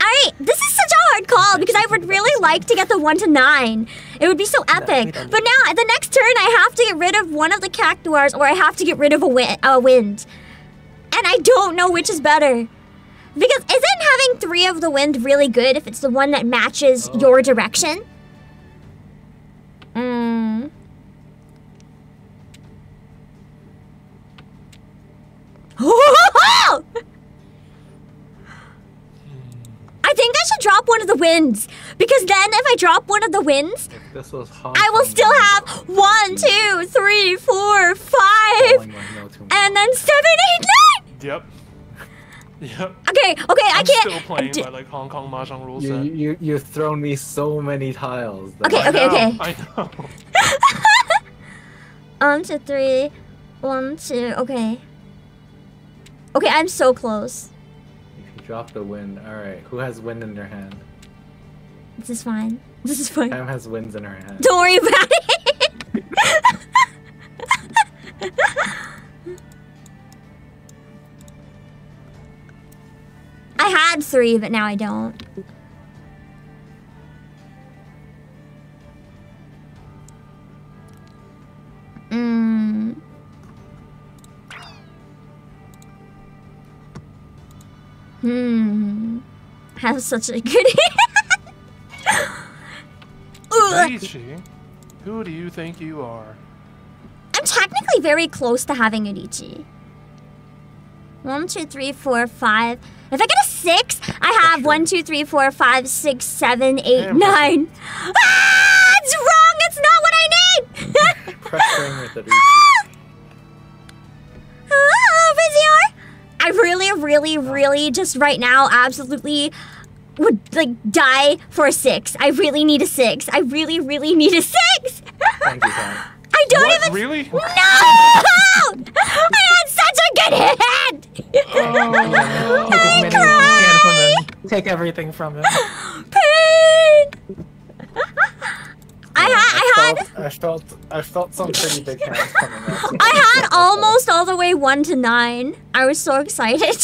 Alright, this is such a hard call because I would really like to get the one to nine. It would be so epic. But now at the next turn, I have to get rid of one of the cactuars, or I have to get rid of a, win- a wind, and I don't know which is better. Because isn't having three of the wind really good if it's the one that matches your direction? Mm. I think I should drop one of the winds because then if I drop one of the winds, this was Hong I will still have one, two, three, four, five, falling like no tomorrow. and then seven, eight, nine. Yep. Yep. Okay, okay, I I'm can't. still playing d- by like Hong Kong mahjong rules. You, you you have thrown me so many tiles. that Okay, I okay, know, okay. I know. One, two, three. One, two. Okay. Okay, I'm so close. If you drop the wind, alright. Who has wind in their hand? This is fine. This is fine. Pam has winds in her hand. Don't worry about it. I had three, but now I don't. Mm. Hmm. Have such a good. Daichi, who do you think you are? I'm technically very close to having a Ichi. One, two, three, four, five. If I get a six, I have Sure. one, two, three, four, five, six, seven, eight, nine. Ah, it's wrong. It's not what I need. Pressuring the oh. I really, really, really just right now absolutely would like die for a six. I really need a six. I really, really need a six. Thank you, Tom. I don't What? even. Really? No! Oh. I had such a good hand. Oh, Take as many as you can from him. Take everything from him. Pain. I had, I had, felt, I felt, I felt some pretty big hands coming up. I had almost all the way one to nine. I was so excited.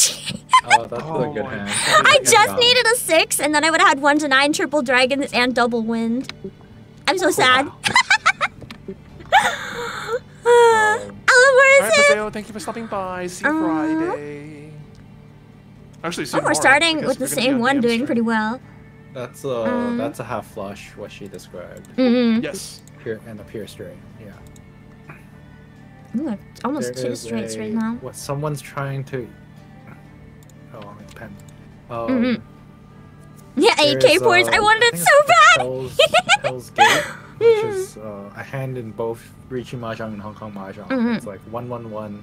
Oh, that's Oh a good hand. God. I Good just job. needed a six, and then I would have had one to nine, triple dragons, and double wind. I'm so sad. Wow. Ellen, where Alright, is it? Paseo, thank you for stopping by. See you Uh, Friday. Actually, see Oh, you we're starting with the we're gonna be same one DM doing pretty well. That's a Um, that's a half flush what she described. Mm-hmm. Yes. Pure and a pure straight. Yeah. Ooh, almost There two is straights a- right now. What someone's trying to. Oh, it's pen. Um, Mhm. Yeah, there's, 8k points. I uh, wanted it so bad. Hell's, Hell's Gate, which is uh, a hand in both Riichi Mahjong and Hong Kong Mahjong. Mhm. It's like one one one,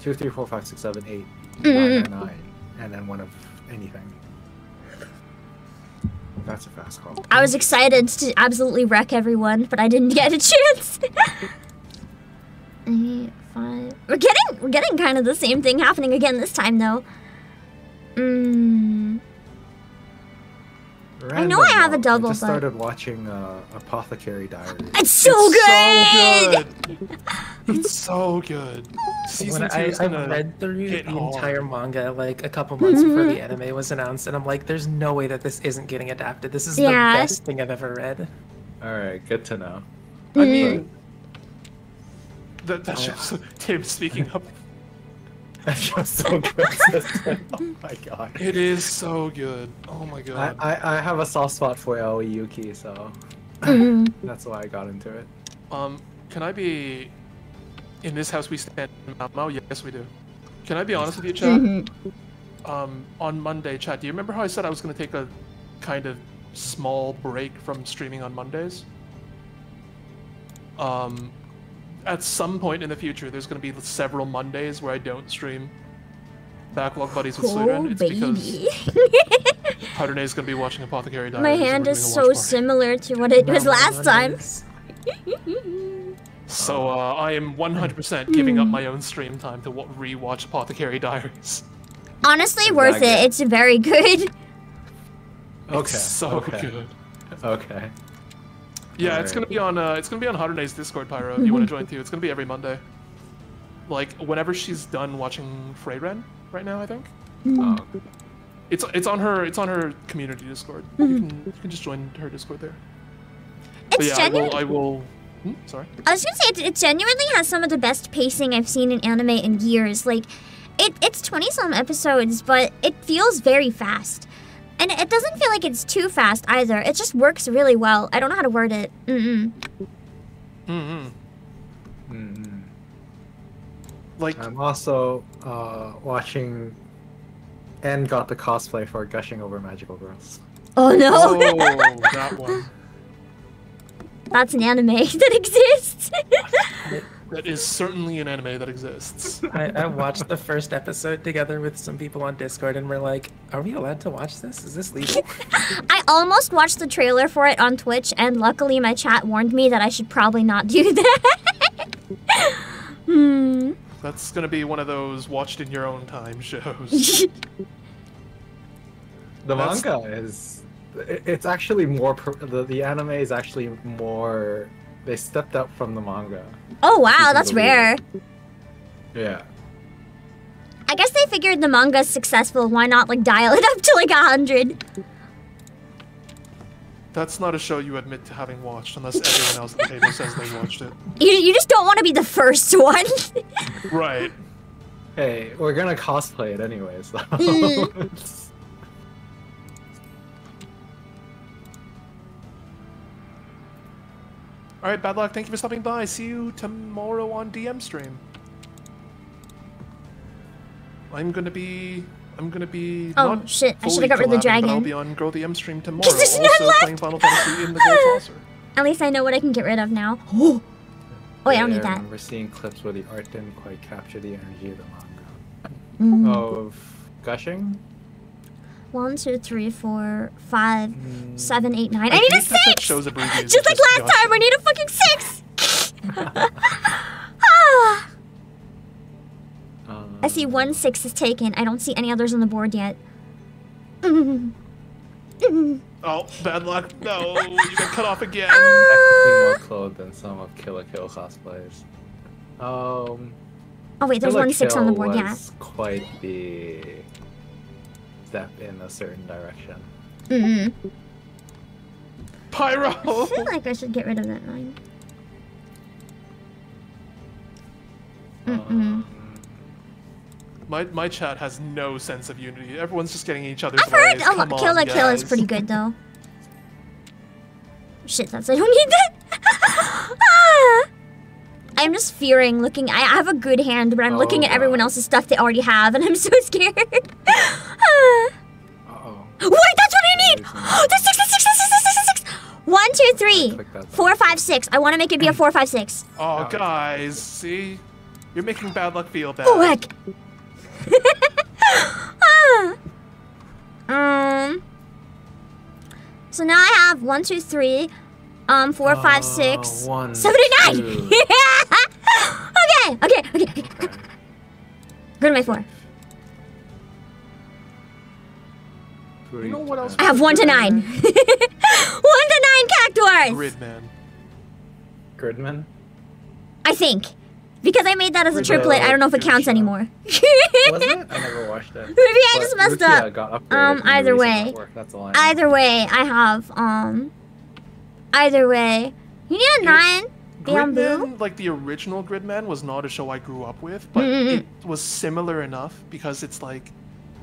two three four five six seven eight, Mhm. nine nine nine, and then one of anything. That's a fast call. I was excited to absolutely wreck everyone, but I didn't get a chance. Eight, five. We're getting we're getting kind of the same thing happening again this time though. Mm. I know I have a double, note, I just but- started watching uh, Apothecary Diaries. It's so It's good. so good. it's so good. Season When two I, is I gonna. read through the hard. entire manga like a couple months before Mm-hmm. the anime was announced, and I'm like, there's no way that this isn't getting adapted. This is Yeah. the best thing I've ever read. All right, good to know. I Mm. mean, that, that show's Tim speaking up. That show's so good. oh my god. It is so good. Oh my god. I, I have a soft spot for Aoi Yuki, so Mhm. that's why I got into it. Um, can I be in this house we stand in Mao? Yes, we do. Can I be honest with you, chat? Mhm. Um, on Monday, chat. Do you remember how I said I was gonna take a kind of small break from streaming on Mondays? Um, at some point in the future, there's gonna be several Mondays where I don't stream Backlog Buddies with Oh Slytherin. It's because baby. Is gonna be watching Apothecary Diaries. My hand is so party. similar to what it was last time. So uh, I am 100% giving up my own stream time to wa- rewatch Apothecary Diaries. Honestly, worth it. Exactly. It's very good. Okay. It's so okay. good. Okay. Yeah, it's Alright. gonna be on. Uh, it's gonna be on Harune's Discord, Pyro. If you want to join too, it's gonna be every Monday. Like whenever she's done watching Frieren right now, I think Oh, it's it's on her it's on her community Discord. You can you can just join her Discord there. But It's yeah, genuine. I will. I will. Hmm? Sorry. I was gonna say it, it genuinely has some of the best pacing I've seen in anime in years. Like, it it's twenty some episodes, but it feels very fast, and it doesn't feel like it's too fast either. It just works really well. I don't know how to word it. Mm-mm. Mm-hmm. mm Like I'm also uh, watching and got the cosplay for Gushing Over Magical Girls. Oh no, oh that one. that's an anime that exists. That is certainly an anime that exists. I, I watched the first episode together with some people on Discord, and we're like, "Are we allowed to watch this? Is this legal?" I almost watched the trailer for it on Twitch, and luckily my chat warned me that I should probably not do that. hmm. That's gonna be one of those watched in your own time shows. The That's- manga is. It's actually more. The, the anime is actually more. They stepped up from the manga. Oh wow, that's rare. it. Yeah. I guess they figured the manga's successful. Why not like dial it up to like a hundred? That's not a show you admit to having watched unless everyone else at the table says they watched it. You, you just don't want to be the first one. Right. Hey, we're gonna cosplay it anyway, so. Mm. All right, bad luck. Thank you for stopping by. See you tomorrow on DM stream. I'm gonna be. I'm gonna be. Oh, not shit, I should've got rid of the collabing, but I'll be on Grow the M stream tomorrow. there's also left! playing Final Fantasy in the Gold Saucer. At least I know what I can get rid of now. Oh, wait, I don't need that. remember seeing clips where the art didn't quite capture the energy of the manga. Mm. Of gushing? One, two, three, four, five, Mm, seven, eight, nine. I, I need a hate that that six! shows abbreviated Just like just last time, I need a fucking six! Ah. um, I see one six is taken. I don't see any others on the board yet. Mm. Mm. Oh, bad luck. No, you got cut off again. Technically more Ah. clothed than some of Kill Kill cosplays. Um, Oh wait, there's Kill one six on the Kill board. Yeah. was quite the step in a certain direction. Mm-hmm. Pyro. I feel like I should get rid of that nine. Mm-mm. Um, My my chat has no sense of unity. Everyone's just getting each other's I've heard ways. Come Kill on, la Kill is pretty good though. Shit, that's I don't need that. Ah. I'm just fearing looking. I have a good hand, but I'm looking Oh, at everyone else's stuff they already have, and I'm so scared. Ah. uh-oh. Wait, that's what I need. the six, the six, the six, the six, the six. One, two, three. Four, five, six. I want to make it be a four, five, six. Oh, Oh, guys, see, you're making bad luck feel bad. Oh heck. Um. So now I have one, two, three, um, four, five, Uh, six, one, seven, eight, nine. two. okay, okay, okay, okay. Go to my four. You know what else? I have one to nine. one to nine cactuars. Gridman. Gridman? I think. Because I made that as a triplet, I don't know if it counts anymore. Was it? I never watched it. Maybe I just messed Rukia up. Got Um, either way. That's all I. Either way, I have, um... Either way. You need a Dude, nine? Bamboo? Gridman, like the original Gridman, was not a show I grew up with, but Mm-mm. it was similar enough because it's like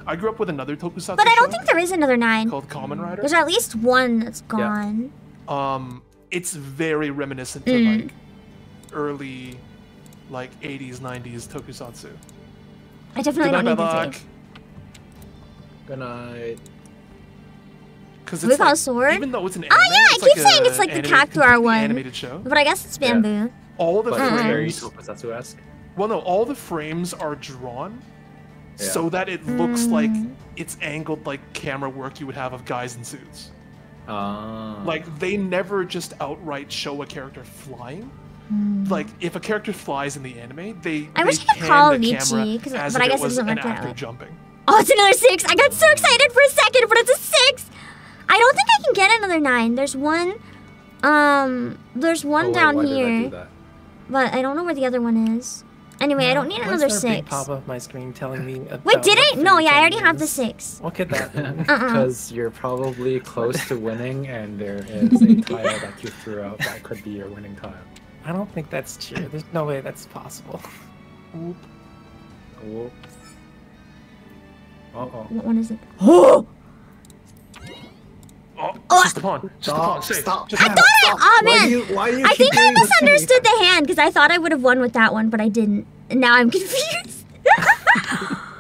I grew up with another tokusatsu But I don't show think there is another nine. called Kamen Rider. There's at least one that's gone. Um, it's very reminiscent to Mm. like early, like 80s, 90s tokusatsu. I definitely Good don't night, need bad the luck. save. Good night. Because With it's like, our sword? even though it's an Oh, anime, yeah, I keep like saying a it's like the animated- Cactuar one. animated show. But I guess it's Yeah. bamboo. All the But very frames, tokusatsu-esque. well, no, all the frames are drawn Yeah. so that it looks like Mm. it's angled like camera work you would have of guys in suits. Ah. Like they never just outright show a character flying. Hmm. Like if a character flies in the anime, they I they wish I could pan call the Richie, camera 'cause- as but I guess it it was doesn't an work that actor way. jumping. Oh, it's another six! I got so excited for a second, but it's a six! I don't think I can get another nine. There's one, um, there's one Oh, wait, down why did I do here, that? but I don't know where the other one is. Anyway, I don't need another is big six. pop up my screen telling me about Wait, did what I? No, yeah, I already that have the is? six. What could that mean? Uh-uh. Because you're probably close to winning, and there is a tile that you threw out that could be your winning tile. I don't think that's true. There's no way that's possible. Oop. Whoops. Uh oh. What one is it? Oh! Oh, Oh, just a pon. Just a pon. Safe. Just a I pon. thought I, oh man, do you- why you I think I doing this to me? misunderstood the hand because I thought I would have won with that one, but I didn't. And now I'm confused.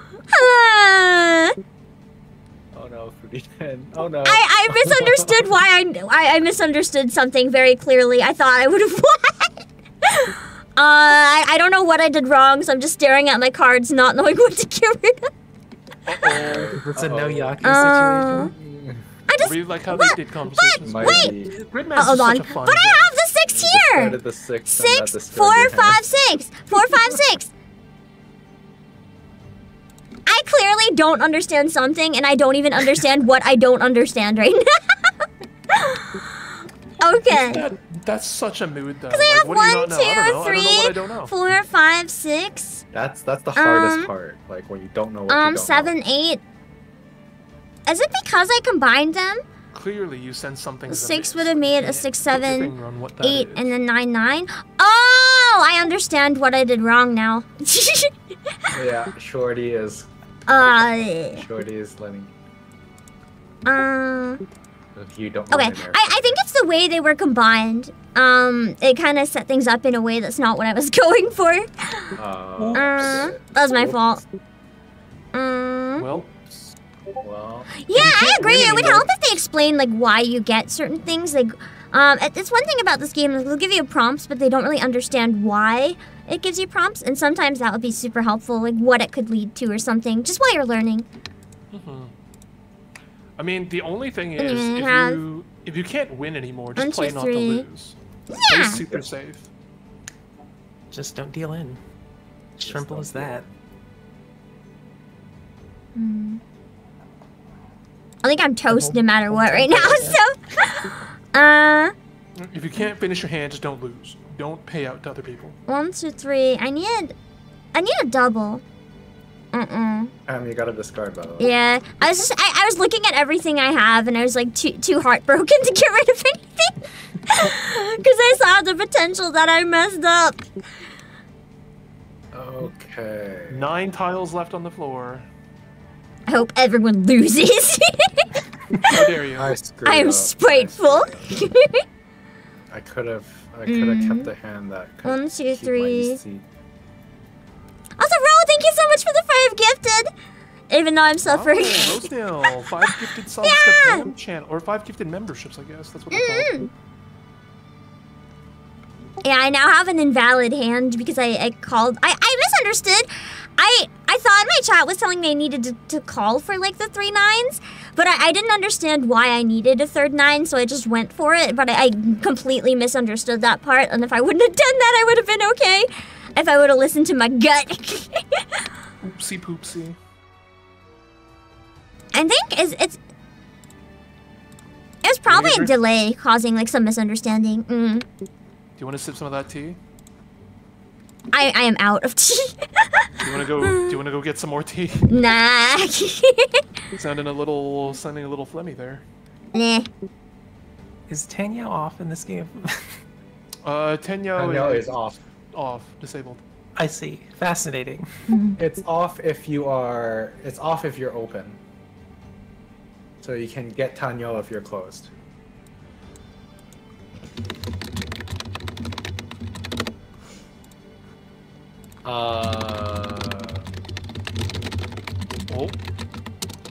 Oh no, Fruity Den. Oh no. I, I misunderstood why I, I I misunderstood something very clearly. I thought I would have won. Uh, I, I don't know what I did wrong, so I'm just staring at my cards, not knowing what to get rid of. Uh-oh. It's a no Uh-oh. Yaki Uh, situation. I I really like how what? they did conversations. Might Wait. be Gridman's uh, hold on, such a but I have the six here. the six, and that Six, destroyed four, your hand. five, six, four, five, six. I clearly don't understand something, and I don't even understand what I don't understand right now. okay. That, that's such a mood, though. Because I Like, have what do you one, know? I don't know. two, I don't know what I three, don't know. four, five, six, That's that's the hardest Um, part. Like when you don't know what you um, don't seven, know. eight. Is it because I combined them? Clearly, you sent something. A six would have made a Can't six, put your seven, finger on what that Eight is. and then nine, nine. Oh, I understand what I did wrong now. yeah, Shorty is uh, Shorty is letting uh, if you don't okay. run in there. I, I think it's the way they were combined. Um, it kind of set things up in a way that's not what I was going for. Uh, Uh, that was my fault. Um, Well, well, yeah, I agree. It would help if they explain like why you get certain things. Like, um, it's one thing about this game. They'll give you prompts, but they don't really understand why it gives you prompts. And sometimes that would be super helpful, like what it could lead to or something, just while you're learning. Mhm. I mean, the only thing And is you if you if you can't win anymore, just One, play two, not three. to lose. Play Yeah. super safe. Just don't deal in. Simple as that. I think I'm toast no matter what right now. So, uh, If you can't finish your hand, just don't lose. Don't pay out to other people. one, two, three. I need, I need a double. Uh-uh. um, you gotta discard by the way. Yeah, I was just I, I was looking at everything I have and I was like too too heartbroken to get rid of anything because I saw the potential that I messed up. Okay. Nine tiles left on the floor. I hope everyone loses. How dare you? I I am up. spiteful. I could have. I could have kept a hand that. Could Mm. One, two, keep three. also, Ro, thank you so much for the five gifted. Even though I'm suffering. Oh, Rosedale, five gifted subs Yeah. to channel, or five gifted memberships, I guess. That's what they're called. Yeah, I now have an invalid hand because I, I called. I, I misunderstood. I I thought my chat was telling me I needed to, to call for like the three nines, but I, I didn't understand why I needed a third nine, so I just went for it. But I, I completely misunderstood that part, and if I wouldn't have done that, I would have been okay. If I would have listened to my gut. Oopsie poopsie. I think is it's. It was probably a delay causing like some misunderstanding. Mm. Do you want to sip some of that tea? I, I am out of tea. Do you want to go? do you want to go get some more tea? nah. sounding a little, sounding a little phlegmy there. nah. Is Tanyao off in this game? Uh, Tanyao Danielle is is off. off, disabled. I see. Fascinating. It's off if you are. It's off if you're open. So you can get Tanyao if you're closed. Uh. Oh,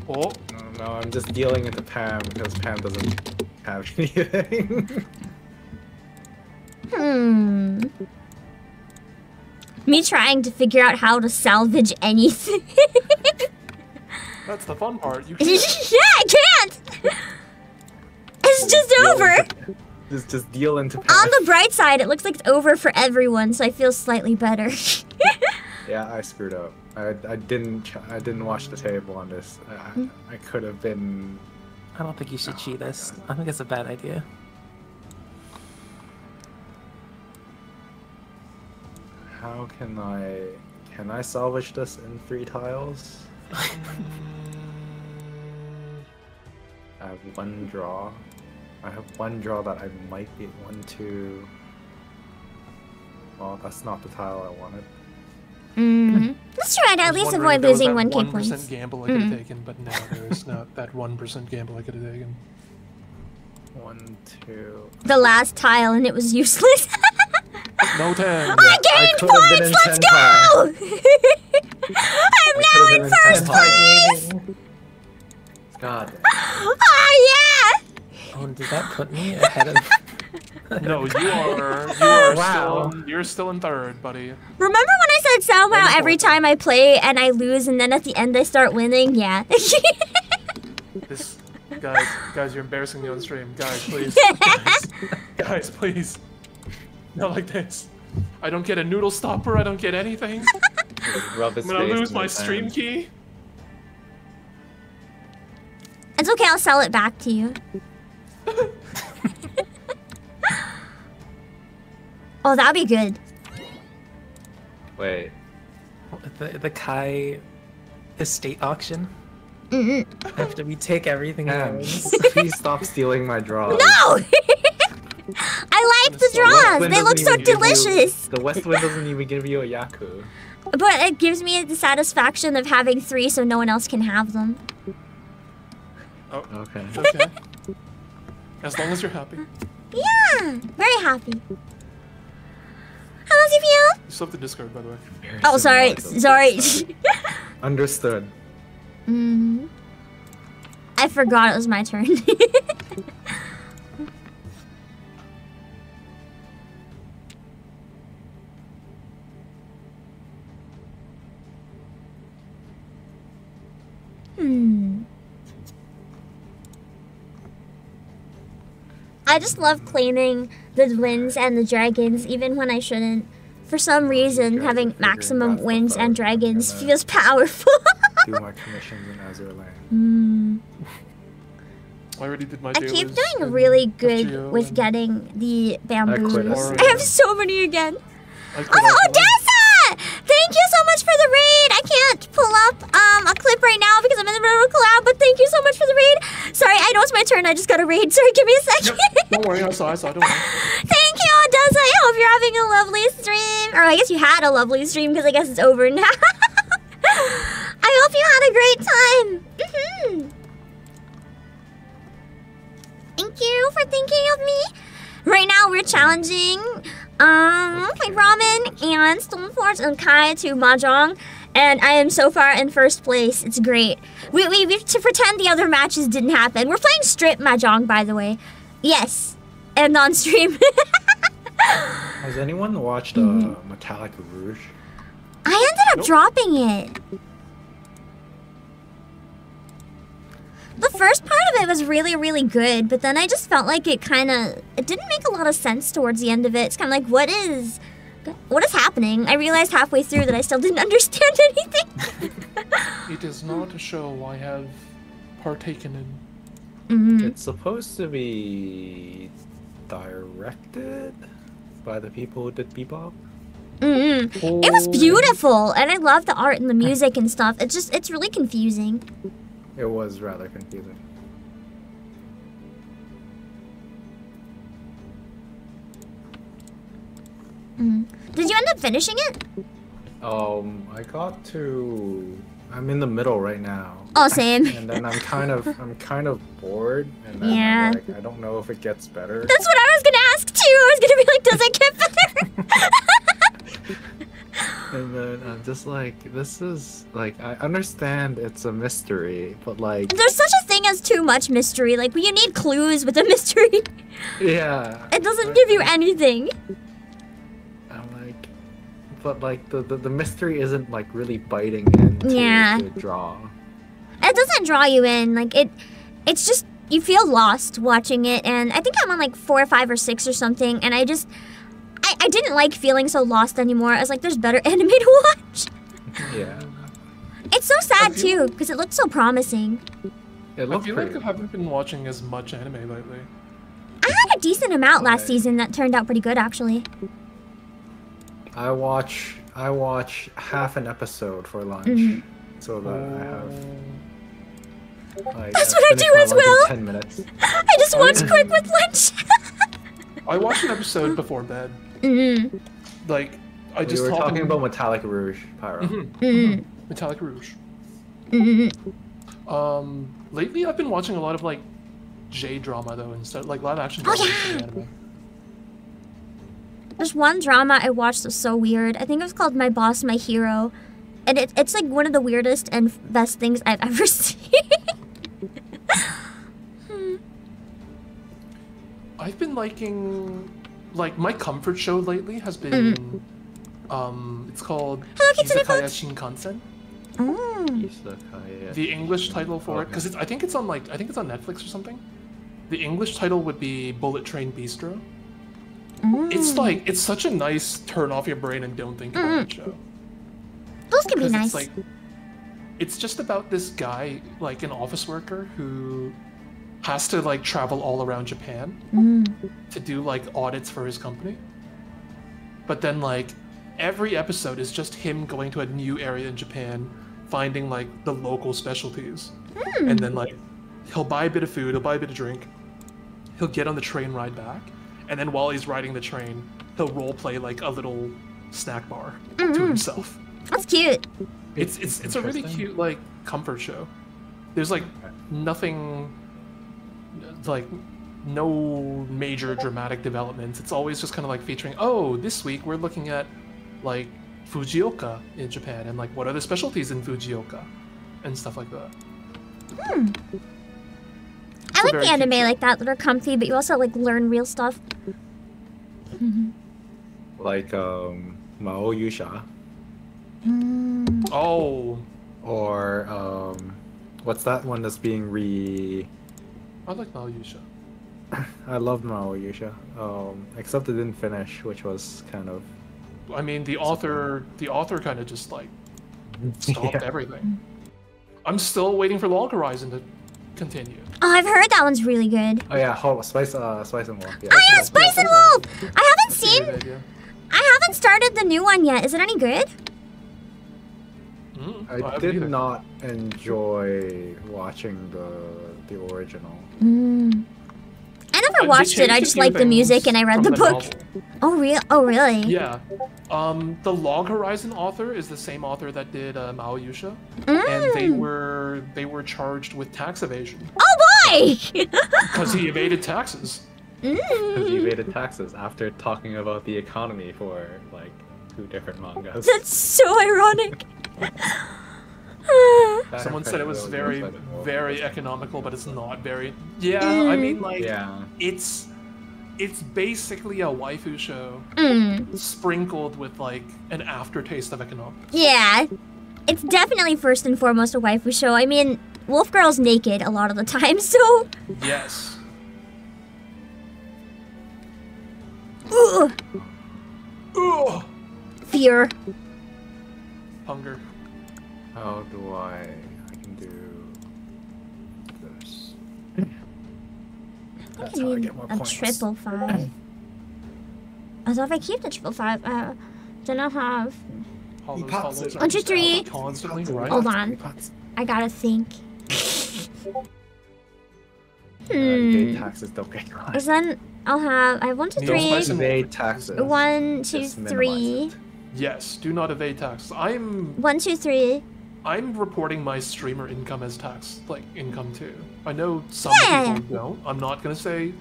oh. No, no, I'm just dealing into Pam because Pam doesn't have anything. Hmm. Me trying to figure out how to salvage anything. That's the fun part. You yeah, can't. I can't. It's just Deal over. into- Just, just deal into Pam. On the bright side, it looks like it's over for everyone, so I feel slightly better. Yeah, I screwed up. I, I didn't ch- I didn't watch the table on this. I, hmm? I could have been. I don't think you should cheat this. Ah, I think it's a bad idea. How can I can I salvage this in three tiles? I have one draw. I have one draw that I might be one two. Well, that's not the tile I wanted. Mm. Let's try to I at was least wondering avoid if there was losing that one K 1% points. gamble I could have Mm. taken, but no, there is not that one percent gamble I could have taken. One, two. The last tile, and it was useless. Noten. I I gained could have been points. Let's go! I'm I now in have been in first place. God. Oh yeah! Oh, did that put me ahead of? No, you are. You are Wow. still. You're still in third, buddy. Remember when I said somehow One every time I play and I lose, and then at the end I start winning? Yeah. This, guys, guys, you're embarrassing me on stream. Guys, please. guys, guys, please. Not like this. I don't get a noodle stopper. I don't get anything. Rub I'm gonna lose my stream hand. key. it's okay. I'll sell it back to you. Oh, that'd be good. Wait. the the Kai estate auction Mm-mm. after we take everything he Pam, owns. please stop stealing my draws. No! I like the The draws. They look so even give you- delicious. the West Wind doesn't even give you a Yaku. But it gives me the satisfaction of having three so no one else can have them. Oh. Okay. Okay. as long as you're happy. Yeah, very happy. How does it feel? still have the discard, by the way. Oh, sorry, sorry. Understood. hmm I forgot it was my turn. hmm. I just love claiming the winds and the dragons, even when I shouldn't. For some reason, having maximum winds and dragons and, uh, feels powerful. Do my commissions in Azur Lane. Hmm. I already did my I keep doing really good FGO with getting the bamboos. quit it. I have so many again. I quit Oh, Thank you so much for the raid. I can't pull up um, a clip right now because I'm in the middle of a collab, but thank you so much for the raid. Sorry, I know it's my turn. I just got a raid. Sorry, give me a second. Yep, don't worry, I saw, I saw, don't worry. Thank you, Odessa. I hope you're having a lovely stream. Or I guess you had a lovely stream because I guess it's over now. I hope you had a great time. Mhm. Thank you for thinking of me. Right now we're challenging um Vite Ramen and Stoneforged and Kai to Mahjong. And I am so far in first place. It's great. We, we, we to pretend the other matches didn't happen. We're playing strip Mahjong, by the way. Yes. And on stream. Has anyone watched uh, Mm-hmm. Metallic Rouge? I ended up Nope. dropping it. The first part of it was really, really good, but then I just felt like it kind of it didn't make a lot of sense towards the end of it. It's kind of like what is what is happening? I realized halfway through that I still didn't understand anything. It is not a show I have partaken in. Mhm. It's supposed to be directed by the people who did Bebop. Mhm. It was beautiful, and I love the art and the music and stuff. It's just it's really confusing. It was rather confusing. Mhm. Did you end up finishing it? Um, I got to. I'm in the middle right now. Oh, same. And then I'm kind of, I'm kind of bored, and then Yeah. Like, I don't know if it gets better. That's what I was gonna ask too. I was gonna be like, does it get better? And then I'm just like, this is like, I understand it's a mystery, but like, There's such a thing as too much mystery. Like, you need clues with a mystery. yeah. It doesn't give you anything. I'm like, but like the, the, the mystery isn't like really biting into Yeah. the draw. It doesn't draw you in. Like, it, it's just you feel lost watching it. And I think I'm on like four or five or six or something. And I just, I, I didn't like feeling so lost anymore. I was like, there's better anime to watch. Yeah. It's so sad too because it looked so promising. It I looks feel pretty. like I haven't been watching as much anime lately. I had a decent amount last Right. season that turned out pretty good actually. I watch I watch half an episode for lunch, Mhm. so that I have. Like, That's what I do as well. Ten minutes. I just watch quick with lunch. I watched an episode before bed. Mm Like, I we just were talking about Metallic Rouge, Pyro. Mhm, mm Metallic Rouge. mm Um, lately I've been watching a lot of like J drama though instead, like live action Oh, yeah. anime. There's one drama I watched that was so weird. I think it was called My Boss, My Hero. And it, it's like one of the weirdest and best things I've ever seen. I've been liking, like my comfort show lately has been, um, it's called Mm-hmm. Hello, Kitsune Izakaya Coach. Shinkansen. mm. Isekaya. The English title for it, because it's I think it's on like I think it's on Netflix or something. The English title would be Bullet Train Bistro. Mm. It's like it's such a nice turn off your brain and don't think about it show. Those can be nice. it's like it's just about this guy, like an office worker who has to like travel all around Japan Mm. to do like audits for his company. But then like every episode is just him going to a new area in Japan, finding like the local specialties. Hmm. And then like he'll buy a bit of food, he'll buy a bit of drink, he'll get on the train ride back, and then while he's riding the train, he'll role play like a little snack bar to Mhm. himself. That's cute. It's it's it's a really cute like comfort show. There's like nothing like no major dramatic developments. It's always just kind of like featuring, oh, this week we're looking at like Fujioka in Japan and like what are the specialties in Fujioka and stuff like that. I like the anime cute like that that are comfy, but you also like learn real stuff. Like um, Mao Yusha, Oh, or um, what's that one that's being re? I like Maoyusha. I love Mao Yusha, um, except it didn't finish, which was kind of. I mean, the author the author kind of just like stopped Yeah. everything. I'm still waiting for Log Horizon to continue. Oh, I've heard that one's really good. Oh yeah, ho- Spice, uh, Spice and Wolf. Yeah. Oh yeah, Spice and Wolf! I haven't seen I haven't started the new one yet. Is it any good? Mm, I haven't did either. not enjoy watching the the original. Mm. I never Uh, watched it. I just few liked the music and I read from the book. novel. Oh real? Oh really? Yeah. Um, the Log Horizon author is the same author that did uh, Mao Yusha, Mm. and they were they were charged with tax evasion Oh boy! because he evaded taxes. Because Mm. he evaded taxes after talking about the economy for like two different mangas. That's so ironic. That Someone said it was really very Spice very economical, but it's not very. Yeah, I Mm. mean like Yeah. it's it's basically a waifu show mm. sprinkled with like an aftertaste of economics. Yeah. It's definitely first and foremost a waifu show. I mean, Wolf Girl's naked a lot of the time, so Yes. Ugh, Ugh. fear. Hunger. How do I? I can do this. That's I how I get more a points. triple five. Although if I keep the triple five, uh, then I'll have. Hollows, pops hollows it. are One, two, just three. out Constantly, right? Hold on. I gotta think. Uh, Hmm. evade taxes don't get caught. Is then I'll have I have one, two, Neil three, Spice and- Evade taxes. one, two, Just minimize three, it. Yes, do not evade tax. I'm one, two, three. I'm reporting my streamer income as tax like income too. I know some Yeah. people don't. I'm not gonna say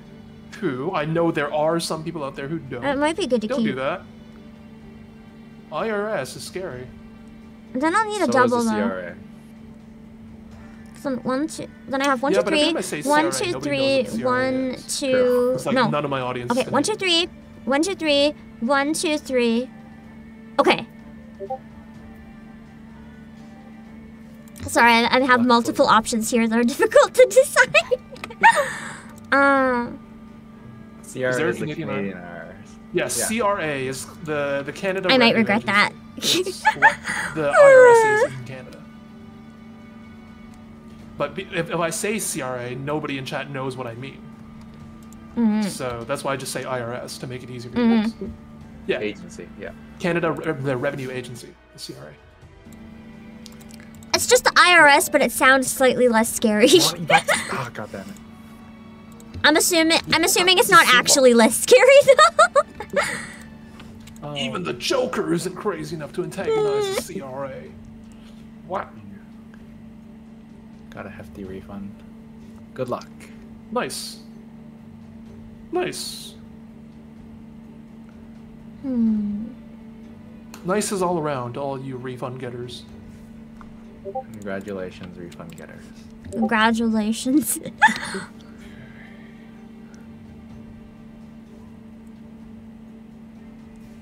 who. I know there are some people out there who don't. It might be good to don't keep. do that. IRS is scary. Then I'll need a So double is the though. CRA. So one, two. Then I have one, Yeah, two, but every three. time I say CRA, two, nobody three. knows what CRA One, is. two. Like no. none of my audience. Okay, one, two, three. One, two, three. One, two, three. Okay. Sorry, I, I have multiple options here that are difficult to decide. uh, CRA there a the Canadian Canadian IRS. Yes, Yeah. CRA is the the Canada. I might regret that. Agency. It's the IRS is in Canada. But be- if, if I say CRA, nobody in chat knows what I mean. mm, So that's why I just say IRS to make it easier to Mhm. use. Yeah, Agency, yeah. Canada, Re- the Revenue Agency, the CRA. It's just the IRS, but it sounds slightly less scary. oh, god damn it. I'm assuming. I'm assuming it's not actually less scary though. Oh. Even the Joker isn't crazy enough to antagonize the CRA. What? Got a hefty refund. Good luck. Nice. Nice. hmm. Nice is all around, all you refund getters. Congratulations, refund getters. Congratulations.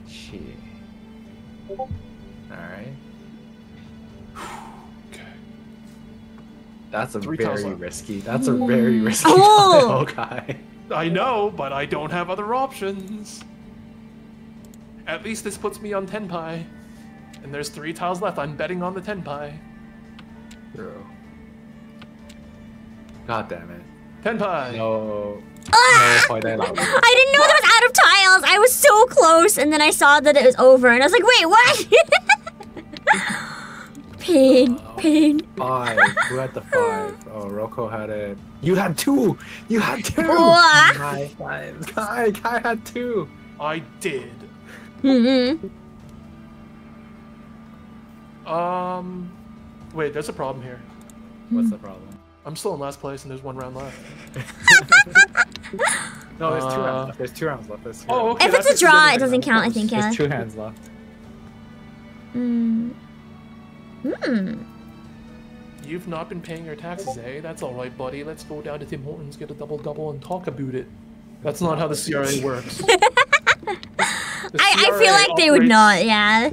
Shit. Alright. Okay. That's a Three very risky. That's a very risky Oh! tile, guy. I know, but I don't have other options. At least this puts me on Tenpai. And there's three tiles left. I'm betting on the Tenpai. True. God damn it. Tenpai! No. Ah! No, I love it. I didn't know that was out of tiles. I was so close, and then I saw that it was over, and I was like, "Wait, what?" Pain, pain. Five. Who had the five? Oh, Roko had it. You had two. You had two. What? High five. Kai, Kai had two. I did. Mm-hmm. Um, wait, there's a problem here. What's the problem? I'm still in last place, and there's one round left. No, there's two Uh, rounds left. There's two rounds left. There's two Oh, okay. If it's a draw, it doesn't count, I think, yeah. There's two hands left. Mm. Hmm. You've not been paying your taxes, eh? That's all right, buddy. Let's go down to Tim Hortons, get a double double, and talk about it. That's not how the CRA works. The I, I feel like they would not, yeah.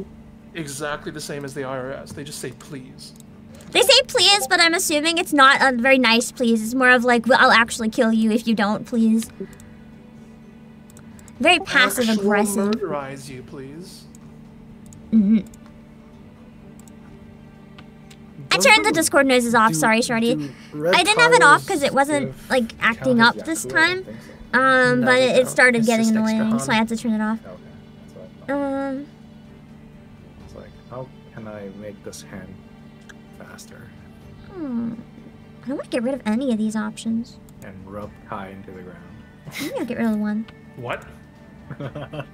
Exactly the same as the IRS. They just say please. They say please, but I'm assuming it's not a very nice please. It's more of like, well, I'll actually kill you if you don't, please. Very passive Actual aggressive. Murderize you, please. Mhm. I turned the Discord noises off. Sorry, Shorty. I didn't have it off because it wasn't like acting up this time. Um, No, but it, it started it's getting annoying, so I had to turn it off. Okay, that's what I. Um, It's like, how can I make this hand hmm. I don't want to get rid of any of these options. and rub Kai into the ground? I'm gonna get rid of one. What?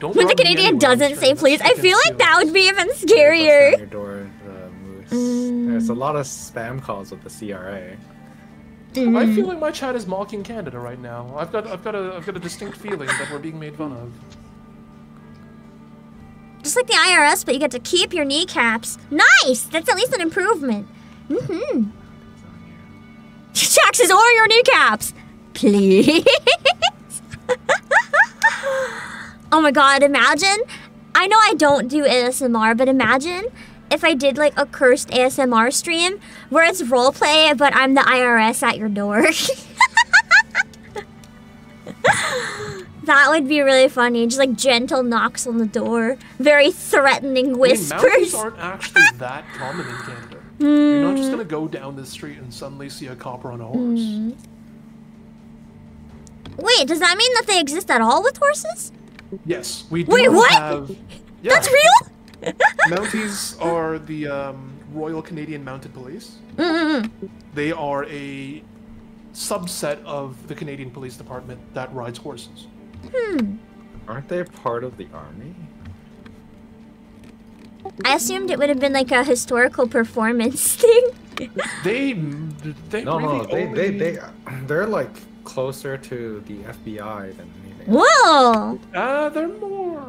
Don't When the Canadian doesn't say please, I feel like that would be even scarier. down Your door, the moose. Mm. There's a lot of spam calls with the CRA. I Mm. feel like my chat is mocking Canada right now. I've got, I've got a, I've got a distinct feeling that we're being made fun of. Just like the IRS, but you get to keep your kneecaps. Nice! That's at least an improvement. Mm-hmm. Taxes or your kneecaps! Please? oh my god, imagine. I know I don't do ASMR, but imagine if I did like a cursed ASMR stream where it's roleplay, but I'm the IRS at your door. that would be really funny. Just like gentle knocks on the door, very threatening I mean, whispers. Aren't actually that common in Canada. You're not just gonna go down this street and suddenly see a copper on a horse. Mm. Wait, does that mean that they exist at all with horses? Yes, we do Wait, what? have. Yeah, That's real? Mounties are the um, Royal Canadian Mounted Police. Mm-mm. They are a subset of the Canadian Police Department that rides horses. Aren't they a part of the army? I assumed it would have been like a historical performance thing. They, they No, really no, they, only... they, they, they're like closer to the FBI than anything. Whoa! Uh, they're more.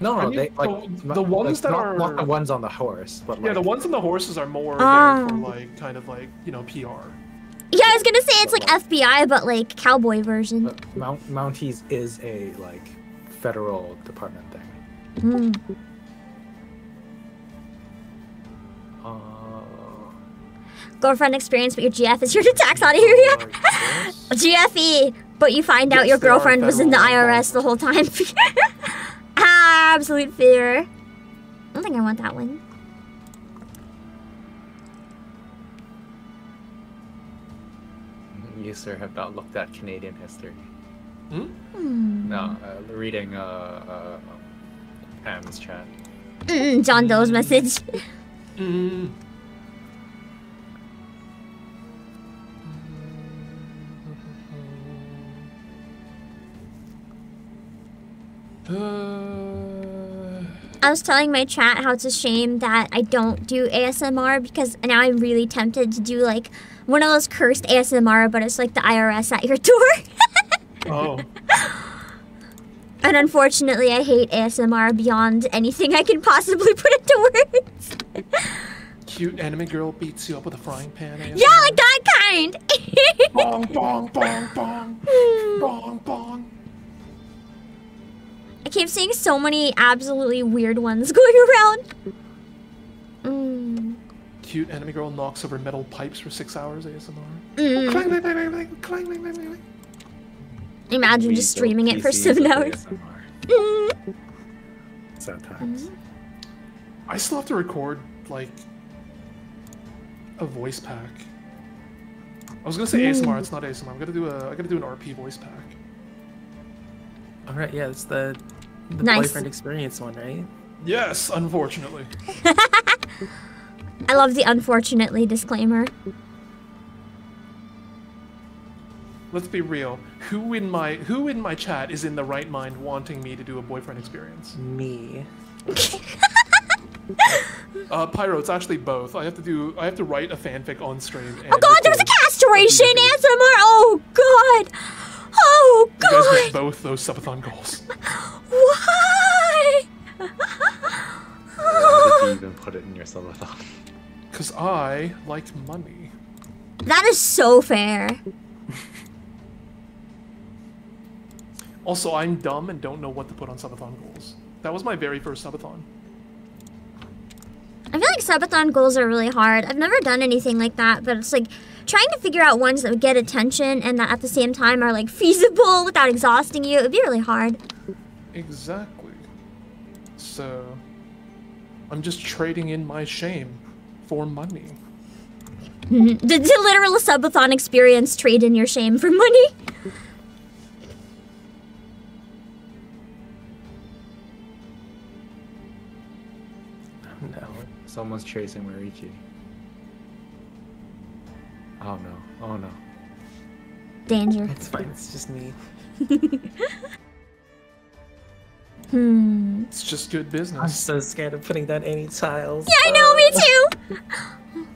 No, I no, mean, they like the- the ones like, that not, not the ones on the horse, but like Yeah, the ones on the horses are more Ah. there for like kind of like you know PR. Yeah, I was gonna say it's like FBI, but like cowboy version. but Mount Mounties is a like federal department thing. Mm. Girlfriend experience, but your GF is here to tax out of here. Yeah. GFE, but you find out Yes, your girlfriend was in the federal law IRS the whole time. absolute fear. I don't think I want that one. You sir have not looked at Canadian history. Hmm? Hmm. No, uh, reading uh, uh, Pam's chat. Mm, John Doe's message. Mm. Uh, I was telling my chat how it's a shame that I don't do ASMR because now I'm really tempted to do like one of those cursed ASMR, but it's like the IRS at your door. oh, and unfortunately, I hate ASMR beyond anything I can possibly put into words. cute anime girl beats you up with a frying pan. yeah, like that kind. Bong bong bong bong bong bong. I keep seeing so many absolutely weird ones going around. Mm. Cute enemy girl knocks over metal pipes for six hours ASMR. Mm. Imagine we just streaming it for seven hours. Mm. Sometimes. Mm. Mm-hmm. I still have to record, like, a voice pack. I was gonna say mm. ASMR, it's not ASMR. I'm gonna do a I gotta do an RP voice pack. All right, yeah, it's the the Nice. boyfriend experience one, right? Yes, unfortunately. I love the unfortunately disclaimer. Let's be real. Who in my who in my chat is in the right mind wanting me to do a boyfriend experience? Me. Uh, Pyro, it's actually both. I have to do. I have to write a fanfic on stream. And Oh god, there's a record. castration ASMR! Oh god! Oh You guys god! get both those subathon goals. Why? Why did you even put it in your subathon? Cause I like money. That is so fair. Also, I'm dumb and don't know what to put on subathon goals. That was my very first subathon. I feel like subathon goals are really hard. I've never done anything like that, but it's like trying to figure out ones that would get attention and that at the same time are like feasible without exhausting you. It would be really hard. Exactly. So, I'm just trading in my shame for money. the, the literal subathon experience trade in your shame for money. No. Someone's chasing Marichi. Oh no. Oh no. Danger. It's fine. It's just me. Hmm. It's just good business. I'm so scared of putting down any tiles. Yeah, I know, me too.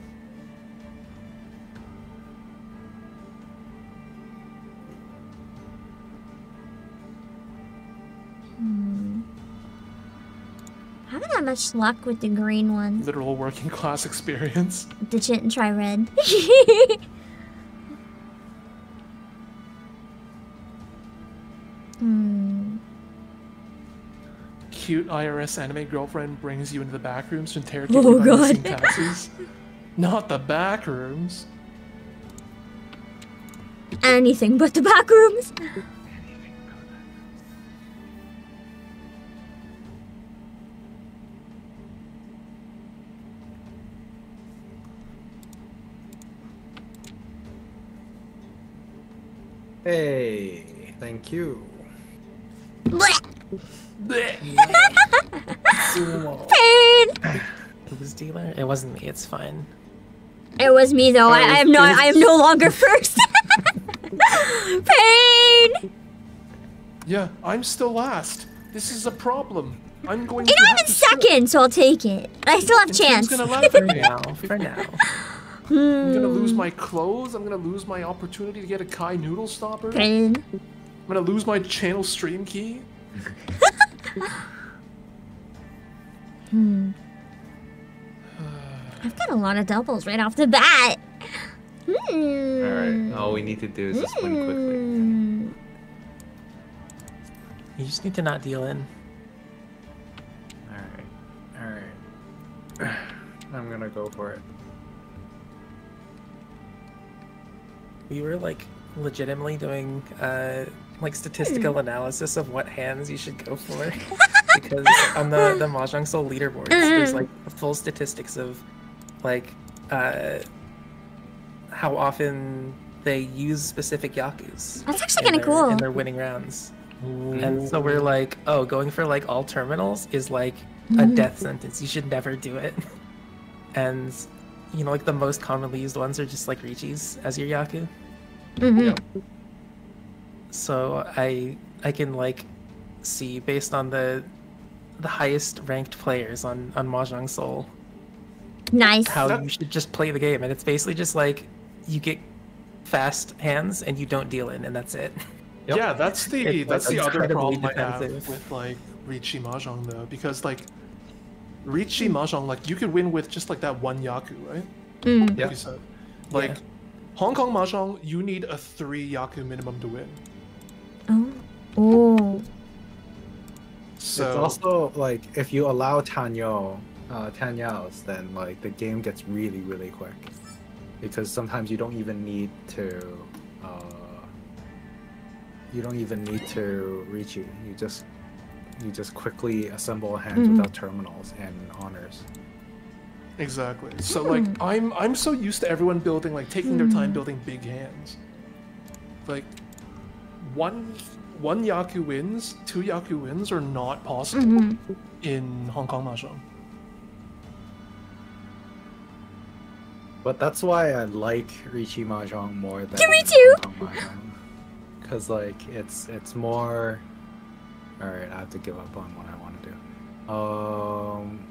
I haven't had much luck with the green ones. Literal working class experience. Ditch it and try red. hmm. Cute IRS anime girlfriend brings you into the back rooms to interrogate Oh, you about missing God. taxes. Not the back rooms. Anything but the back rooms. Hey, thank you. Blech. Blech. Sumo. Pain. Who's dealer? It wasn't me. It's fine. It was me though. I, I am not. I am no longer first. Pain. Yeah, I'm still last. This is a problem. I'm going You to know, I'm in to switch. second, so I'll take it. I still have And Tim's chance. gonna laugh For at now. For now. I'm gonna lose my clothes. I'm gonna lose my opportunity to get a Kai noodle stopper. I'm gonna lose my channel stream key. Hmm. I've got a lot of doubles right off the bat. Hmm. Alright, all we need to do is just win quickly. Hmm. You just need to not deal in. Alright. Alright. I'm gonna go for it. We were like legitimately doing uh like statistical analysis of what hands you should go for. because on the the Mahjong Soul leaderboards, there's like full statistics of like uh how often they use specific yakus. That's actually kind of their- cool. in their winning rounds. And so we're like, oh, going for like all terminals is like a death sentence. You should never do it. And you know, like the most commonly used ones are just like Riichis as your Yaku. Mhm. So I I can like see based on the the highest ranked players on on Mahjong Soul Nice. how That- you should just play the game, and it's basically just like you get fast hands and you don't deal in, and that's it. Yep. Yeah, that's the It's, that's like, the other incredibly problem I have with like Riichi Mahjong though, because like Riichi Mahjong, like you could win with just like that one Yaku, right? Mm. Like Yeah. you said. Like Yeah. Hong Kong Mahjong, you need a three Yaku minimum to win. Oh. Oh. So It's also like if you allow Tanyao, uh, Tanyaos, then like the game gets really, really quick. Because sometimes you don't even need to, uh, you don't even need to riichi. You just, you just quickly assemble hands Mhm. without terminals and honors. Exactly. So like I'm I'm so used to everyone building like taking their time building big hands. Like one one Yaku wins, two Yaku wins are not possible Mhm. in Hong Kong Mahjong. But that's why I like Riichi Mahjong more than Yeah, me too. Because like it's it's more. All right, I have to give up on what I want to do. Um.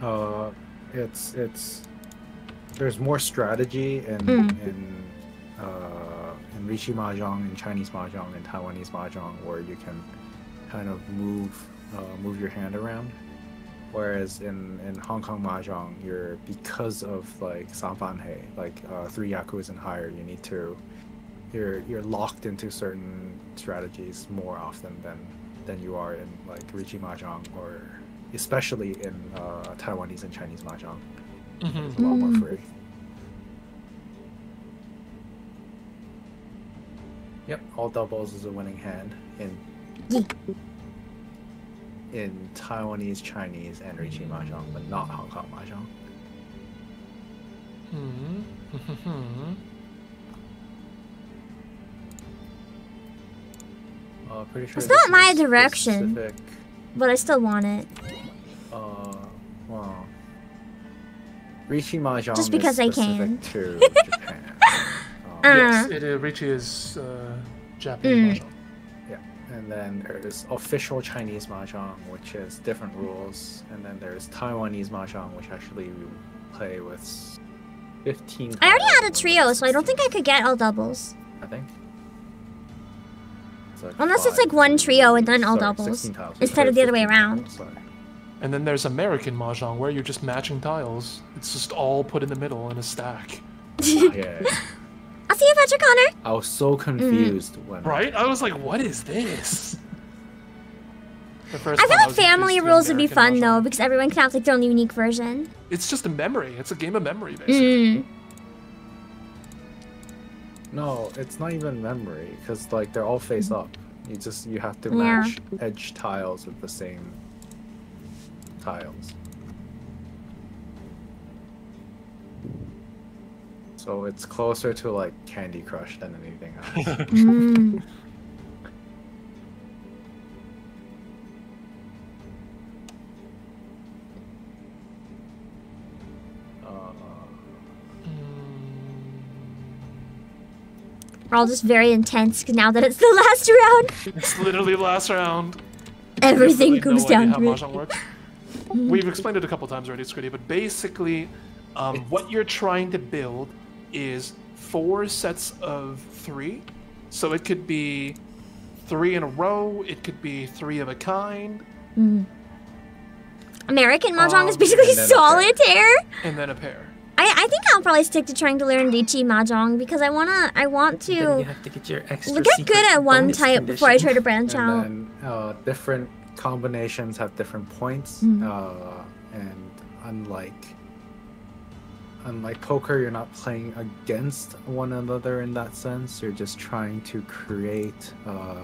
Uh, it's it's there's more strategy in Mm. in uh in Riichi Mahjong and Chinese Mahjong and Taiwanese Mahjong where you can kind of move uh, move your hand around. Whereas in, in Hong Kong Mahjong, you're because of like Sanfanhei, like uh, three yakus and higher, you need to you're you're locked into certain strategies more often than than you are in like Riichi Mahjong or especially in uh, Taiwanese and Chinese Mahjong. Mhm. It's a lot more Mm. free. Yep, all doubles is a winning hand in in Taiwanese, Chinese, and Riichi Mahjong, but not Hong Kong Mahjong. Mhm. Mhm. Uh, pretty sure It's not my is direction. Specific, But I still want it. uh, well, Riichi Mahjong Just because is I specific can. to Japan. Um, Uh. Yes, it uh, Riichi is uh, Japanese. Mm. mahjong. Yeah, and then there's official Chinese mahjong, which is different rules. And then there's Taiwanese mahjong, which actually you play with 15. I already had a trio, so I don't think I could get all doubles. I think. It's like Unless it's like one trio and then all sorry, doubles, instead of the other way around. sorry. And then there's American mahjong where you're just matching tiles. It's just all put in the middle in a stack. Yeah. I'll see you, Patrick Connor. I was so confused when. Right? I was like, what is this? The first I feel like family rules would be fun mahjong. though, because everyone can have like their own unique version. It's just a memory. It's a game of memory, basically. Mm. No, it's not even memory, because like they're all face up. You just you have to. Yeah. match edge tiles with the same tiles. So it's closer to like Candy Crush than anything else. Mm. We're all just very intense now that it's the last round. It's literally the last round. Everything comes no idea down how to it. We've explained it a couple times already, Scritty, but basically, um, what you're trying to build is four sets of three. So it could be three in a row, it could be three of a kind, American mahjong is Um, basically and pair. solitaire. and then a pair. I, I think I'll probably stick to trying to learn Riichi mahjong because I wanna I want Then you to have to get your extra get good at one bonus type before I try to condition. branch out. then uh, different combinations have different points. Mhm. Uh, and unlike unlike poker, you're not playing against one another in that sense. You're just trying to create. Uh,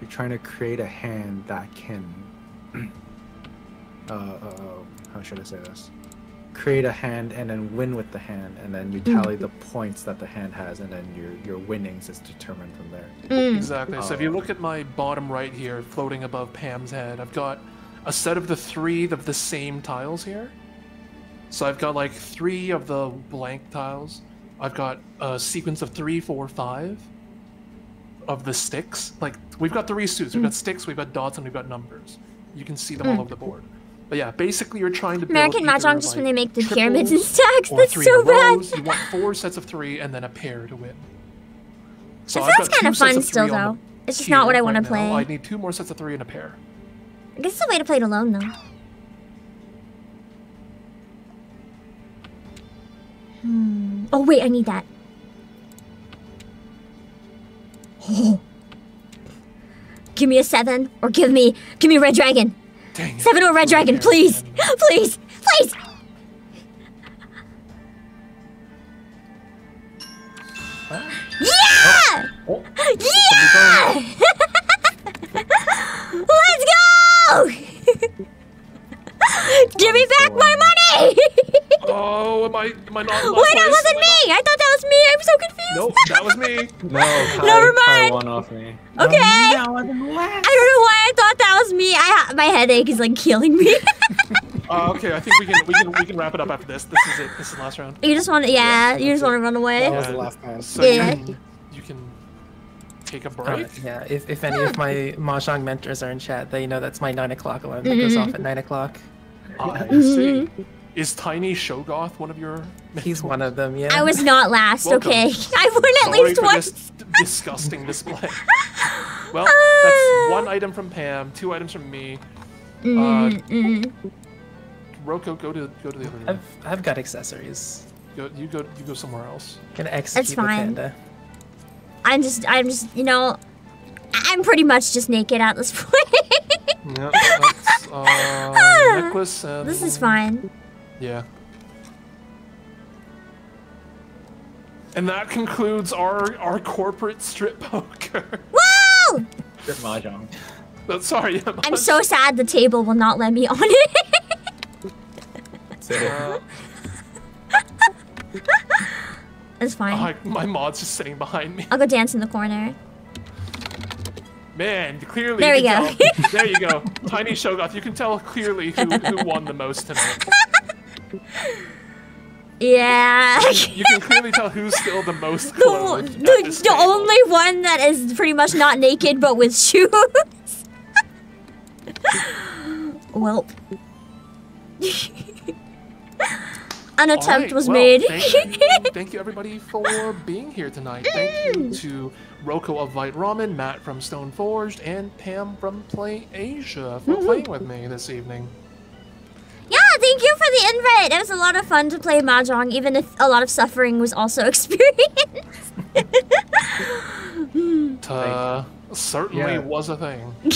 you're trying to create a hand that can. uh, uh, how should I say this? Create a hand and then win with the hand, and then you tally the points that the hand has, and then your your winnings is determined from there. Mm. Exactly. So if you look at my bottom right here, floating above Pam's head, I've got a set of the three of the same tiles here. So I've got like three of the blank tiles. I've got a sequence of three, four, five of the sticks. Like we've got three suits. We've got sticks, we've got dots, and we've got numbers. You can see them all over the board. But yeah, basically you're trying to build American mahjong just when they make the pyramids and stacks. That's so in a rows. bad. You want four sets of three and then a pair to win. So That sounds kinda fun of still, three on the though. It's just not what I wanna right now. play. I need two more sets of three and a pair. I guess it's a way to play it alone though. Hmm. Oh wait, I need that. Oh. Give me a seven, or give me, give me a red dragon. Dang. Seven or red dragon, please, please, please. Yeah! Oh, Yeah! Let's go! Give me back my money! Oh, am I, am I not? in last Wait, that wasn't me! I thought that was me! I'm so confused! Nope, that was me. no, Kai, Never Kai mind. off me. Okay! No, I'm last. I don't know why I thought that was me. I ha- my headache is like killing me. Uh, okay, I think we can we can we can wrap it up after this. This is it. This is the last round. You just want to, yeah, you just want to run away. That away. was the last time. So Yeah. you, can, you can take a Uh, break. yeah, if, if any of my Mahjong mentors are in chat, they know that's my 9 o'clock alarm that goes off at 9 o'clock. Mm-hmm. I see. Is Tiny Shogoth one of your? He's one of them, yeah. I was not last, Welcome. okay? I won at Sorry least for once. this disgusting display. Well, that's uh. one item from Pam, two items from me. Mm-hmm, uh, mm-hmm. Roko, go to go to the other room. I've, I've got accessories. Go, you go you go somewhere else. Gonna execute the fine. panda. I'm just, I'm just, you know, I'm pretty much just naked at this point. Yeah, that's uh, necklace and. this is fine. Yeah. And that concludes our our corporate strip poker. Woo! Good mahjong. But sorry, Emma. I'm so sad the table will not let me on it. Uh, it's fine. I- my mod's just sitting behind me. I'll go dance in the corner. Man, clearly. There you we go. tell- there you go. Tiny Shogoth, you can tell clearly who, who won the most tonight. Yeah. You can clearly tell who's still the most the, clothed. the, the table. only one that is pretty much not naked but with shoes. well. An attempt Alright, was well, made. Thank you, thank you, everybody, for being here tonight. Thank you mm. to Roko of Vite Ramen, Matt from Stoneforged, and Pam from Playasia for mm-hmm. playing with me this evening. Yeah, thank you for the invite. It was a lot of fun to play Mahjong, even if a lot of suffering was also experienced. Uh, certainly Yeah. was a thing.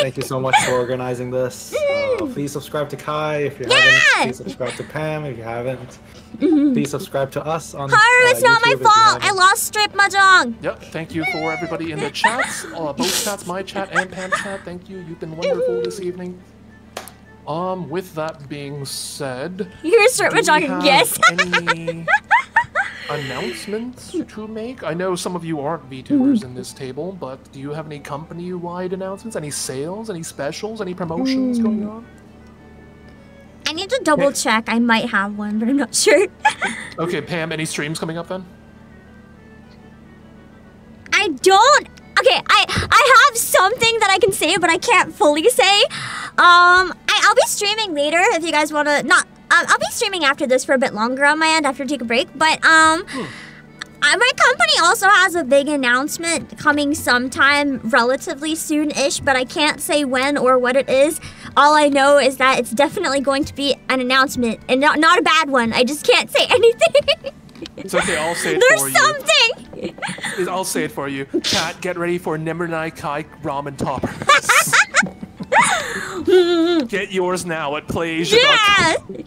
Thank you so much for organizing this. Uh, please subscribe to Kai if you Yeah! haven't. Please subscribe to Pam if you haven't. Please subscribe to us on. Haru, uh, it's not my YouTube if fault. I lost strip Mahjong. Yep, thank you for everybody in the chats, uh, both chats, my chat and Pam's chat. Thank you, you've been wonderful this evening. Um, with that being said, Here's strip do we Mahjong have again. any announcements to make? I know some of you aren't VTubers in this table, but do you have any company-wide announcements? Any sales? Any specials? Any promotions going on? I need to double check. I might have one, but I'm not sure. Okay, Pam, any streams coming up then? I don't. Okay, I I have something that I can say, but I can't fully say. Um, I, I'll be streaming later if you guys want to. Not. Um, I'll be streaming after this for a bit longer on my end after I take a break. But um, uh, my company also has a big announcement coming sometime relatively soon-ish, but I can't say when or what it is. All I know is that it's definitely going to be an announcement, and not not a bad one. I just can't say anything. It's okay, I'll say it There's for you. something. I'll say it for you. Cat, get ready for Nemurenai Kai ramen toppers. get yours now at playasia.com.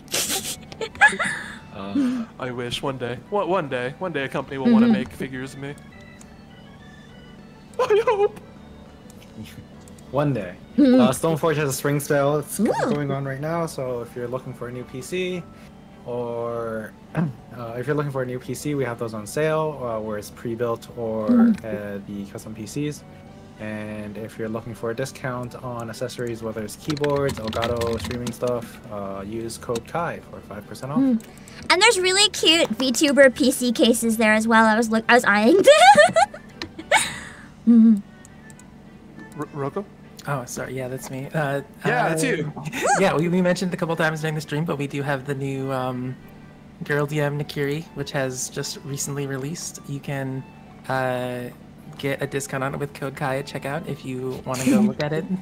Yeah. I wish one day, one, one day, one day a company will want to make figures of me. I hope. One day. Mm-hmm. Uh, Stoneforged has a spring sale. It's going on right now. So if you're looking for a new PC, or uh, if you're looking for a new PC, we have those on sale, uh, where it's pre-built or Mm-hmm. uh, the custom PCs. And if you're looking for a discount on accessories, whether it's keyboards, Elgato, streaming stuff, uh, use code Kai for five percent off. Mm. And there's really cute VTuber PC cases there as well. I was look I was eyeing them. R- Roko? Oh, sorry. Yeah, that's me. Uh, Yeah, uh, that's you. yeah, we, we mentioned a couple times during the stream, but we do have the new um, Girl DM Nakiri, which has just recently released. You can uh, get a discount on it with code Kai at checkout if you want to go look at it.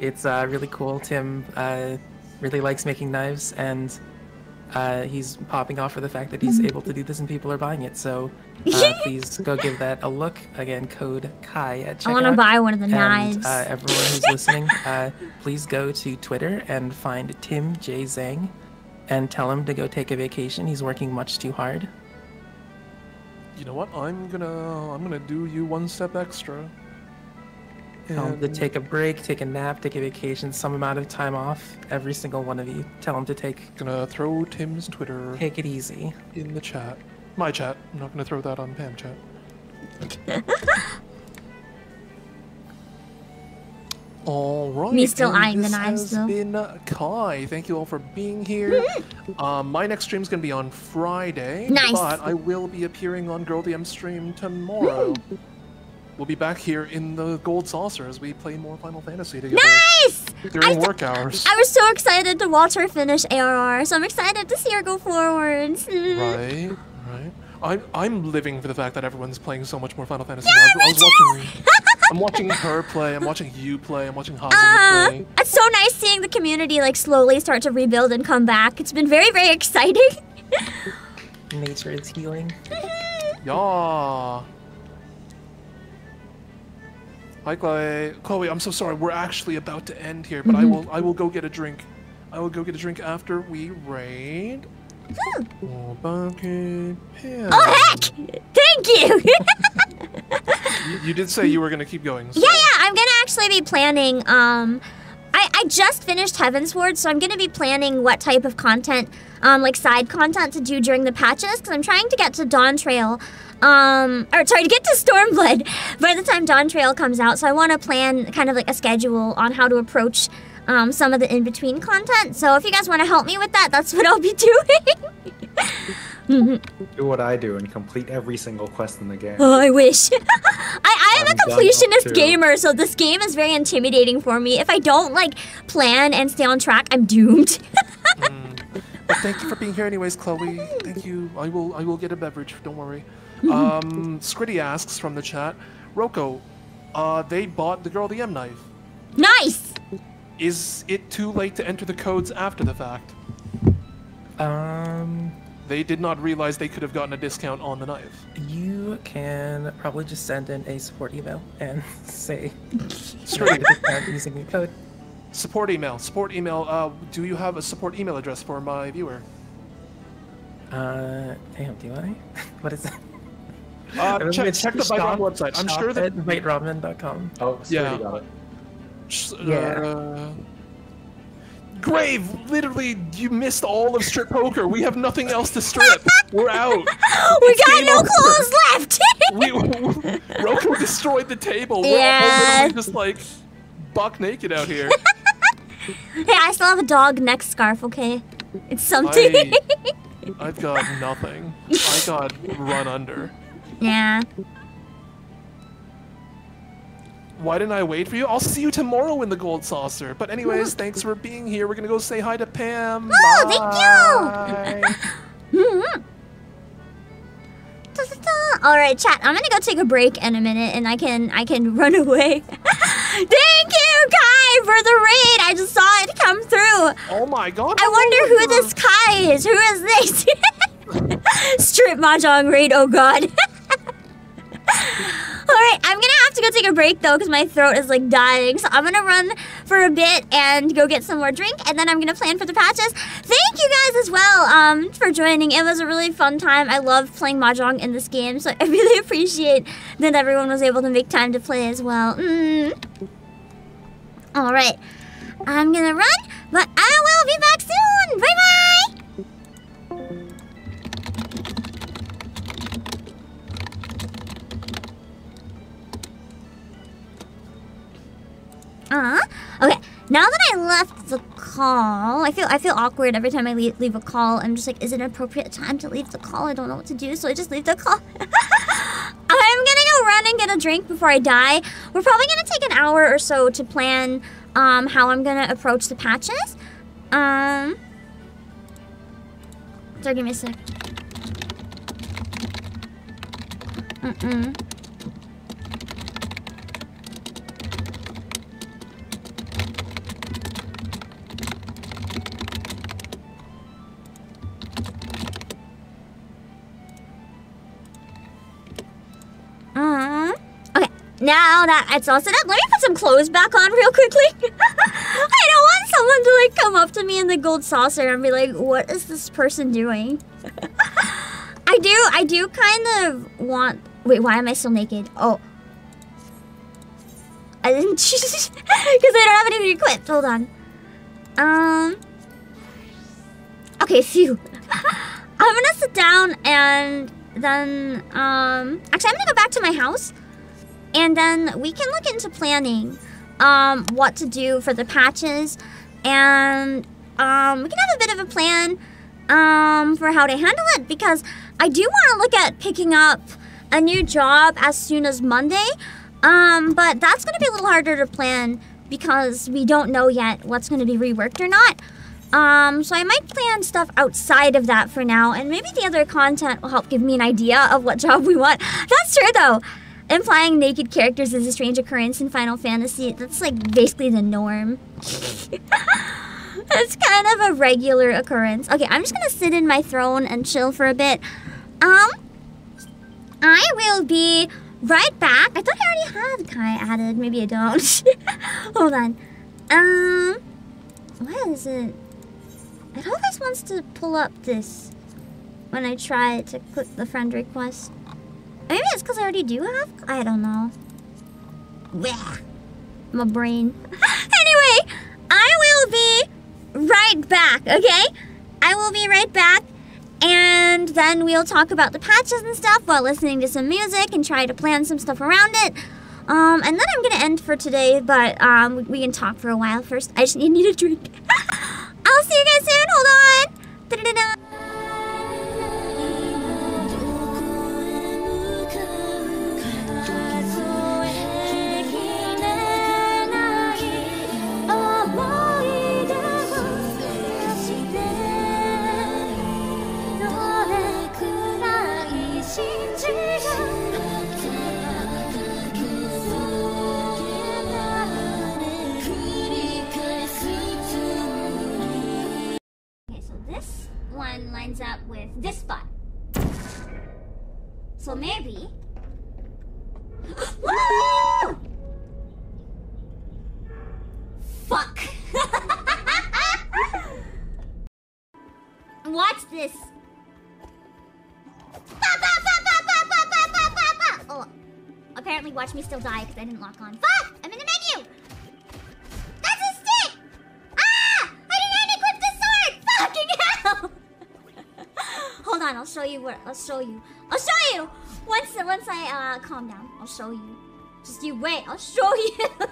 It's uh, really cool. Tim uh, really likes making knives, and uh, he's popping off for the fact that he's able to do this and people are buying it. So uh, please go give that a look. Again, code Kai at checkout. I want to buy one of the And knives. uh, everyone who's listening, uh, please go to Twitter and find Tim J Zhang, and tell him to go take a vacation. He's working much too hard. You know what? I'm gonna, I'm gonna do you one step extra. Tell him to take a break, take a nap, take a vacation, some amount of time off. Every single one of you. Tell him to take Gonna throw Tim's Twitter take it easy. in the chat. My chat. I'm not gonna throw that on Pam chat. All right. Me still and eyeing the this knives, has though. been uh, Kai. Thank you all for being here. um, my next stream's gonna be on Friday. Nice. But I will be appearing on Girl DM stream tomorrow. We'll be back here in the Gold Saucer as we play more Final Fantasy together Nice! during I- work hours. I was so excited to watch her finish ARR, so I'm excited to see her go forwards. Mm. Right, right. I'm I'm living for the fact that everyone's playing so much more Final Fantasy. Yeah, now. I, me I was watching. I'm watching her play. I'm watching you play. I'm watching Hazu Uh, play. it's so nice seeing the community like slowly start to rebuild and come back. It's been very, very exciting. Nature is healing. Yeah. Hi, Chloe. Chloe, I'm so sorry. We're actually about to end here, but I will I will go get a drink. I will go get a drink after we raid. Oh, oh heck! Thank you. You, you did say you were gonna keep going. so- Yeah, yeah, I'm gonna actually be planning. Um, I, I just finished Heavensward, so I'm gonna be planning what type of content, um, like side content to do during the patches, because I'm trying to get to Dawntrail, um, or sorry, to get to Stormblood by the time Dawntrail comes out. So I want to plan kind of like a schedule on how to approach. Um, some of the in-between content. So if you guys want to help me with that, that's what I'll be doing. Do what I do and complete every single quest in the game. Oh, I wish. I, I am I'm a completionist gamer, so this game is very intimidating for me. If I don't like plan and stay on track, I'm doomed. But thank you for being here, anyways, Chloe. Thank you. I will. I will get a beverage. Don't worry. Um, Scritty asks from the chat, Roko, uh, they bought the girl the M knife. nice. Is it too late to enter the codes after the fact? Um, They did not realize they could have gotten a discount on the knife. you can probably just send in a support email and say Straight. discount using the code. Support email. Support email. Uh, do you have a support email address for my viewer? Uh, damn, do I? what is that? Uh, I check, it's check the Vite shop- website. I'm sure that at viteramen.com. Oh, Yeah. yeah. got it. S- Yeah. Uh, Grave, literally, you missed all of strip poker. We have nothing else to strip. We're out. we got no over. clothes left. We, Roko destroyed the table. We're Yeah. literally just like buck naked out here. hey, I still have a dog neck scarf. Okay, it's something. I, I've got nothing. I got run under. Yeah. Why didn't I wait for you? I'll see you tomorrow in the gold saucer. But anyways, thanks for being here. We're gonna go say hi to Pam. Oh, thank Bye. Mhm. Da-da-da. All right, chat. I'm gonna go take a break in a minute, and I can I can run away. Thank you, Kai, for the raid. I just saw it come through. Oh my god. I wonder who this Kai is. Who is this? Strip mahjong raid. Oh god. All right, I'm gonna have to go take a break though, because my throat is like dying. So I'm gonna run for a bit and go get some more drink, and then I'm gonna plan for the patches. Thank you guys as well um, for joining. It was a really fun time. I love playing mahjong in this game, so I really appreciate that everyone was able to make time to play as well. Mm. All right, I'm gonna run, but I will be back soon. Bye bye. Uh, okay. Now that I left the call, I feel I feel awkward every time I leave, leave a call. I'm just like, is it an appropriate time to leave the call? I don't know what to do, so I just leave the call. I'm gonna go run and get a drink before I die. We're probably gonna take an hour or so to plan um, how I'm gonna approach the patches. Um, so give me a sec. Mm-mm. Uh, okay, now that it's all set up, let me put some clothes back on real quickly. I don't want someone to like come up to me in the gold saucer and be like, "What is this person doing?" I do, I do kind of want. Wait, why am I still naked? Oh, I didn't because I don't have anything equipped. Hold on. Um. Okay, phew. I'm gonna sit down and then um actually I'm gonna go back to my house and then we can look into planning um, what to do for the patches, and um, we can have a bit of a plan um, for how to handle it because I do want to look at picking up a new job as soon as Monday. Um, but that's going to be a little harder to plan because we don't know yet what's going to be reworked or not. Um, so I might plan stuff outside of that for now, and maybe the other content will help give me an idea of what job we want. That's true though. Implying naked characters is a strange occurrence in Final Fantasy. That's like basically the norm. That's kind of a regular occurrence. Okay, I'm just gonna sit in my throne and chill for a bit. Um, I will be right back. I thought I already had Kai added. Maybe I don't. Hold on. Um, what is it? It always wants to pull up this when I try to click the friend request. Maybe it's because I already do have. I don't know. My brain. anyway, I will be right back. Okay, I will be right back. And then we'll talk about the patches and stuff while listening to some music and try to plan some stuff around it. Um, and then I'm gonna end for today, but um, we, can talk for a while first. I just need a drink. I'll see you guys soon. Hold on. Da-da-da-da. Well, maybe. Fuck. Watch this. Oh, apparently watch me still die because I didn't lock on. Fuck! I'm in the menu! On, I'll show you where. I'll show you. I'll show you! Once, once I uh, calm down, I'll show you. Just you wait, I'll show you!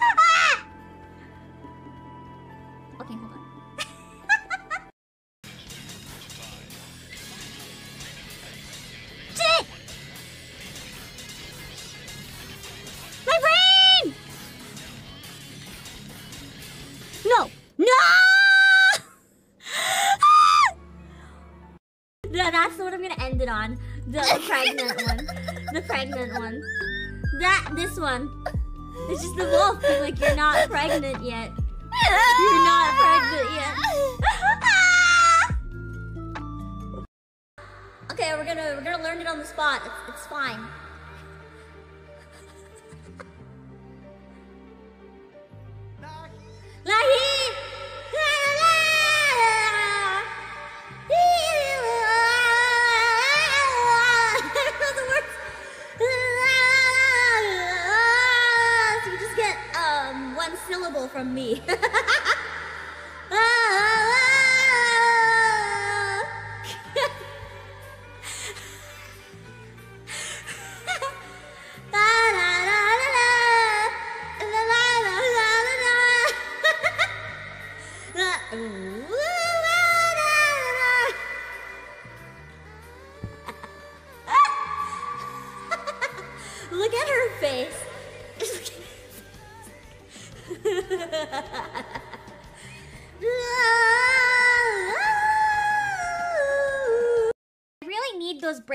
ah! Okay, hold on. On. The, pregnant one. The pregnant one. That, this one. It's just the wolf. being like, you're not pregnant yet. You're not pregnant yet. okay, we're gonna we're gonna learn it on the spot. It's, it's fine. Lahi! From me.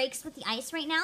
breaks with the ice right now.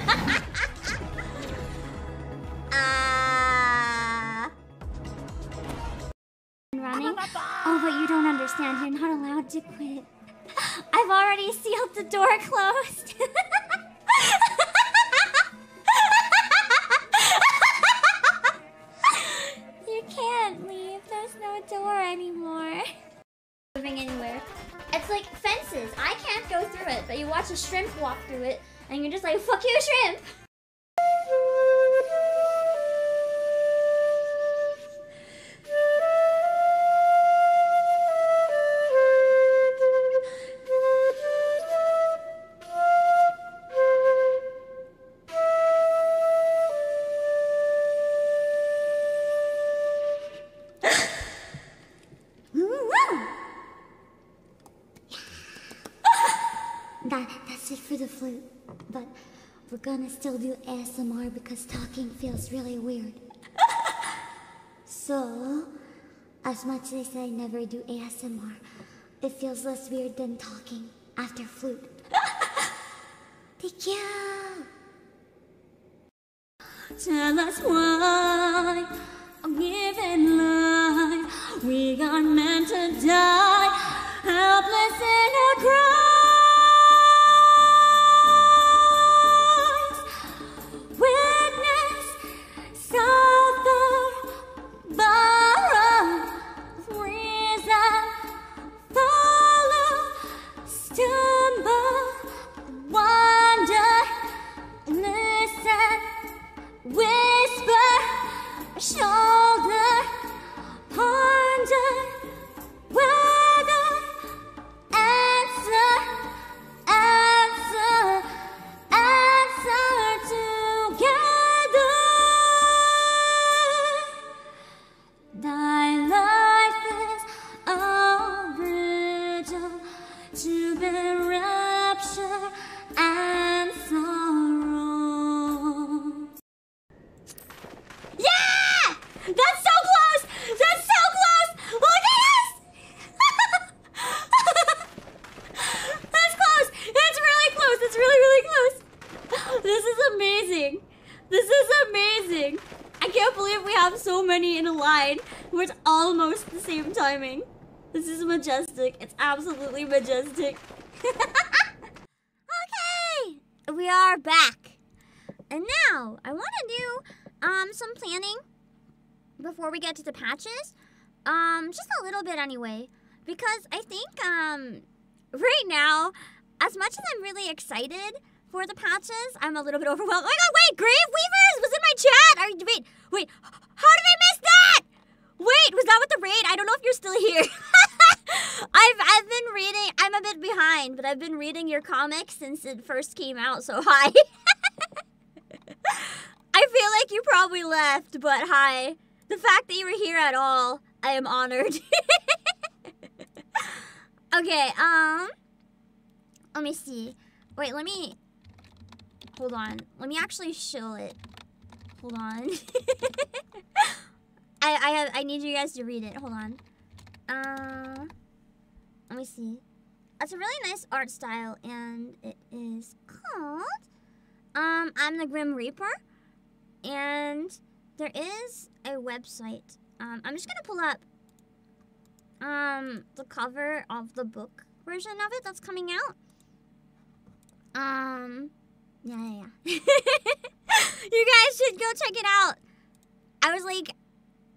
gonna still do ASMR because talking feels really weird. so, as much as I never do ASMR, it feels less weird than talking after flute. Thank you! Tell us why I'm giving life. We are meant to die, helpless in our. Before we get to the patches. Um just a little bit anyway because I think um right now as much as I'm really excited for the patches, I'm a little bit overwhelmed. Oh my god, wait, Grave Weavers was in my chat. Are you wait, wait, how did I miss that? Wait, was that with the raid? I don't know if you're still here. I've I've been reading. I'm a bit behind, but I've been reading your comics since it first came out. So hi. I feel like you probably left, but hi. The fact that you were here at all, I am honored. okay, um let me see. Wait, let me hold on. Let me actually show it. Hold on. I I have I need you guys to read it. Hold on. Uh let me see. It's a really nice art style and it is called um I'm the Grim Reaper and there is a website. Um I'm just to pull up um the cover of the book version of it that's coming out. Um yeah, yeah, yeah. you guys should go check it out. I was like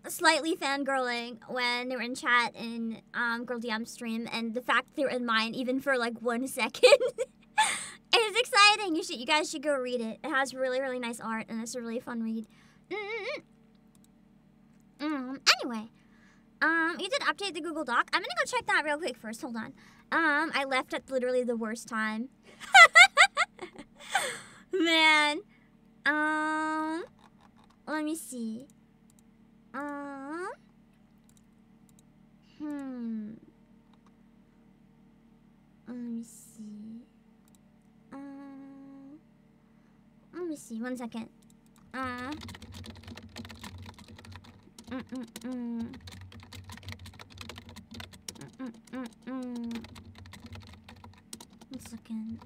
slightly fangirling when they were in chat in um, Girl DM stream, and the fact they were in mine even for like one second. it's exciting. You should, you guys should go read it. It has really, really nice art, and it's a really fun read. Mm-mm-mm. Mm, anyway, um, you did update the Google Doc. I'm gonna go check that real quick first. Hold on. Um, I left at literally the worst time. Man. Um, let me see. Um, hmm. Let me see. Um, let me see. One second. Uh. One second.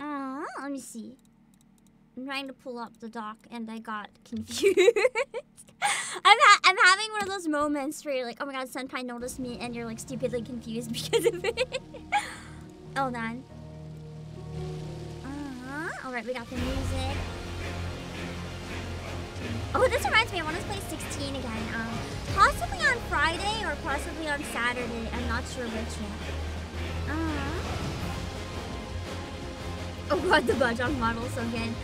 Uh, let me see. I'm trying to pull up the doc and I got confused. I'm ha- I'm having one of those moments where you're like, oh my god, Senpai noticed me, and you're like stupidly confused because of it. Hold on. Uh, all right, we got the music. Oh, this reminds me. I want to play 16 again. Um, possibly on Friday or possibly on Saturday. I'm not sure which yet. Uh, oh god, the Mahjong model so good.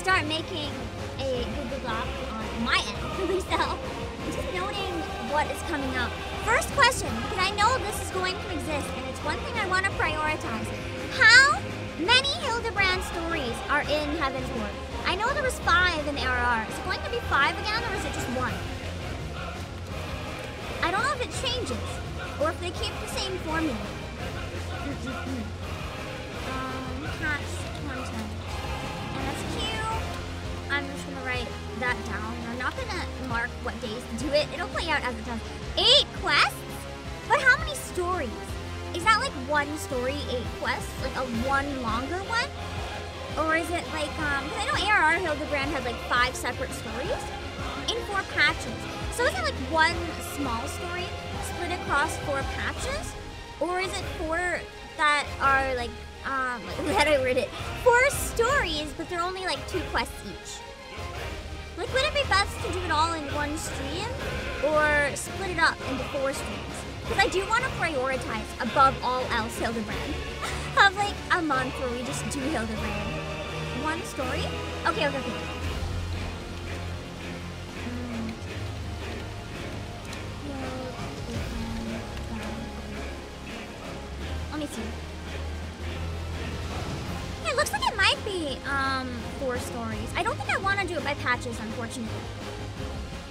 Start making a Google Doc on my end myself. Just noting what is coming up. First question, because I know this is going to exist, and it's one thing I want to prioritize. How many Hildebrand stories are in Heavensward? I know there was five in ARR. Is it going to be five again, or is it just one? I don't know if it changes, or if they keep the same formula. Um, catch content. MSQ. I'm just gonna write that down. I'm not gonna mark what days to do it. It'll play out as it does. Eight quests? But how many stories? Is that like one story, eight quests? Like a one longer one? Or is it like, um, because I know ARR Hildebrand had like five separate stories in four patches. So is it like one small story split across four patches? Or is it four that are like, um, do I word it? Four stories, but they're only like two quests each. Like, would it be best to do it all in one stream or split it up into four streams? Because I do want to prioritize above all else Hildebrand. Have like a month where we just do Hildebrand. One story? Okay, okay, okay. Hmm. Let me see. Four stories. I don't think I want to do it by patches, unfortunately.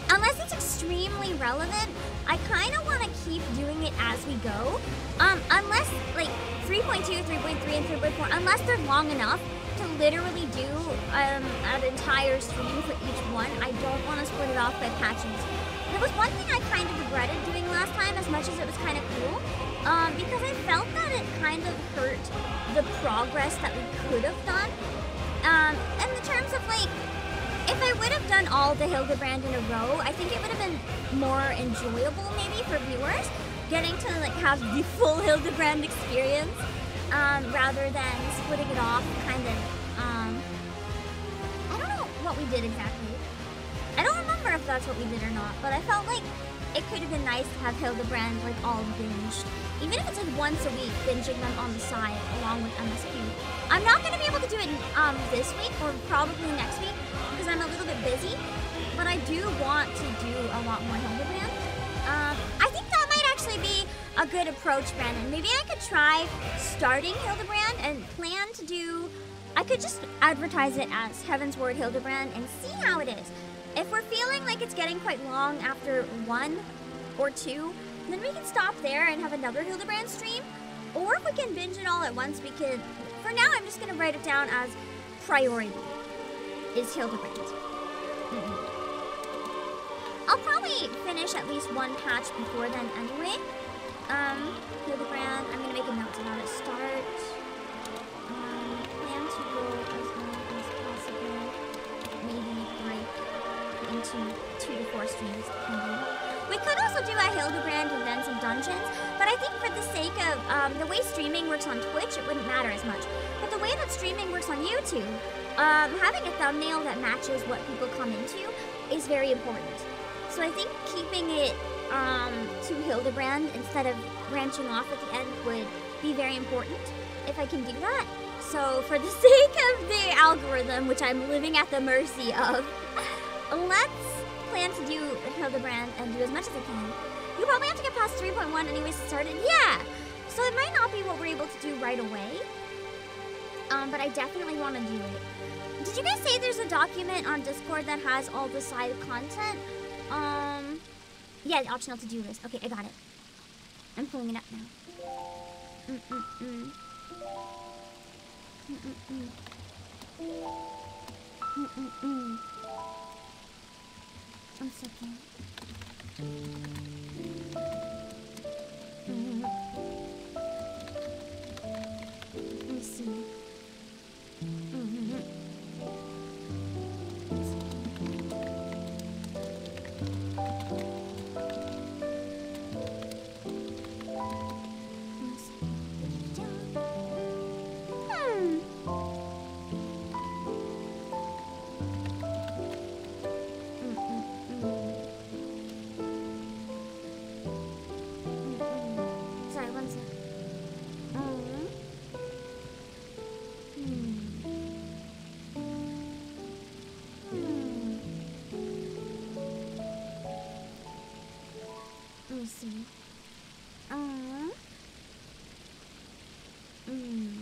Unless it's extremely relevant, I kind of want to keep doing it as we go. Um, unless like 3.2, 3.3, and 3.4, unless they're long enough to literally do um, an entire stream for each one, I don't want to split it off by patches. There was one thing I kind of regretted doing last time, as much as it was kind of cool, um, because I felt that it kind of hurt the progress that we could have done. Um, in the terms of like, if I would have done all the Hildebrand in a row, I think it would have been more enjoyable maybe for viewers, getting to like have the full Hildebrand experience, um, rather than splitting it off kind of, um, I don't know what we did exactly. I don't remember if that's what we did or not, but I felt like it could have been nice to have Hildebrand like all binged. Even if it's like once a week, binging them on the side along with MSQ. I'm not gonna be able to do it um this week or probably next week because I'm a little bit busy. But I do want to do a lot more Hildebrand. Um, I think that might actually be a good approach, Brandon. Maybe I could try starting Hildebrand and plan to do. I could just advertise it as Heavensward Hildebrand and see how it is. If we're feeling like it's getting quite long after one or two, then we can stop there and have another Hildebrand stream. Or if we can binge it all at once, we could. For now, I'm just gonna write it down as priority is Hildebrand. Mhm. I'll probably finish at least one patch before then anyway. Um, Hildebrand, I'm gonna make a note about it. Start. Um, plan to go as long as possible. Maybe break into two to four streams. We could also do a Hildebrand and then some dungeons, but I think for the sake of um, the way streaming works on Twitch, it wouldn't matter as much. But the way that streaming works on YouTube, um, having a thumbnail that matches what people come into is very important. So I think keeping it um, to Hildebrand instead of branching off at the end would be very important if I can do that. So for the sake of the algorithm, which I'm living at the mercy of, let's plan to do Hildebrand and do as much as I can. You probably have to get past 3.1 anyways to start it. Yeah! So it might not be what we're able to do right away. Um, but I definitely want to do it. Did you guys say there's a document on Discord that has all the side content? Um, yeah, the optional to-do list. Okay, I got it. I'm pulling it up now. Mm-mm-mm. Mm-mm-mm. Mm-mm-mm. One second. Mhm. Um. Mm.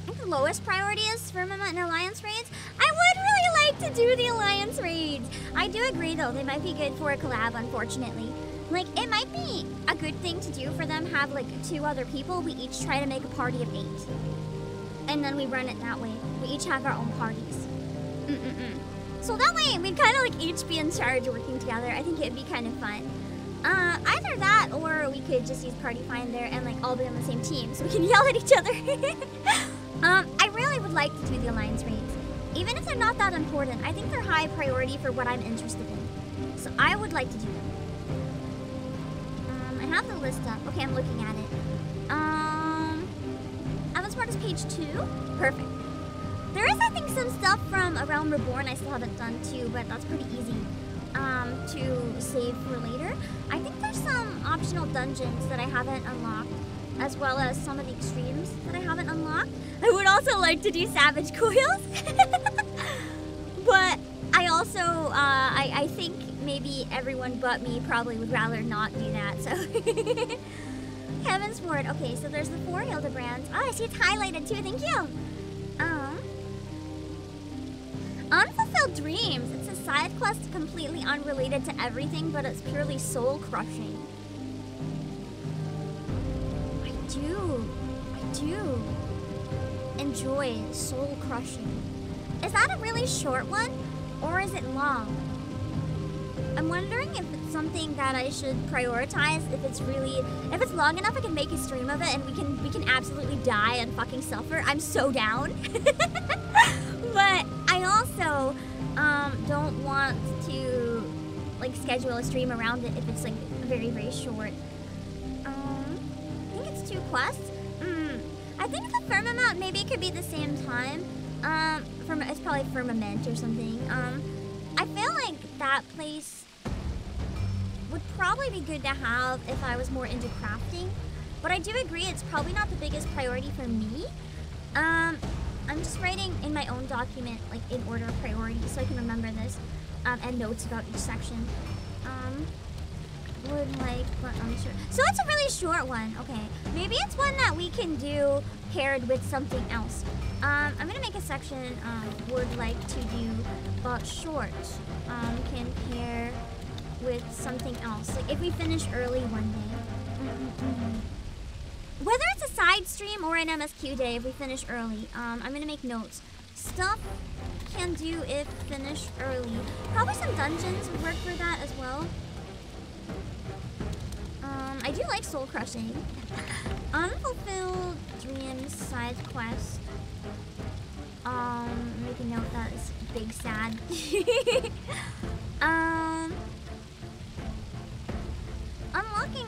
I think the lowest priority is Firmament and Alliance raids. I would really like to do the Alliance raids. I do agree though, they might be good for a collab, unfortunately. Like, it might be a good thing to do for them, have like two other people. We each try to make a party of eight. And then we run it that way. We each have our own parties. Mm-mm-mm. So that way, we'd kind of like each be in charge working together. I think it'd be kind of fun. Uh, either that, or we could just use Party Finder and like all be on the same team, so we can yell at each other. um, I really would like to do the alliance raids, even if they're not that important. I think they're high priority for what I'm interested in, so I would like to do them. Um, I have the list up. Okay, I'm looking at it. Um, part is page two. Perfect. There is, I think, some stuff from A Realm Reborn I still haven't done too, but that's pretty easy um, to save for later. I think there's some optional dungeons that I haven't unlocked, as well as some of the extremes that I haven't unlocked. I would also like to do Savage Coils, but I also, uh, I, I think maybe everyone but me probably would rather not do that, so... Heavensward. Okay, so there's the four Hildebrands. Oh, I see it's highlighted too. Thank you. Um, Unfulfilled Dreams. It's a side quest completely unrelated to everything, but it's purely soul crushing. I do. I do. Enjoy soul crushing. Is that a really short one? Or is it long? I'm wondering if it's something that I should prioritize. If it's really, if it's long enough, I can make a stream of it, and we can we can absolutely die and fucking suffer. I'm so down. but I also um, don't want to like schedule a stream around it if it's like very very short. Um, I think it's two quests. Mm, I think the firmament maybe it could be the same time. Um, firm it's probably firmament or something. Um, I feel like that place would probably be good to have if I was more into crafting. But I do agree it's probably not the biggest priority for me. Um, I'm just writing in my own document, like in order of priority, so I can remember this, um, and notes about each section. Um, would like, but unsure. So it's a really short one. Okay, maybe it's one that we can do paired with something else. Um, I'm gonna make a section. Um, would like to do, but short. Um, can pair with something else. Like if we finish early one day. Mm-mm-mm. Whether it's a side stream or an MSQ day, if we finish early, um, I'm gonna make notes. Stuff can do if finish early. Probably some dungeons would work for that as well. Um, I do like soul crushing. Unfulfilled dreams side quest. Um, make a note that is big sad. um, unlocking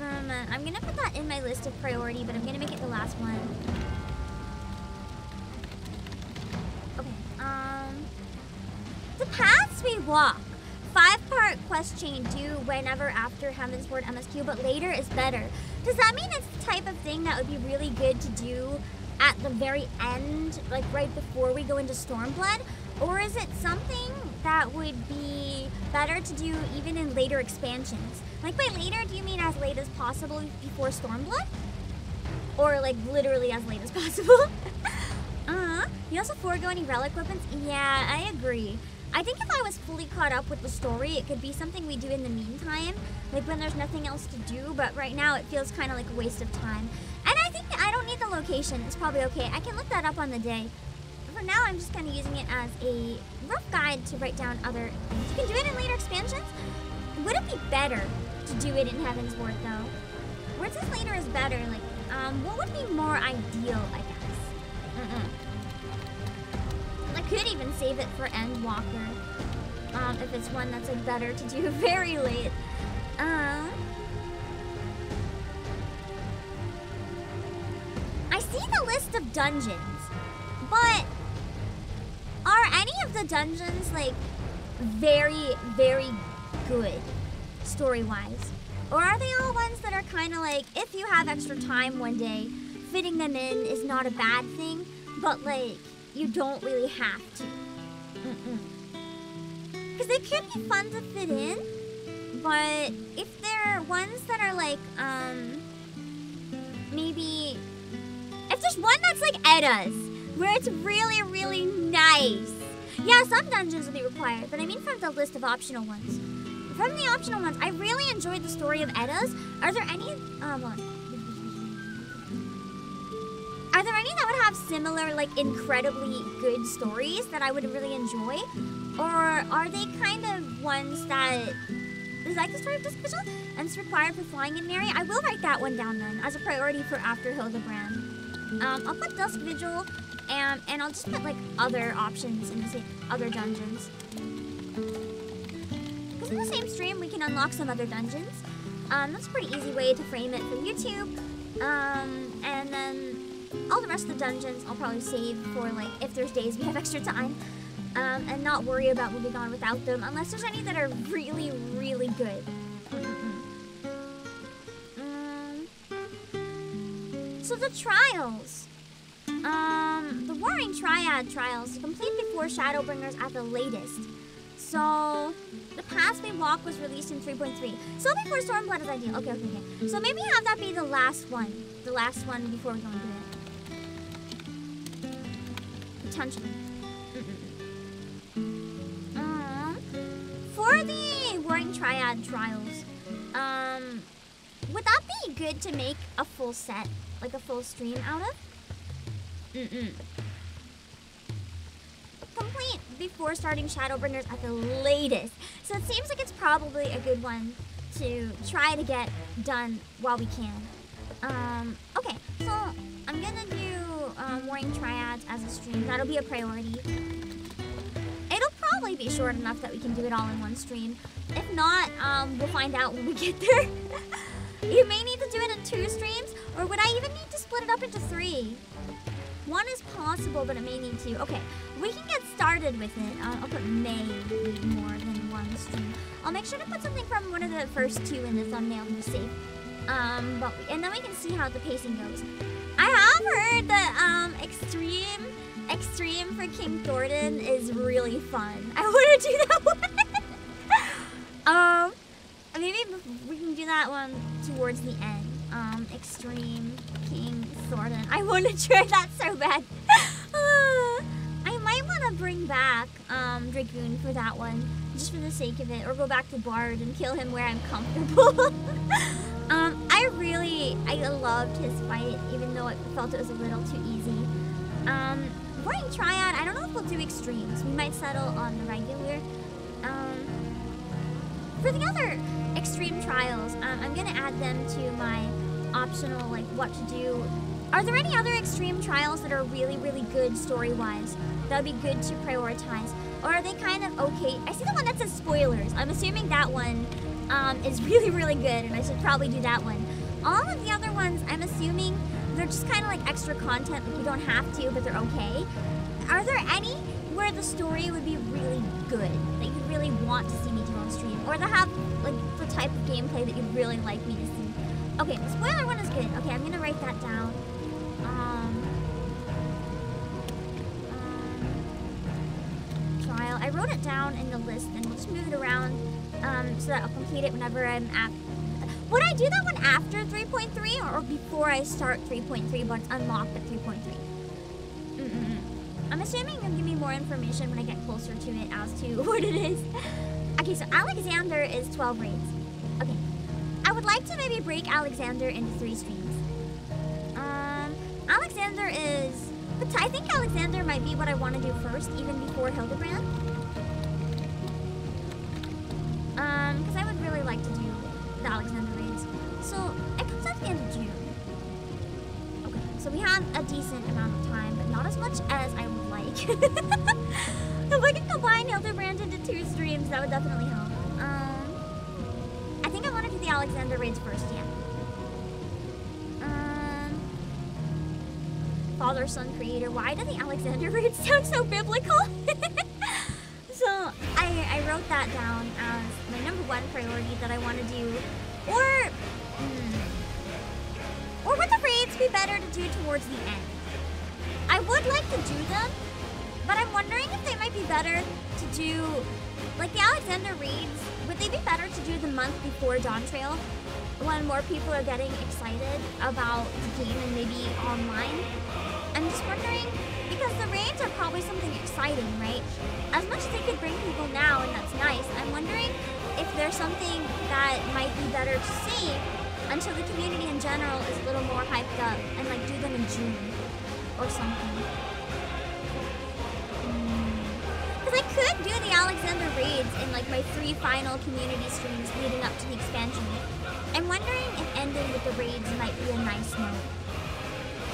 firmament. I'm gonna put that in my list of priority, but I'm gonna make it the last one. Okay. Um, the paths we walk. Five-part quest chain due whenever after Heavensward MSQ, but later is better. Does that mean it's the type of thing that would be really good to do at the very end, like right before we go into Stormblood? Or is it something that would be better to do even in later expansions? Like by later, do you mean as late as possible before Stormblood? Or like literally as late as possible? uh-huh. You also forego any relic weapons? Yeah, I agree. I think if I was fully caught up with the story, it could be something we do in the meantime, like when there's nothing else to do, but right now it feels kind of like a waste of time. And I think I don't need the location, it's probably okay. I can look that up on the day. For now, I'm just kind of using it as a rough guide to write down other. You can do it in later expansions. Would it be better to do it in Heavensward, though? Where it says later is better, like, um, what would be more ideal, I guess? Mm-mm. I could even save it for Endwalker. Um, if it's one that's like better to do very late. Um, I see the list of dungeons, but are any of the dungeons like very, very good story-wise? Or are they all ones that are kind of like, if you have extra time one day, fitting them in is not a bad thing, but like, you don't really have to. Because they could be fun to fit in. but if there are ones that are like, um, maybe if there's one that's like Edda's, where it's really, really nice. Yeah, some dungeons will be required, but I mean from the list of optional ones. From the optional ones, I really enjoyed the story of Edda's. Are there any? Um. Are there any that would have similar, like, incredibly good stories that I would really enjoy? Or are they kind of ones that is like the story of Dusk Vigil and it's required for flying in Mary. I will write that one down then as a priority for after Hildebrand. Um, I'll put Dusk Vigil and and I'll just put like other options in the same other dungeons. Because in the same stream we can unlock some other dungeons. Um, that's a pretty easy way to frame it for YouTube. Um, and then all the rest of the dungeons I'll probably save for like if there's days we have extra time. Um, and not worry about moving on without them unless there's any that are really, really good. Mm. So the trials. Um, the Warring Triad trials complete before Shadowbringers at the latest. So, the Paths We Walk was released in 3.3. So before Stormblood is ideal. Okay, okay, okay. So maybe have that be the last one. The last one before we go do it. Potentially. Um, for the Warring Triad trials, um, would that be good to make a full set, like a full stream out of? Mm-mm. Complete before starting Shadowbringers at the latest. So it seems like it's probably a good one to try to get done while we can. Um, okay, so I'm gonna do um, Warring Triads as a stream. That'll be a priority. It'll probably be short enough that we can do it all in one stream. If not, um, we'll find out when we get there. you may need to do it in two streams, or would I even need to split it up into three? One is possible, but it may need two. Okay, we can get started with it. Uh, I'll put may need more than one stream. I'll make sure to put something from one of the first two in the thumbnail to safe. Um, but and then we can see how the pacing goes. I have heard that um, extreme extreme for King Thordan is really fun. I want to do that one. um, maybe we can do that one towards the end. Um, extreme King Thordan. I want to try that so bad. I might want to bring back um, Dragoon for that one, just for the sake of it, or go back to Bard and kill him where I'm comfortable. um, I really, I loved his fight, even though it felt it was a little too easy. Um, Warring Triad, I don't know if we'll do extremes. We might settle on the regular. Um, for the other extreme trials, um, I'm gonna add them to my optional, like what to do. Are there any other extreme trials that are really, really good story-wise? That would be good to prioritize. Or are they kind of okay? I see the one that says spoilers. I'm assuming that one um, is really, really good, and I should probably do that one. All of the other ones, I'm assuming they're just kind of like extra content, like you don't have to, but they're okay. Are there any where the story would be really good, that you really want to see me do on stream, or that have like the type of gameplay that you'd really like me to see? Okay, spoiler one is good. Okay, I'm gonna write that down. Um, um, trial. I wrote it down in the list, and we'll just move it around um, so that I'll complete it whenever I'm at. Would I do that one after 3.3 or before I start 3.3 but it's unlocked at 3.3? Mm-mm. I'm assuming you'll give me more information when I get closer to it as to what it is. Okay, so Alexander is 12 raids. Okay. I would like to maybe break Alexander into three streams. Um, Alexander is... But I think Alexander might be what I want to do first, even before Hildebrand. Um, because I would really like to do the Alexander raids. So, it comes at the end of June. Okay, so we have a decent amount of time, but not as much as I would like. if I could combine Hildebrand into two streams, that would definitely help. Um, I think I want to do the Alexander raids first, yeah. Um, Father, Son, Creator. Why do the Alexander raids sound so biblical? so I, I wrote that down as my number one priority that I want to do. Or, hmm, or would the raids be better to do towards the end? I would like to do them, but I'm wondering if they might be better to do, like the Alexander raids would they be better to do the month before Dawntrail when more people are getting excited about the game and maybe online? I'm just wondering because the raids are probably something exciting, right? As much as they could bring people now, and that's nice, I'm wondering if there's something that might be better to see until the community in general is a little more hyped up and like do them in June or something. Hmm. Because I could do the Alexander raids in like my three final community streams leading up to the expansion. I'm wondering if ending with the raids might be a nice note.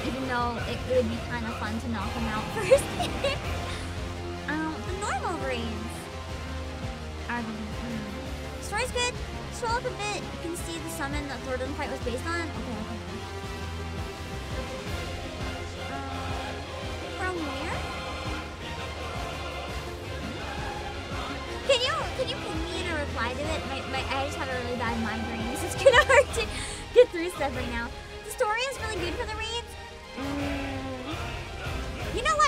Even though it would be kind of fun to knock them out first. um, the normal raids are the mm. Story's good. Scroll up a bit. You can see the summon that Thordan fight was based on. Okay, okay. Uh, from where? Can you can you pin me a reply to it? My, my, I just have a really bad migraine, so it's kind of hard to get through stuff right now. The story is really good for the raids.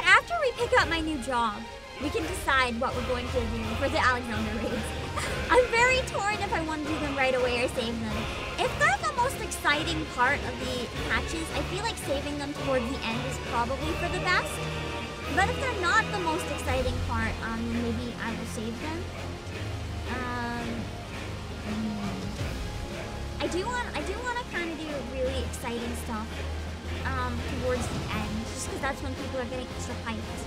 After we pick up my new job, we can decide what we're going to do for the Alexander raids. I'm very torn if I want to do them right away or save them. If they're the most exciting part of the patches, I feel like saving them toward the end is probably for the best. But if they're not the most exciting part, um, maybe I will save them. Um, mm. I do want, I do want to kind of do really exciting stuff um, towards the end, just because that's when people are getting extra hyped.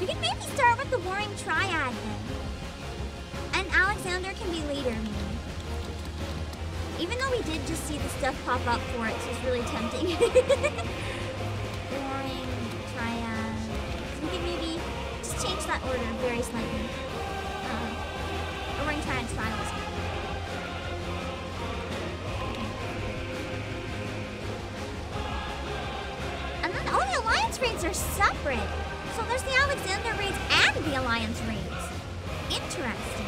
We can maybe start with the Warring Triad then. And Alexander can be later, maybe. Even though we did just see the stuff pop up for it, so it's really tempting. Warring Triad. So we can maybe just change that order very slightly. Uh, Warring Triad styles. Oh, the Alliance raids are separate. So there's the Alexander raids and the Alliance raids. Interesting.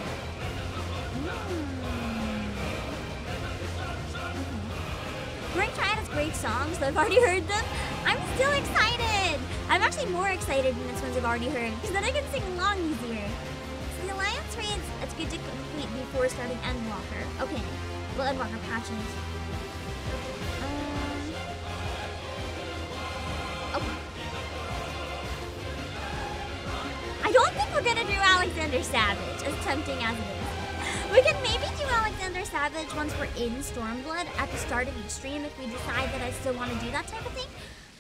Great Triad has great songs, I've already heard them. I'm still excited. I'm actually more excited than this ones I've already heard, because then I can sing along easier. So the Alliance raids, it's good to complete before starting Endwalker. Okay, well, Endwalker patches. I don't think we're gonna do Alexander Savage, as tempting as it is. We can maybe do Alexander Savage once we're in Stormblood at the start of each stream if we decide that I still want to do that type of thing.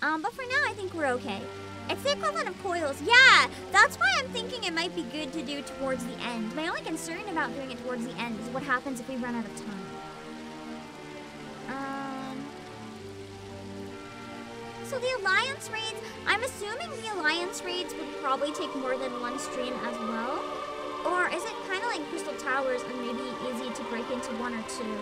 Um, but for now, I think we're okay. It's the equivalent of coils. Yeah, that's why I'm thinking it might be good to do towards the end. My only concern about doing it towards the end is what happens if we run out of time. Um... So the Alliance raids, I'm assuming the Alliance raids would probably take more than one stream as well. Or is it kind of like Crystal Towers and maybe easy to break into one or two?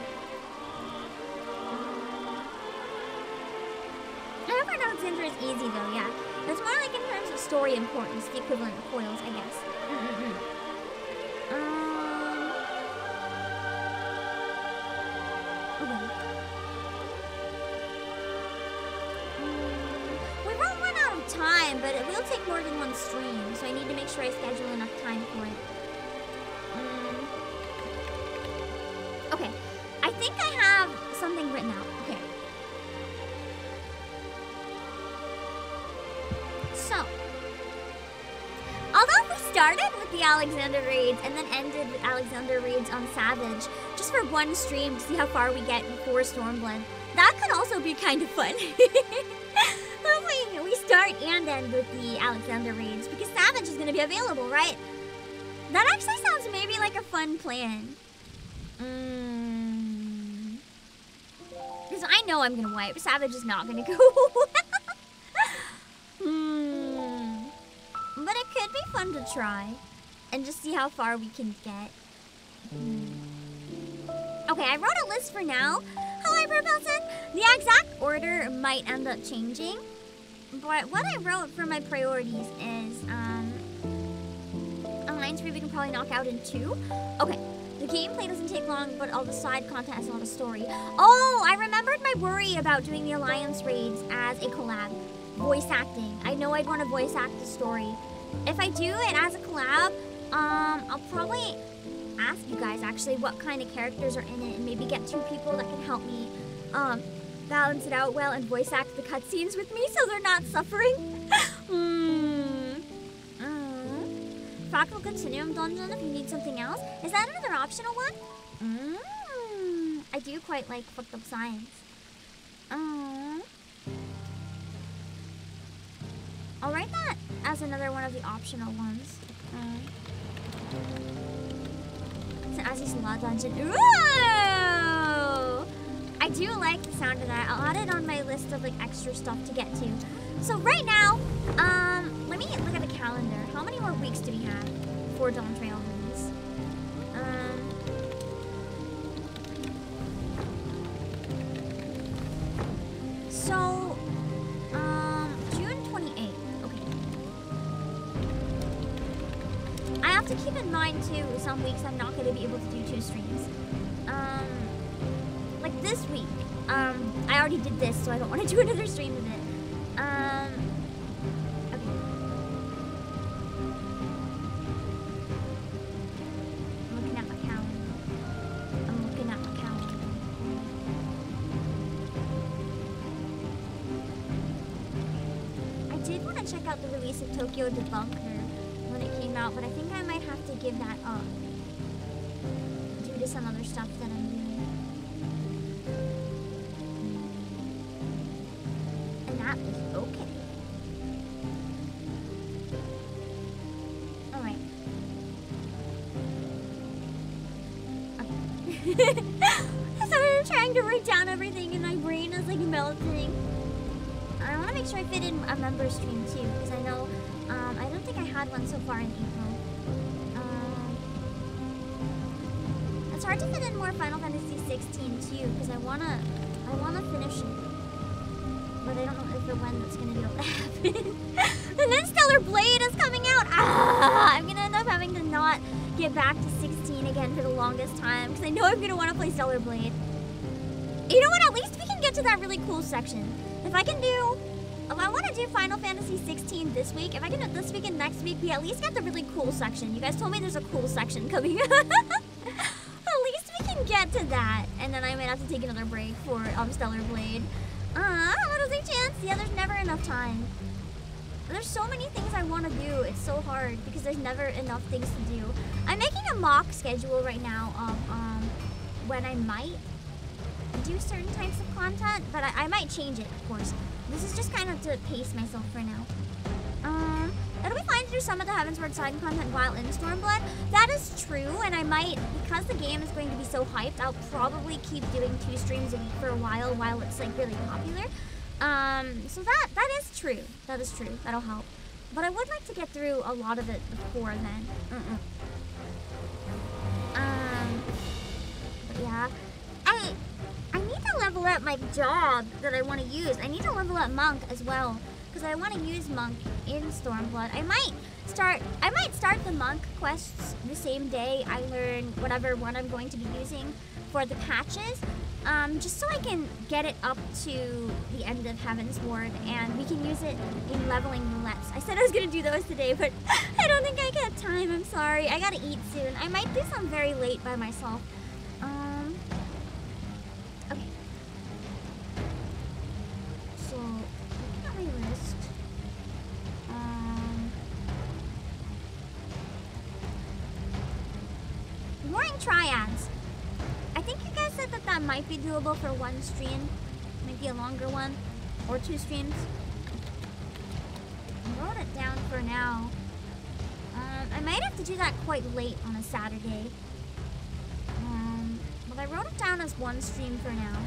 I remember Alexander is easy though, yeah. It's more like in terms of story importance, the equivalent of coils, I guess. But it will take more than one stream, so I need to make sure I schedule enough time for it. Mm. Okay, I think I have something written out. Okay. So, although we started with the Alexander raids and then ended with Alexander raids on Savage, just for one stream to see how far we get before Stormblood, that could also be kind of fun. Hopefully we start and end with the Alexander raids because Savage is going to be available, right? That actually sounds maybe like a fun plan. Mm. Because I know I'm gonna wipe. Savage is not gonna go. Hmm. But it could be fun to try. And just see how far we can get. Hmm. Okay, I wrote a list for now. Propelson. The exact order might end up changing. But what I wrote for my priorities is, um... Alliance Raid we can probably knock out in two. Okay. The gameplay doesn't take long, but all the side content a lot of story. Oh, I remembered my worry about doing the Alliance raids as a collab. Voice acting. I know I'd want to voice act the story. If I do it as a collab, um, I'll probably... ask you guys actually what kind of characters are in it and maybe get two people that can help me um, balance it out well and voice act the cutscenes with me so they're not suffering. mm. Mm. Fractal Continuum Dungeon if you need something else. Is that another optional one? Mm. I do quite like fucked up science. Mm. I'll write that as another one of the optional ones. Mm. Law Dungeon. Ooh! I do like the sound of that. I'll add it on my list of like extra stuff to get to. So right now, um, let me look at the calendar. How many more weeks do we have before Dawntrail release? Um, so, to keep in mind too, some weeks I'm not going to be able to do two streams. Um, like this week, um, I already did this, so I don't want to do another stream of it. Um, okay. I'm looking at my calendar. I'm looking at my calendar. I did want to check out the release of Tokyo Debunker some other stuff that I'm doing. And that is okay. Alright. Okay. I'm trying to write down everything and my brain is like melting. I want to make sure I fit in a member stream too, because I know um, I don't think I had one so far in April. It's hard to fit in more Final Fantasy 16 too, because I wanna, I wanna finish it, but I don't know if or when that's gonna be able to happen. and then Stellar Blade is coming out. Ah, I'm gonna end up having to not get back to 16 again for the longest time, because I know I'm gonna want to play Stellar Blade. You know what? At least we can get to that really cool section. If I can do, if I want to do Final Fantasy 16 this week, if I can do this week and next week, we at least get the really cool section. You guys told me there's a cool section coming. get to that, and then I might have to take another break for um, Stellar Blade. Uh, little big chance. Yeah, there's never enough time. There's so many things I want to do. It's so hard because there's never enough things to do. I'm making a mock schedule right now of um, when I might do certain types of content, but I, I might change it, of course. This is just kind of to pace myself for now. Some of the Heavensward side content while in Stormblood. That is true, and I might, because the game is going to be so hyped, I'll probably keep doing two streams a week for a while while it's like really popular. Um, so that that is true. That is true. That'll help. But I would like to get through a lot of it before then. Mm-mm. Um, yeah, I I need to level up my job that I want to use. I need to level up Monk as well because I want to use Monk in Stormblood. I might start I might start the Monk quests the same day I learn whatever one I'm going to be using for the patches. Um, just so I can get it up to the end of Heavensward and we can use it in leveling roulettes. I said I was gonna do those today, but I don't think I got time. I'm sorry. I gotta eat soon. I might do some very late by myself. Um, Warring Triads. I think you guys said that that might be doable for one stream. Maybe a longer one. Or two streams. I wrote it down for now. Um, I might have to do that quite late on a Saturday. Um, but I wrote it down as one stream for now.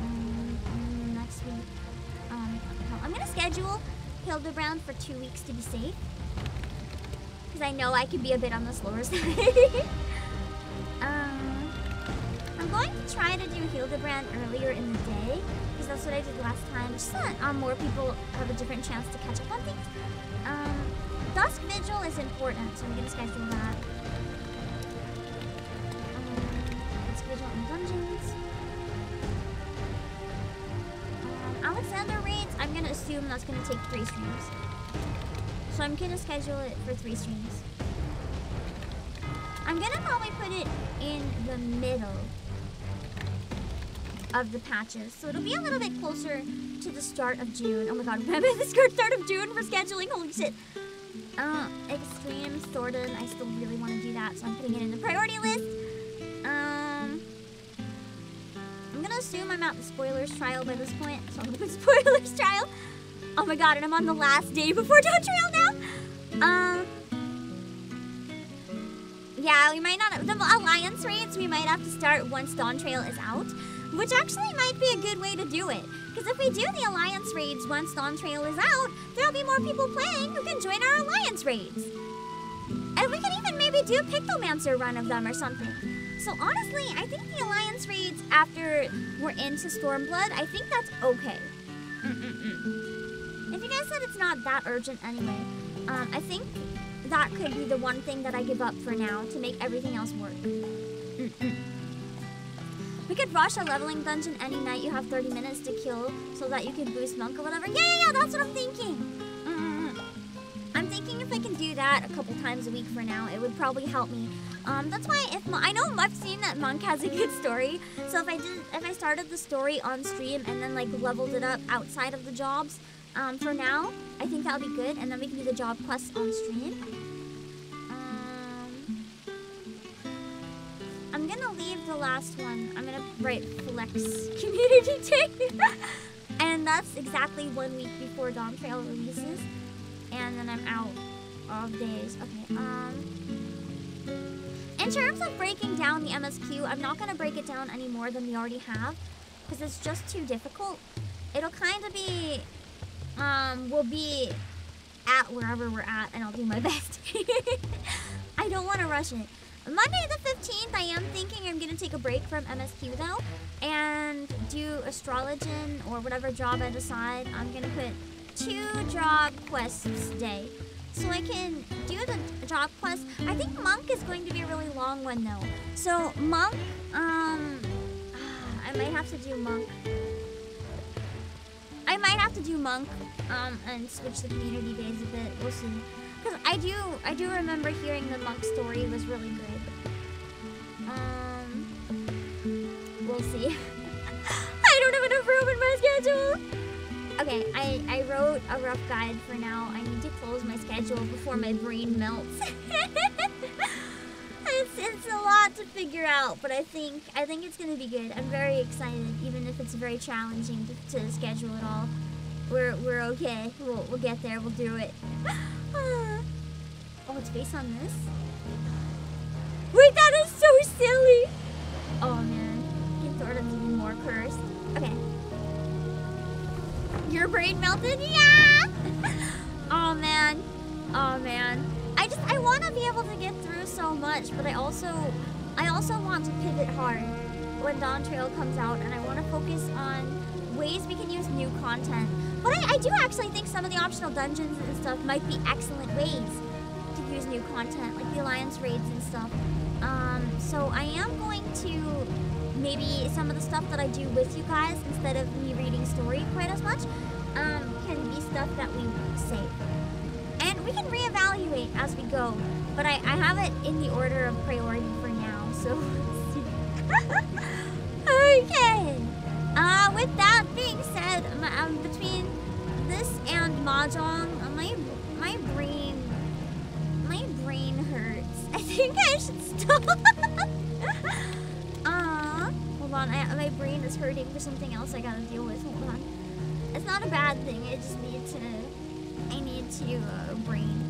Um, next week. Um, I'm gonna schedule Hildebrand for two weeks to be safe. Because I know I can be a bit on the slower side. Um, I'm going to try to do Hildebrand earlier in the day, because that's what I did last time, just so that um, more people have a different chance to catch up on things. Um, Dusk Vigil is important, so I'm going to schedule that. Um, and Dungeons. Um, Alexander Raids, I'm going to assume that's going to take three streams. So I'm to schedule it for three streams. I'm gonna probably put it in the middle of the patches. So it'll be a little bit closer to the start of June. Oh my god, remember the start of June for scheduling? Holy shit. Uh, Extreme Thordan. I still really want to do that, so I'm putting it in the priority list. Um, I'm gonna assume I'm at the spoilers trial by this point, so I'm gonna put spoilers trial. Oh my god, and I'm on the last day before Dawntrail now. Um, yeah, we might not. The alliance raids we might have to start once Dawntrail is out, which actually might be a good way to do it. Because if we do the alliance raids once Dawntrail is out, there'll be more people playing who can join our alliance raids. And we can even maybe do a Pictomancer run of them or something. So honestly, I think the alliance raids after we're into Stormblood, I think that's okay. Mm-mm-mm. If you guys said it's not that urgent anyway, um, I think that could be the one thing that I give up for now to make everything else work. We could rush a leveling dungeon any night you have 30 minutes to kill so that you can boost monk or whatever. Yeah, yeah, yeah, that's what I'm thinking. I'm thinking if I can do that a couple times a week for now, it would probably help me. Um, that's why if I know I've seen that Monk has a good story, so if I did, if I started the story on stream and then like leveled it up outside of the jobs, um, for now, I think that'll be good, and then we can do the job quests on stream. Um, I'm gonna leave the last one. I'm gonna write flex community day, and that's exactly one week before Dawntrail releases, and then I'm out of days. Okay. Um. In terms of breaking down the MSQ, I'm not gonna break it down any more than we already have, because it's just too difficult. It'll kind of be um, will be at wherever we're at, and I'll do my best. I don't want to rush it. Monday the 15th, I am thinking I'm going to take a break from MSQ though, and do Astrologian or whatever job I decide. I'm going to put two job quests day. So I can do the job quest. I think Monk is going to be a really long one though. So Monk, um, I might have to do Monk. I might have to do monk, um, and switch the community days a bit. We'll see. Cause I do, I do remember hearing the monk story was really good. Um, we'll see. I don't have enough room in my schedule. Okay, I, I wrote a rough guide for now. I need to close my schedule before my brain melts. it's, it's a lot to figure out, but I think I think it's gonna be good. I'm very excited, even if it's very challenging to, to schedule it all. We're we're okay. We'll we'll get there. We'll do it. oh, it's based on this. Wait, that is so silly. Oh man, you thought of even more cursed. Okay. Your brain melted? Yeah! oh man. Oh man. I just I want to be able to get through so much, but I also I also want to pivot hard when Dawntrail comes out, and I want to focus on ways we can use new content. But I, I do actually think some of the optional dungeons and stuff might be excellent ways to use new content, like the Alliance raids and stuff. Um, so I am going to maybe some of the stuff that I do with you guys instead of me reading story quite as much um, can be stuff that we save. We can reevaluate as we go, but I, I have it in the order of priority for now, so okay. Uh, with that being said, um, between this and Mahjong, uh, my, my brain, my brain hurts. I think I should stop. uh, hold on, I, my brain is hurting for something else I gotta deal with. Hold on. It's not a bad thing, I just need to I need to uh, brain.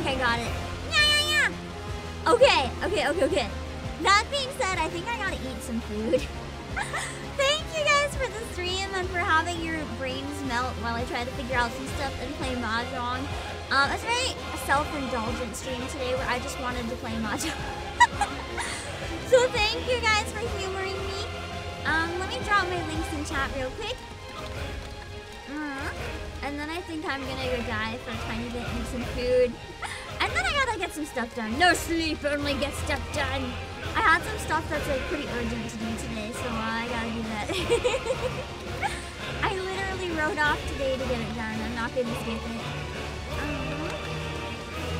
think I got it. Yeah, yeah, yeah. Okay, okay, okay, okay. That being said, I think I gotta eat some food. Thank you guys for the stream and for having your brains melt while I try to figure out some stuff and play Mahjong. Um, it's a very self-indulgent stream today where I just wanted to play Mahjong. so thank you guys for humoring me. Um, let me drop my links in chat real quick. Uh, and then I think I'm gonna go die for a tiny bit and eat some food. Some stuff done. No sleep, only get stuff done. I had some stuff that's like pretty urgent to do today, so I gotta do that. I literally rode off today to get it done. I'm not gonna skip it. Um,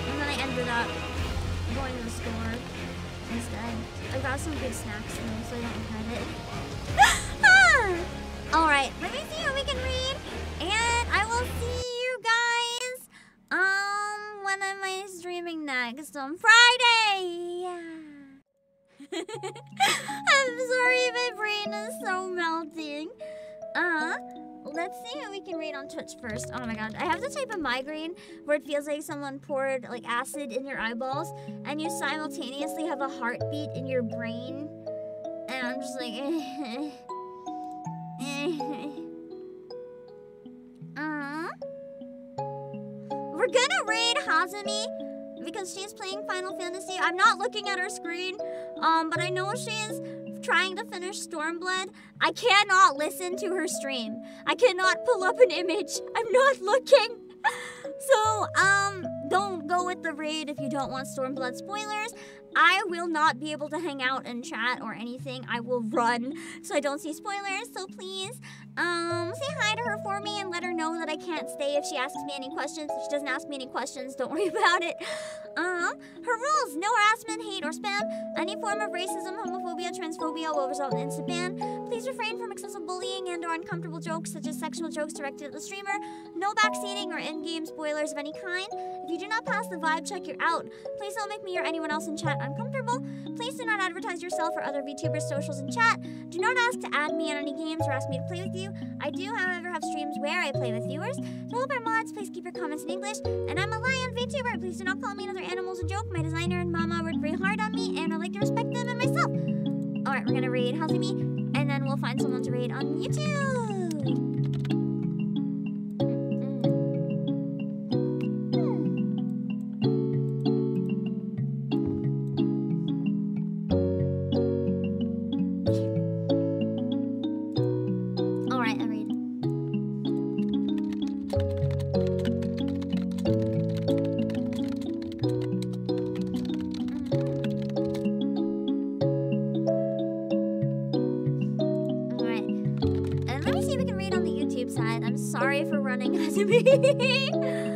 and then I ended up going to the store instead. I got some good snacks though, so I don't regret it. Alright, let me see what we can read. Next? On Friday! I'm sorry my brain is so melting. Uh let's see what we can read on Twitch first. Oh my god. I have the type of migraine where it feels like someone poured like acid in your eyeballs and you simultaneously have a heartbeat in your brain. And I'm just like uh, we're gonna read Hazumi because she's playing Final Fantasy. I'm not looking at her screen, um, but I know she's trying to finish Stormblood. I cannot listen to her stream. I cannot pull up an image. I'm not looking. So, um, don't go with the raid if you don't want Stormblood spoilers. I will not be able to hang out and chat or anything. I will run so I don't see spoilers. So please, um, say hi to her for me and let her know that I can't stay if she asks me any questions. If she doesn't ask me any questions, don't worry about it. Um, her rules: no harassment, hate, or spam. Any form of racism, homophobia, transphobia will result in instant ban. Please refrain from excessive bullying and/or uncomfortable jokes such as sexual jokes directed at the streamer. No backseating or in-game spoilers of any kind. If you do not pass the vibe check, you're out. Please don't make me or anyone else in chat uncomfortable. Please do not advertise yourself or other VTubers' socials in chat. Do not ask to add me in any games or ask me to play with you. I do, however, have streams where I play with viewers. To help our mods, please keep your comments in English. And I'm a lion VTuber. Please do not call me and other animals a joke. My designer and mama worked very hard on me, and I like to respect them and myself. Alright, we're gonna raid Hazumi, and then we'll find someone to raid on YouTube. me.